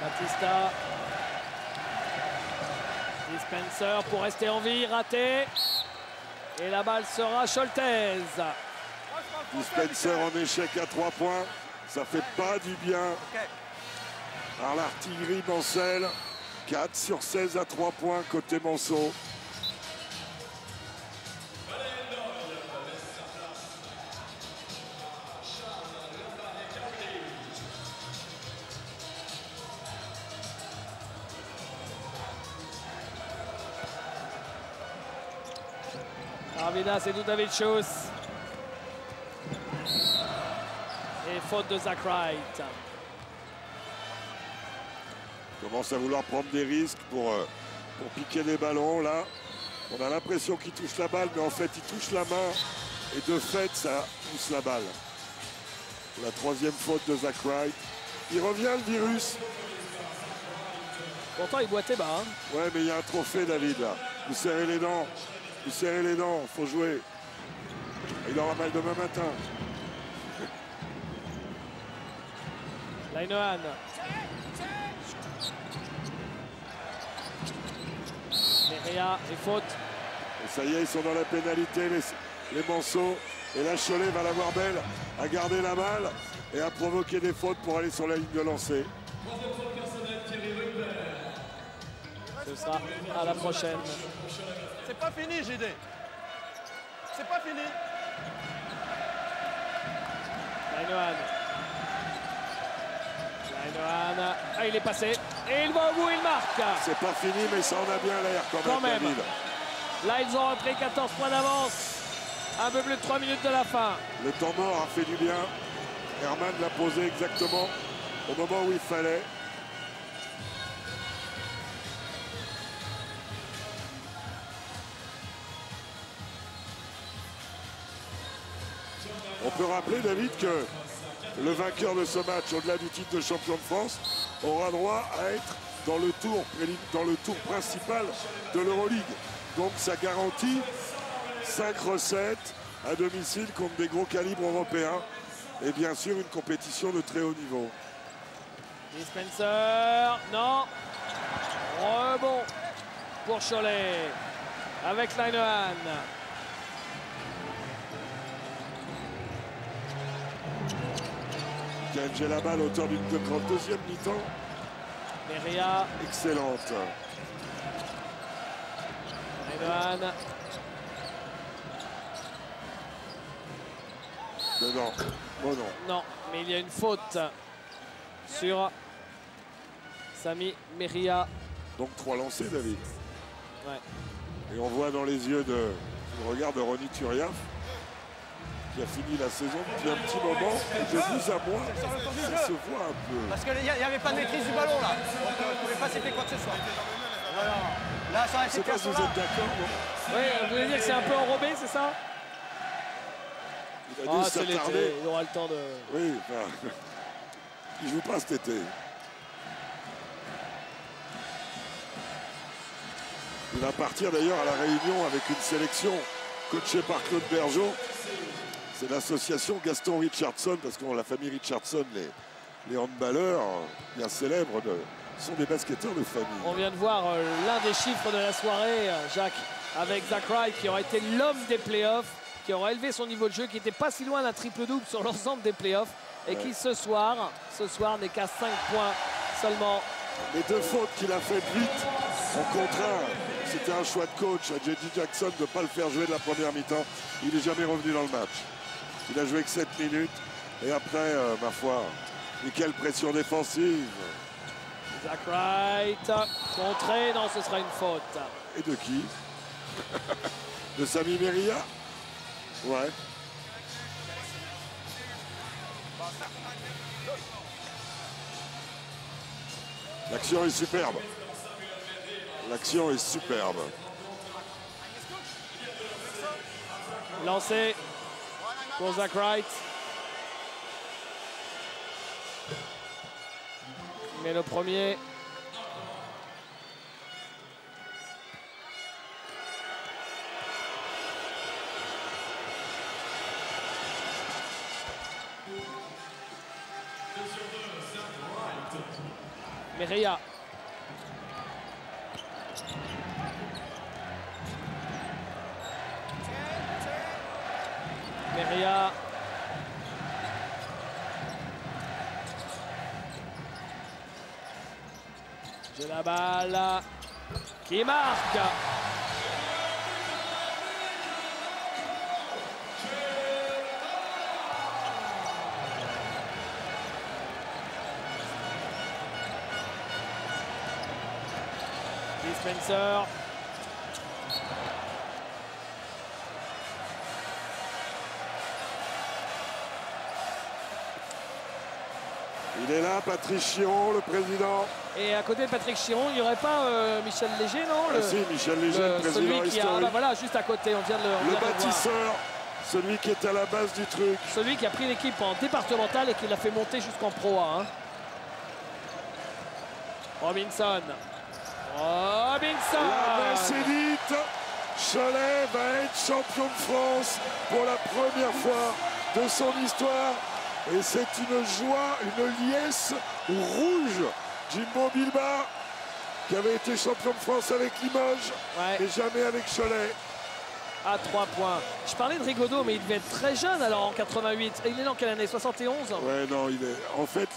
Batista. Dispenser pour rester en vie, raté. Et la balle sera Scholtez. Dispenser en échec à 3 points. Ça fait pas du bien. Par l'artillerie Mancel. 4 sur 16 à 3 points côté Manceau. Arvidas et Dutavichus. Et faute de Zach Wright. Commence à vouloir prendre des risques pour, euh, pour piquer les ballons. Là, on a l'impression qu'il touche la balle, mais en fait, il touche la main. Et de fait, ça pousse la balle. La troisième faute de Zach Wright. Il revient le virus. Pourtant, il boitait bas. hein. Ouais, mais il y a un trophée, David, là. Vous serrez les dents. Vous serrez les dents. faut jouer. Il aura mal demain matin. Linehan. Nerea et faute. Et ça y est, ils sont dans la pénalité, les, les Manceaux. Et là, Cholet va l'avoir belle à garder la balle et à provoquer des fautes pour aller sur la ligne de lancer. Ce sera à la prochaine. C'est pas fini, JD. C'est pas fini. Ah, il est passé. Et il va au bout, il marque. C'est pas fini, mais ça en a bien l'air quand, Quand même, même. Là, ils ont repris 14 points d'avance. Un peu plus de 3 minutes de la fin. Le temps mort a fait du bien. Herman l'a posé exactement au moment où il fallait. On peut rappeler, David, que le vainqueur de ce match, au-delà du titre de champion de France, aura droit à être dans le tour, principal de l'Euroleague. Donc ça garantit 5 recettes à domicile contre des gros calibres européens et bien sûr une compétition de très haut niveau. Dispenser. Non. Rebond pour Cholet. Avec Linehan. Qui la balle à hauteur d'une de grande deuxième mi-temps Nerea. excellente. Linehan. Dedans. Oh non. Non, mais il y a une faute sur Sami Meria. Donc trois lancés, David. Ouais. Et on voit dans les yeux de le regard de Ronny Turiaf qui a fini la saison depuis un petit moment. De vous à moi, ça se voit un peu. Parce qu'il n'y avait pas de maîtrise du ballon là. Donc euh, je ne pouvais pas citer quoi que ce soit. Voilà. Là, ça Je sais pas si vous êtes d'accord, Oui, vous voulez dire que c'est un peu enrobé, c'est ça? Il a dû Ah, s'attarder. l'été, il aura le temps de... Oui, enfin, il joue pas cet été. Il va partir d'ailleurs à la Réunion avec une sélection coachée par Claude Bergeau. C'est l'association Gaston Richardson, parce que la famille Richardson, les, les handballeurs bien célèbres, de- sont des basketteurs de famille. On vient de voir euh, l'un des chiffres de la soirée, euh, Jacques, avec Zach Wright, qui aurait été l'homme des playoffs, qui aurait élevé son niveau de jeu, qui n'était pas si loin d'un triple-double sur l'ensemble des playoffs, et qui ce soir, ce soir n'est qu'à 5 points seulement. Les deux fautes qu'il a faites vite ont contraint. C'était un choix de coach à J.J. Jackson de ne pas le faire jouer de la première mi-temps. Il n'est jamais revenu dans le match. Il a joué que 7 minutes. Et après, euh, ma foi, et quelle pression défensive. Zach Wright, contré, non, ce sera une faute. Et de qui? De Sami Meria Ouais. L'action est superbe. L'action est superbe. Lancé pour Zach Wright. Mais le premier. Meria. Meria. J'ai la balle qui marque. Dispenser. Il est là, Patrice Chiron, le président. Et à côté de Patrick Chiron, il n'y aurait pas euh, Michel Léger, non Ah si, Michel Léger, le président Celui qui a, historique. bah voilà, juste à côté, on vient de le, on Le bâtisseur, Celui qui est à la base du truc. Celui qui a pris l'équipe en départemental et qui l'a fait monter jusqu'en Pro A. hein. Robinson. Robinson La messe est dite. Cholet va être champion de France pour la première fois de son histoire. Et c'est une joie, une liesse rouge. Jimbo Bilba, qui avait été champion de France avec Limoges, mais jamais avec Cholet. À 3 points. Je parlais de Rigaudot, mais il devait être très jeune alors en 88. Et il est dans quelle année? 71 Ouais, non, il est. En fait,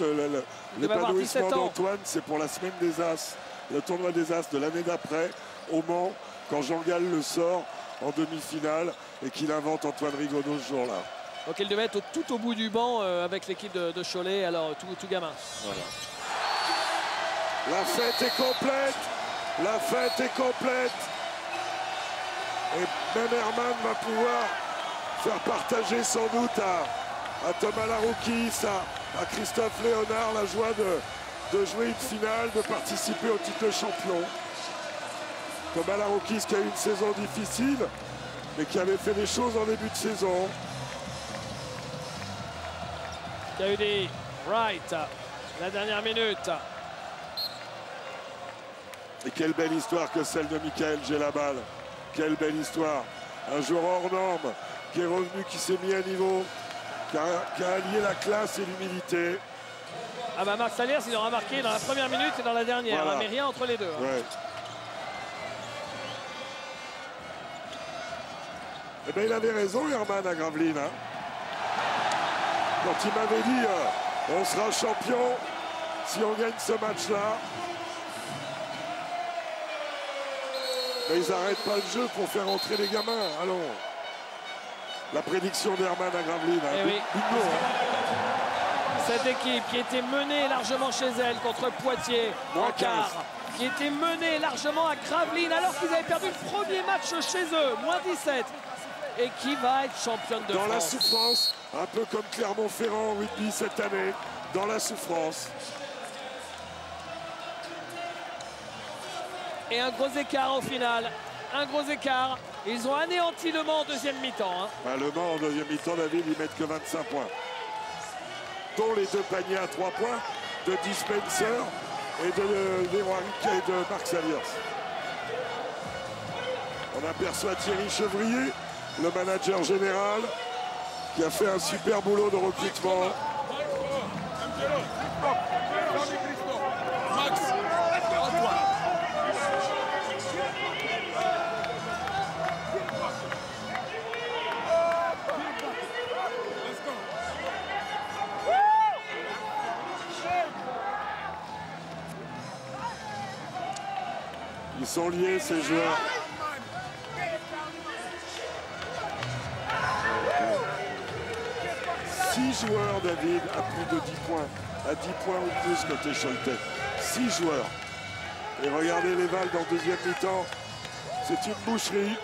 l'épanouissement 17 ans. d'Antoine, c'est pour la semaine des As, le tournoi des As de l'année d'après, au Mans, quand Jean Gall le sort en demi-finale et qu'il invente Antoine Rigaudot ce jour-là. Donc il devait être tout au bout du banc euh, avec l'équipe de, Cholet, alors tout, gamin. La fête est complète. La fête est complète. Et même Herman va pouvoir faire partager sans doute à, Thomas Laroukis, à, à Christophe Léonard la joie de, de jouer une finale, de participer au titre de champion. Thomas Laroukis qui a eu une saison difficile, mais qui avait fait des choses en début de saison. Kaudi, Wright, la dernière minute. Et quelle belle histoire que celle de Michael Gélabal. Quelle belle histoire. Un joueur hors norme qui est revenu, qui s'est mis à niveau, qui a, qui a allié la classe et l'humilité. Ah bah Marc Saliers, il aura marqué dans la première minute et dans la dernière, Voilà. hein, mais rien entre les deux. hein. Ouais. Eh bien, il avait raison, Herman, à Gravelines. hein. Quand il m'avait dit euh, on sera champion si on gagne ce match-là. Mais ils n'arrêtent pas le jeu pour faire entrer les gamins. Allons. La prédiction d'Herman à Gravelines. hein. Eh oui. Hein. Cette équipe qui était menée largement chez elle contre Poitiers Moins en quart, qui était menée largement à Gravelines alors qu'ils avaient perdu le premier match chez eux, moins 17, et qui va être championne de Dans la France. souffrance, un peu comme Clermont-Ferrand en rugby cette année. Dans la souffrance. Et un gros écart au final. Un gros écart. Ils ont anéanti le Mans en deuxième mi-temps. hein. Bah, le Mans en deuxième mi-temps, David, ils mettent que 25 points. Dont les deux paniers à 3 points de Dispenser et de euh, Riquet et de Marc Saliers. On aperçoit Thierry Chevrier, le manager général, qui a fait un super boulot de recrutement. Ils sont liés, ces joueurs. Six joueurs, David, à plus de 10 points. À 10 points ou plus côté Choletais. Six joueurs. Et regardez les Valdes en deuxième mi-temps. C'est une boucherie.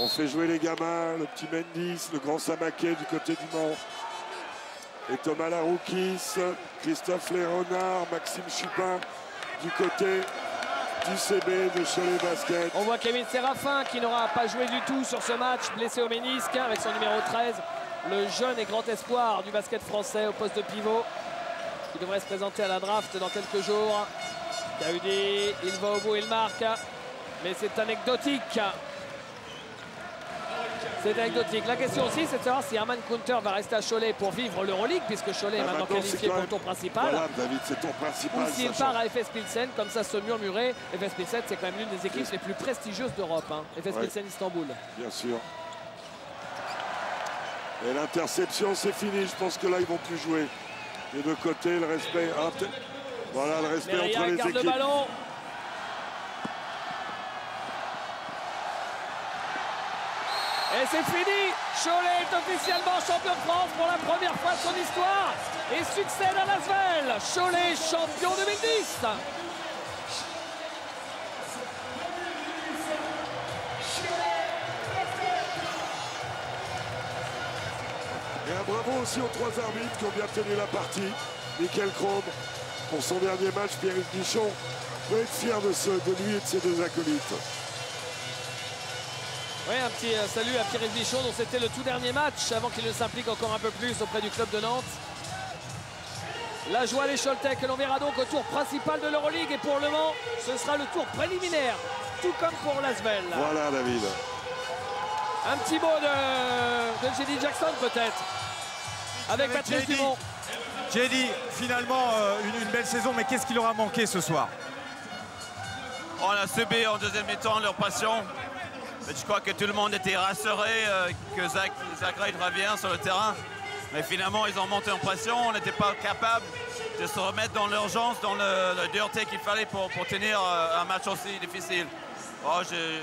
On fait jouer les gamins, le petit Mendis, le grand Samaké du côté du Mans. Et Thomas Laroukis, Christophe Léonard, Maxime Chupin du côté On voit Kevin Séraphin qui n'aura pas joué du tout sur ce match, blessé au ménisque hein, avec son numéro 13. Le jeune et grand espoir du basket français au poste de pivot qui devrait se présenter à la draft dans quelques jours. Daoudi, il va au bout, il marque. Mais c'est anecdotique. C'est anecdotique. La question aussi, c'est de savoir si Herman Counter va rester à Cholet pour vivre l'Euroleague, puisque Cholet est Ah, maintenant qualifié pour le tour principal. Voilà, David, c'est ton principal. Ou s'il part à FS Pilsen, comme ça se murmurait. FS Pilsen, c'est quand même l'une des équipes les plus prestigieuses d'Europe. hein. FS Ouais. Pilsen Istanbul. Bien sûr. Et l'interception, c'est fini. Je pense que là, ils vont plus jouer. Des deux côtés, le respect. Voilà, le respect entre les équipes. le ballon. Et c'est fini Cholet est officiellement champion de France pour la première fois de son histoire et succède à Lasvel. Cholet champion 2010. Et un bravo aussi aux trois arbitres qui ont bien tenu la partie. Michael Krom, pour son dernier match, Pierre Bichon peut être fier de lui et de ses deux acolytes. Oui, un petit euh, salut à Pierre Bichon, dont c'était le tout dernier match avant qu'il ne s'implique encore un peu plus auprès du club de Nantes. La joie des Choletais que l'on verra donc au tour principal de l'Euroleague et pour le moment, ce sera le tour préliminaire, tout comme pour l'Asvel. Voilà David. Un petit mot de, de JD Jackson peut-être, avec Avec Patrice JD. Dumont. Finalement euh, une, une belle saison, mais qu'est-ce qu'il aura manqué ce soir? On a subi en deuxième mi-temps leur passion. Je crois que tout le monde était rassuré euh, que Zach, Zach Wright sur le terrain? Mais finalement, ils ont monté en pression. On n'était pas capable de se remettre dans l'urgence, dans le dureté qu'il fallait pour, tenir euh, un match aussi difficile. Oh, je,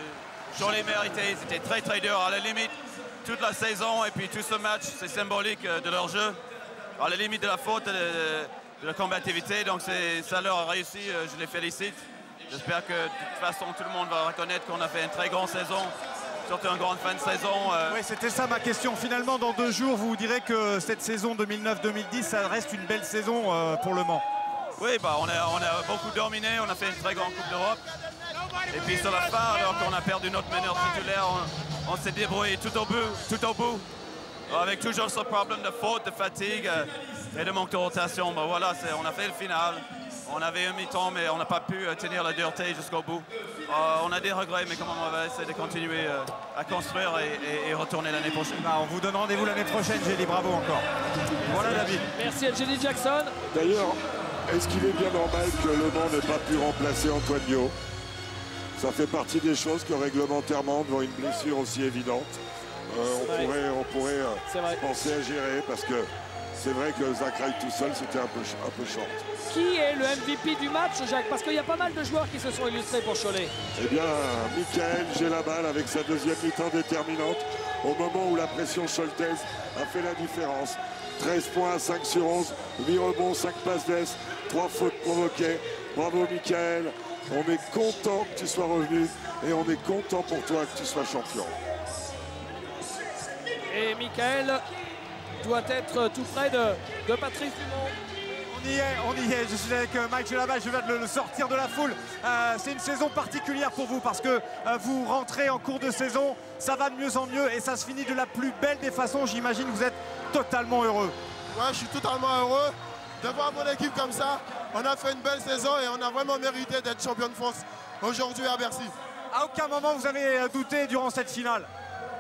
j'en ai mérité. C'était très très dur. À la limite, toute la saison et puis tout ce match, c'est symbolique euh, de leur jeu. À la limite de la faute, de, de la combativité. Donc c'est- ça leur a réussi. Je les félicite. J'espère que de toute façon, tout le monde va reconnaître qu'on a fait une très grande saison. Surtout une grande fin de saison. euh, Oui, c'était ça ma question. Finalement, dans deux jours, vous direz que cette saison 2009-2010, ça reste une belle saison euh, pour Le Mans. Oui, bah, on, a, on a beaucoup dominé, on a fait une très grande Coupe d'Europe. Et puis sur la fin, alors qu'on a perdu notre meneur titulaire, on, on s'est débrouillé tout au bout, tout au bout. Avec toujours ce problème de faute, de fatigue euh, et de manque de rotation. Bah, voilà, on a fait le final. On avait un mi-temps, mais on n'a pas pu euh, tenir la dureté jusqu'au bout. Euh, on a des regrets, mais comment on va essayer de continuer euh, à construire et, et- et retourner l'année prochaine. Bah, on vous donne rendez-vous l'année prochaine, j'ai dit bravo encore. Voilà David. Merci à JD Jackson. D'ailleurs, est-ce qu'il est bien normal que Le Mans n'ait pas pu remplacer Antoine Ça fait partie des choses que réglementairement, devant une blessure aussi évidente, euh, on pourrait, on penser à gérer parce que c'est vrai que Zach Wright tout seul, c'était un peu, un peu short. Qui est le MVP du match, Jacques? Parce qu'il y a pas mal de joueurs qui se sont illustrés pour Cholet. Eh bien, Michael Gélabal avec sa deuxième mi-temps déterminante au moment où la pression Scholtez a fait la différence. 13 points à 5 sur 11, 8 rebonds, 5 passes d'ess, 3 fautes provoquées. Bravo Michael, on est content que tu sois revenu et on est content pour toi que tu sois champion. Et Michael doit être tout près de, de Patrice Dumont. On y est, on y est. Je suis avec euh, Mike Gelabal, je viens de le, sortir de la foule. Euh, c'est une saison particulière pour vous parce que euh, vous rentrez en cours de saison, ça va de mieux en mieux et ça se finit de la plus belle des façons. J'imagine que vous êtes totalement heureux. Ouais, je suis totalement heureux de voir mon équipe comme ça. On a fait une belle saison et on a vraiment mérité d'être champion de France aujourd'hui à Bercy. À aucun moment vous avez douté durant cette finale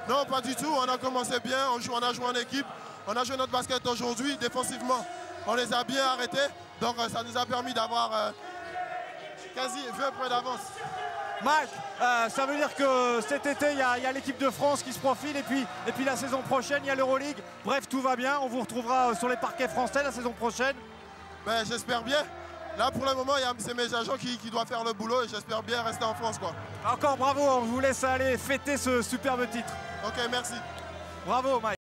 Non, pas du tout. On a commencé bien, on, joue- on a joué en équipe. On a joué notre basket aujourd'hui défensivement. On les a bien arrêtés. Donc euh, ça nous a permis d'avoir euh, quasi 20 points d'avance. Mike, euh, ça veut dire que cet été, il y a, l'équipe de France qui se profile et puis, et puis la saison prochaine, il y a l'Euroleague. Bref, tout va bien. On vous retrouvera sur les parquets français la saison prochaine. Ben, j'espère bien. Là, pour le moment, c'est mes agents qui, qui doivent faire le boulot et j'espère bien rester en France. Quoi. Encore bravo, on vous laisse aller fêter ce superbe titre. Ok, merci. Bravo Mike.